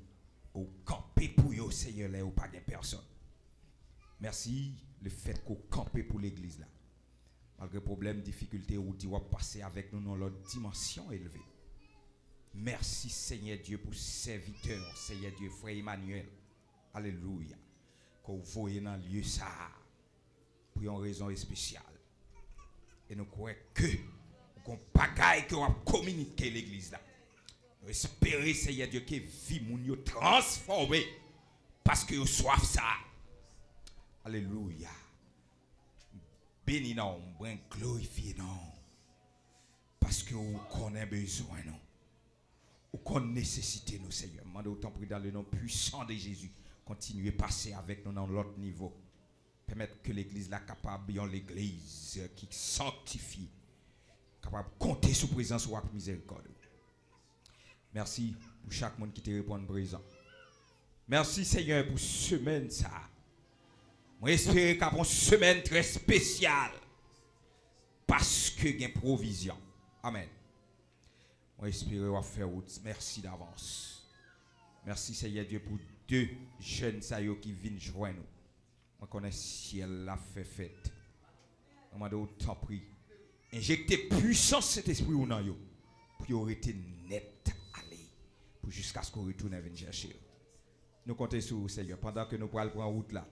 vous campez pour vous, Seigneur, là, ou pas de personne. Merci le fait qu'on campez pour l'église là. Malgré problème, difficulté, ou dit, passer avec nous dans notre dimension élevée. Merci Seigneur Dieu pour serviteur, Seigneur Dieu, frère Emmanuel. Alléluia. Vous voyez dans le lieu ça. Pour une raison spéciale. Et nous croyons que qu'on bagaille que vous communiquer l'église là. Nous espérons Seigneur Dieu que vie moun transformé parce que vous soif ça. Alléluia. Béni non, bon glorifié non. Parce que vous connaissez besoin non? Ou qu'on nécessité nous, Seigneur? Demande autant pris dans le nom puissant de Jésus. Continuez à passer avec nous dans l'autre niveau. Permettre que l'église là capable, l'église qui sanctifie, capable de compter sous présence ou miséricorde. Merci pour chaque monde qui te répond présent. Merci Seigneur pour semaine ça. Moi espère qu'après semaine très spéciale parce que y a provision. Amen. On espère va faire route. Merci d'avance. Merci Seigneur Dieu pour deux jeunes qui viennent joindre nous. On connaît ciel la fait fête. On m'a autant pris. Injectez puissance cet esprit ou non yo pour arrêter net aller pour jusqu'à ce qu'on retourne et vienne chercher. Nous comptons sur vous, Seigneur, pendant que nous prenons prendre route là.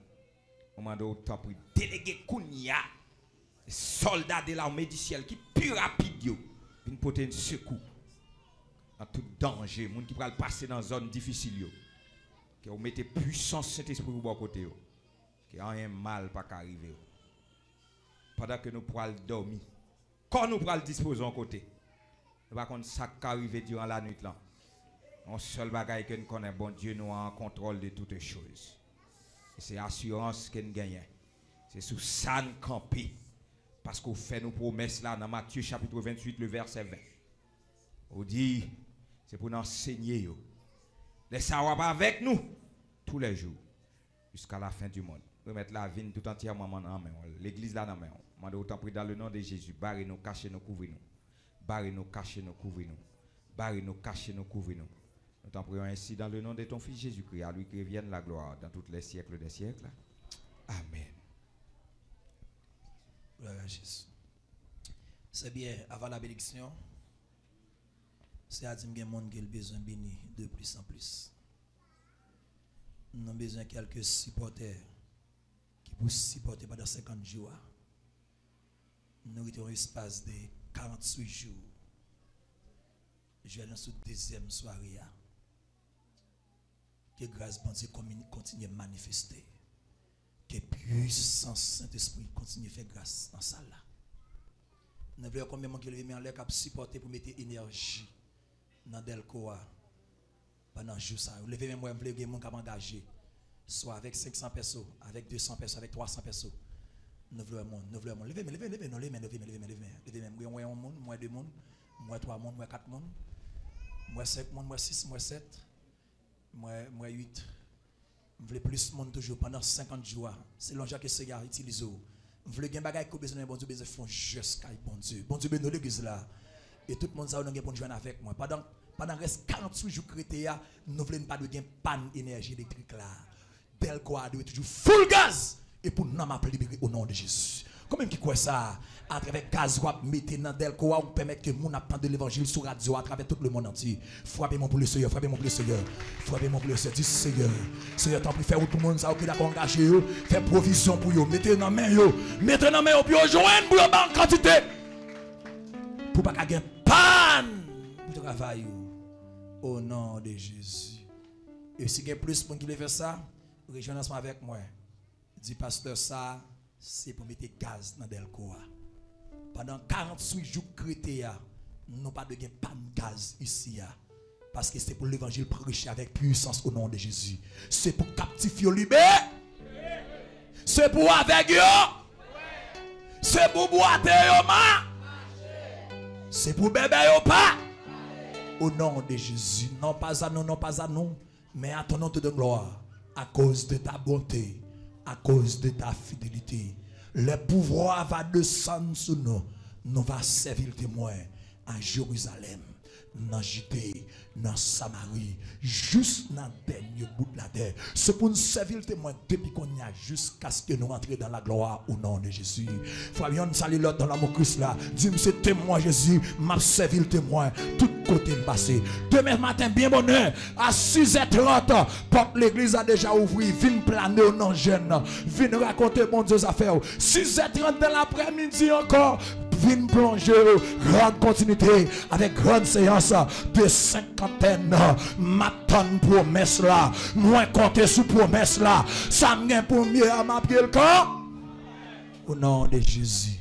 On m'a donné autant pour déléguer Kounia, soldats de l'armée du ciel qui plus rapide viennent porter un secours en tout danger, monde qui pral passer dans une zone difficile. Que vous mettez puissance Saint-Esprit au bon côté. Que rien mal pas qu'arriver yo. Pendant que nous pral dormir, quand nous pral disposer en côté. Par contre ça arrive durant la nuit là. Un seul bagage que nous connaissons, bon Dieu, nous en contrôle de toutes choses. C'est assurance que nous gagnons. C'est sous ça nous camper. Parce qu'on fait nos promesses dans Matthieu chapitre 28, le verset 20. On dit, c'est pour nous enseigner. yo. Laissez avoir avec nous tous les jours jusqu'à la fin du monde. Remettre la vie tout entièrement en main. L'église là dans main. Mandez autant prier dans le nom de Jésus. Barrez-nous, cachez-nous, couvrez-nous. Barrez-nous, cachez-nous, couvrez-nous. Barrez-nous, cachez-nous, couvrez-nous. Nous t'en prions ainsi dans le nom de ton Fils Jésus-Christ, à lui qui revienne la gloire dans tous les siècles des siècles. Amen. Gloire à Jésus. C'est bien, avant la bénédiction, c'est à dire qui ont besoin de bénir de plus en plus. Nous avons besoin de quelques supporters peuvent supporter pendant 50 jours. Nous avons un espace de 48 jours. Je vais dans cette deuxième soirée. là. Que grâce bon Dieu continue à manifester. Que puissance Saint-Esprit continue à faire grâce dans ça là. Nous voulons combien de gens qui en l'air qui supporter pour mettre énergie dans Delcoa pendant le jour ça. Vous levez même moi, vous voulez que des gens qui engagé. Soit avec 500 personnes, avec 200 personnes, avec 300 personnes. Nous voulons monde, nous voulons monde. Levez, levez, levez, non, levez, levez, levez, levez, levez, levez. Moi, un monde, moi, deux monde, moi, trois monde, moi, quatre monde, moi, cinq monde, moi, six, moi, sept, moi, moi, huit. Vous voulez plus de monde toujours pendant 50 jours. C'est l'enjeu que Seigneur utilise. Vous voulez que bagay que besoin bon Dieu besoin font kay bon Dieu. Bon Dieu ben l'église là. Et tout le monde ça nous pour joindre avec moi. Pendant pendant reste 48 jours nous voulons pas de électrique là. Del quoi doit toujours full gaz et pour nous m'appeler libéré au nom de Jésus. Comment qui croit ça à travers gaz ou mettez dans Delco ou permettre que moun attende l'évangile sur radio à travers tout le monde entier. Frappez mon pour le Seigneur, frappez mon pour le Seigneur. Frappez mon pour le Seigneur, dis Seigneur. Seigneur, t'en prie faire tout le monde ça qui d'accord engagé yo, faire provision pour yo, mettez dans main yo, mettez dans main yo puis joindre pour en quantité. Pour pas gagner panne pour travail. Au nom de Jésus. Et si il y a plus pour qui veut faire ça, ensemble avec moi. Dis pasteur ça, c'est pour mettre gaz dans Delcoa. Pendant 48 jours chrétiens, nous pas pas de gaz ici. Parce que c'est pour l'évangile prêché avec puissance au nom de Jésus. C'est pour captiver au libérer. C'est pour avec yo. C'est pour boiter yo. C'est pour bébé yo pas. Au nom de Jésus. Non pas à nous, non pas à nous. Mais à ton nom de gloire. À cause de ta bonté. À cause de ta fidélité. Le pouvoir va descendre sur nous. Nous va servir témoin à Jérusalem, dans dans Samarie, juste dans le dernier bout de la terre. C'est pour nous servir le témoin depuis qu'on y a jusqu'à ce que nous entrions dans la gloire au nom de Jésus. Fabian, salut l'autre dans l'amour Christ là. Dis-moi, c'est témoin Jésus, m'a servi le témoin, tout côté me passé. Demain matin, bien bonheur, à 6h30, porte l'église a déjà ouvert, viens planer au nom jeune, viens raconter mon Dieu affaires. 6h30 de l'après-midi encore, viens plonger, grande continuité, avec grande séance de cinquantaine. M'attends promesse là, moins compter sous promesse là, ça me pour mieux à ma le camp. Au nom de Jésus.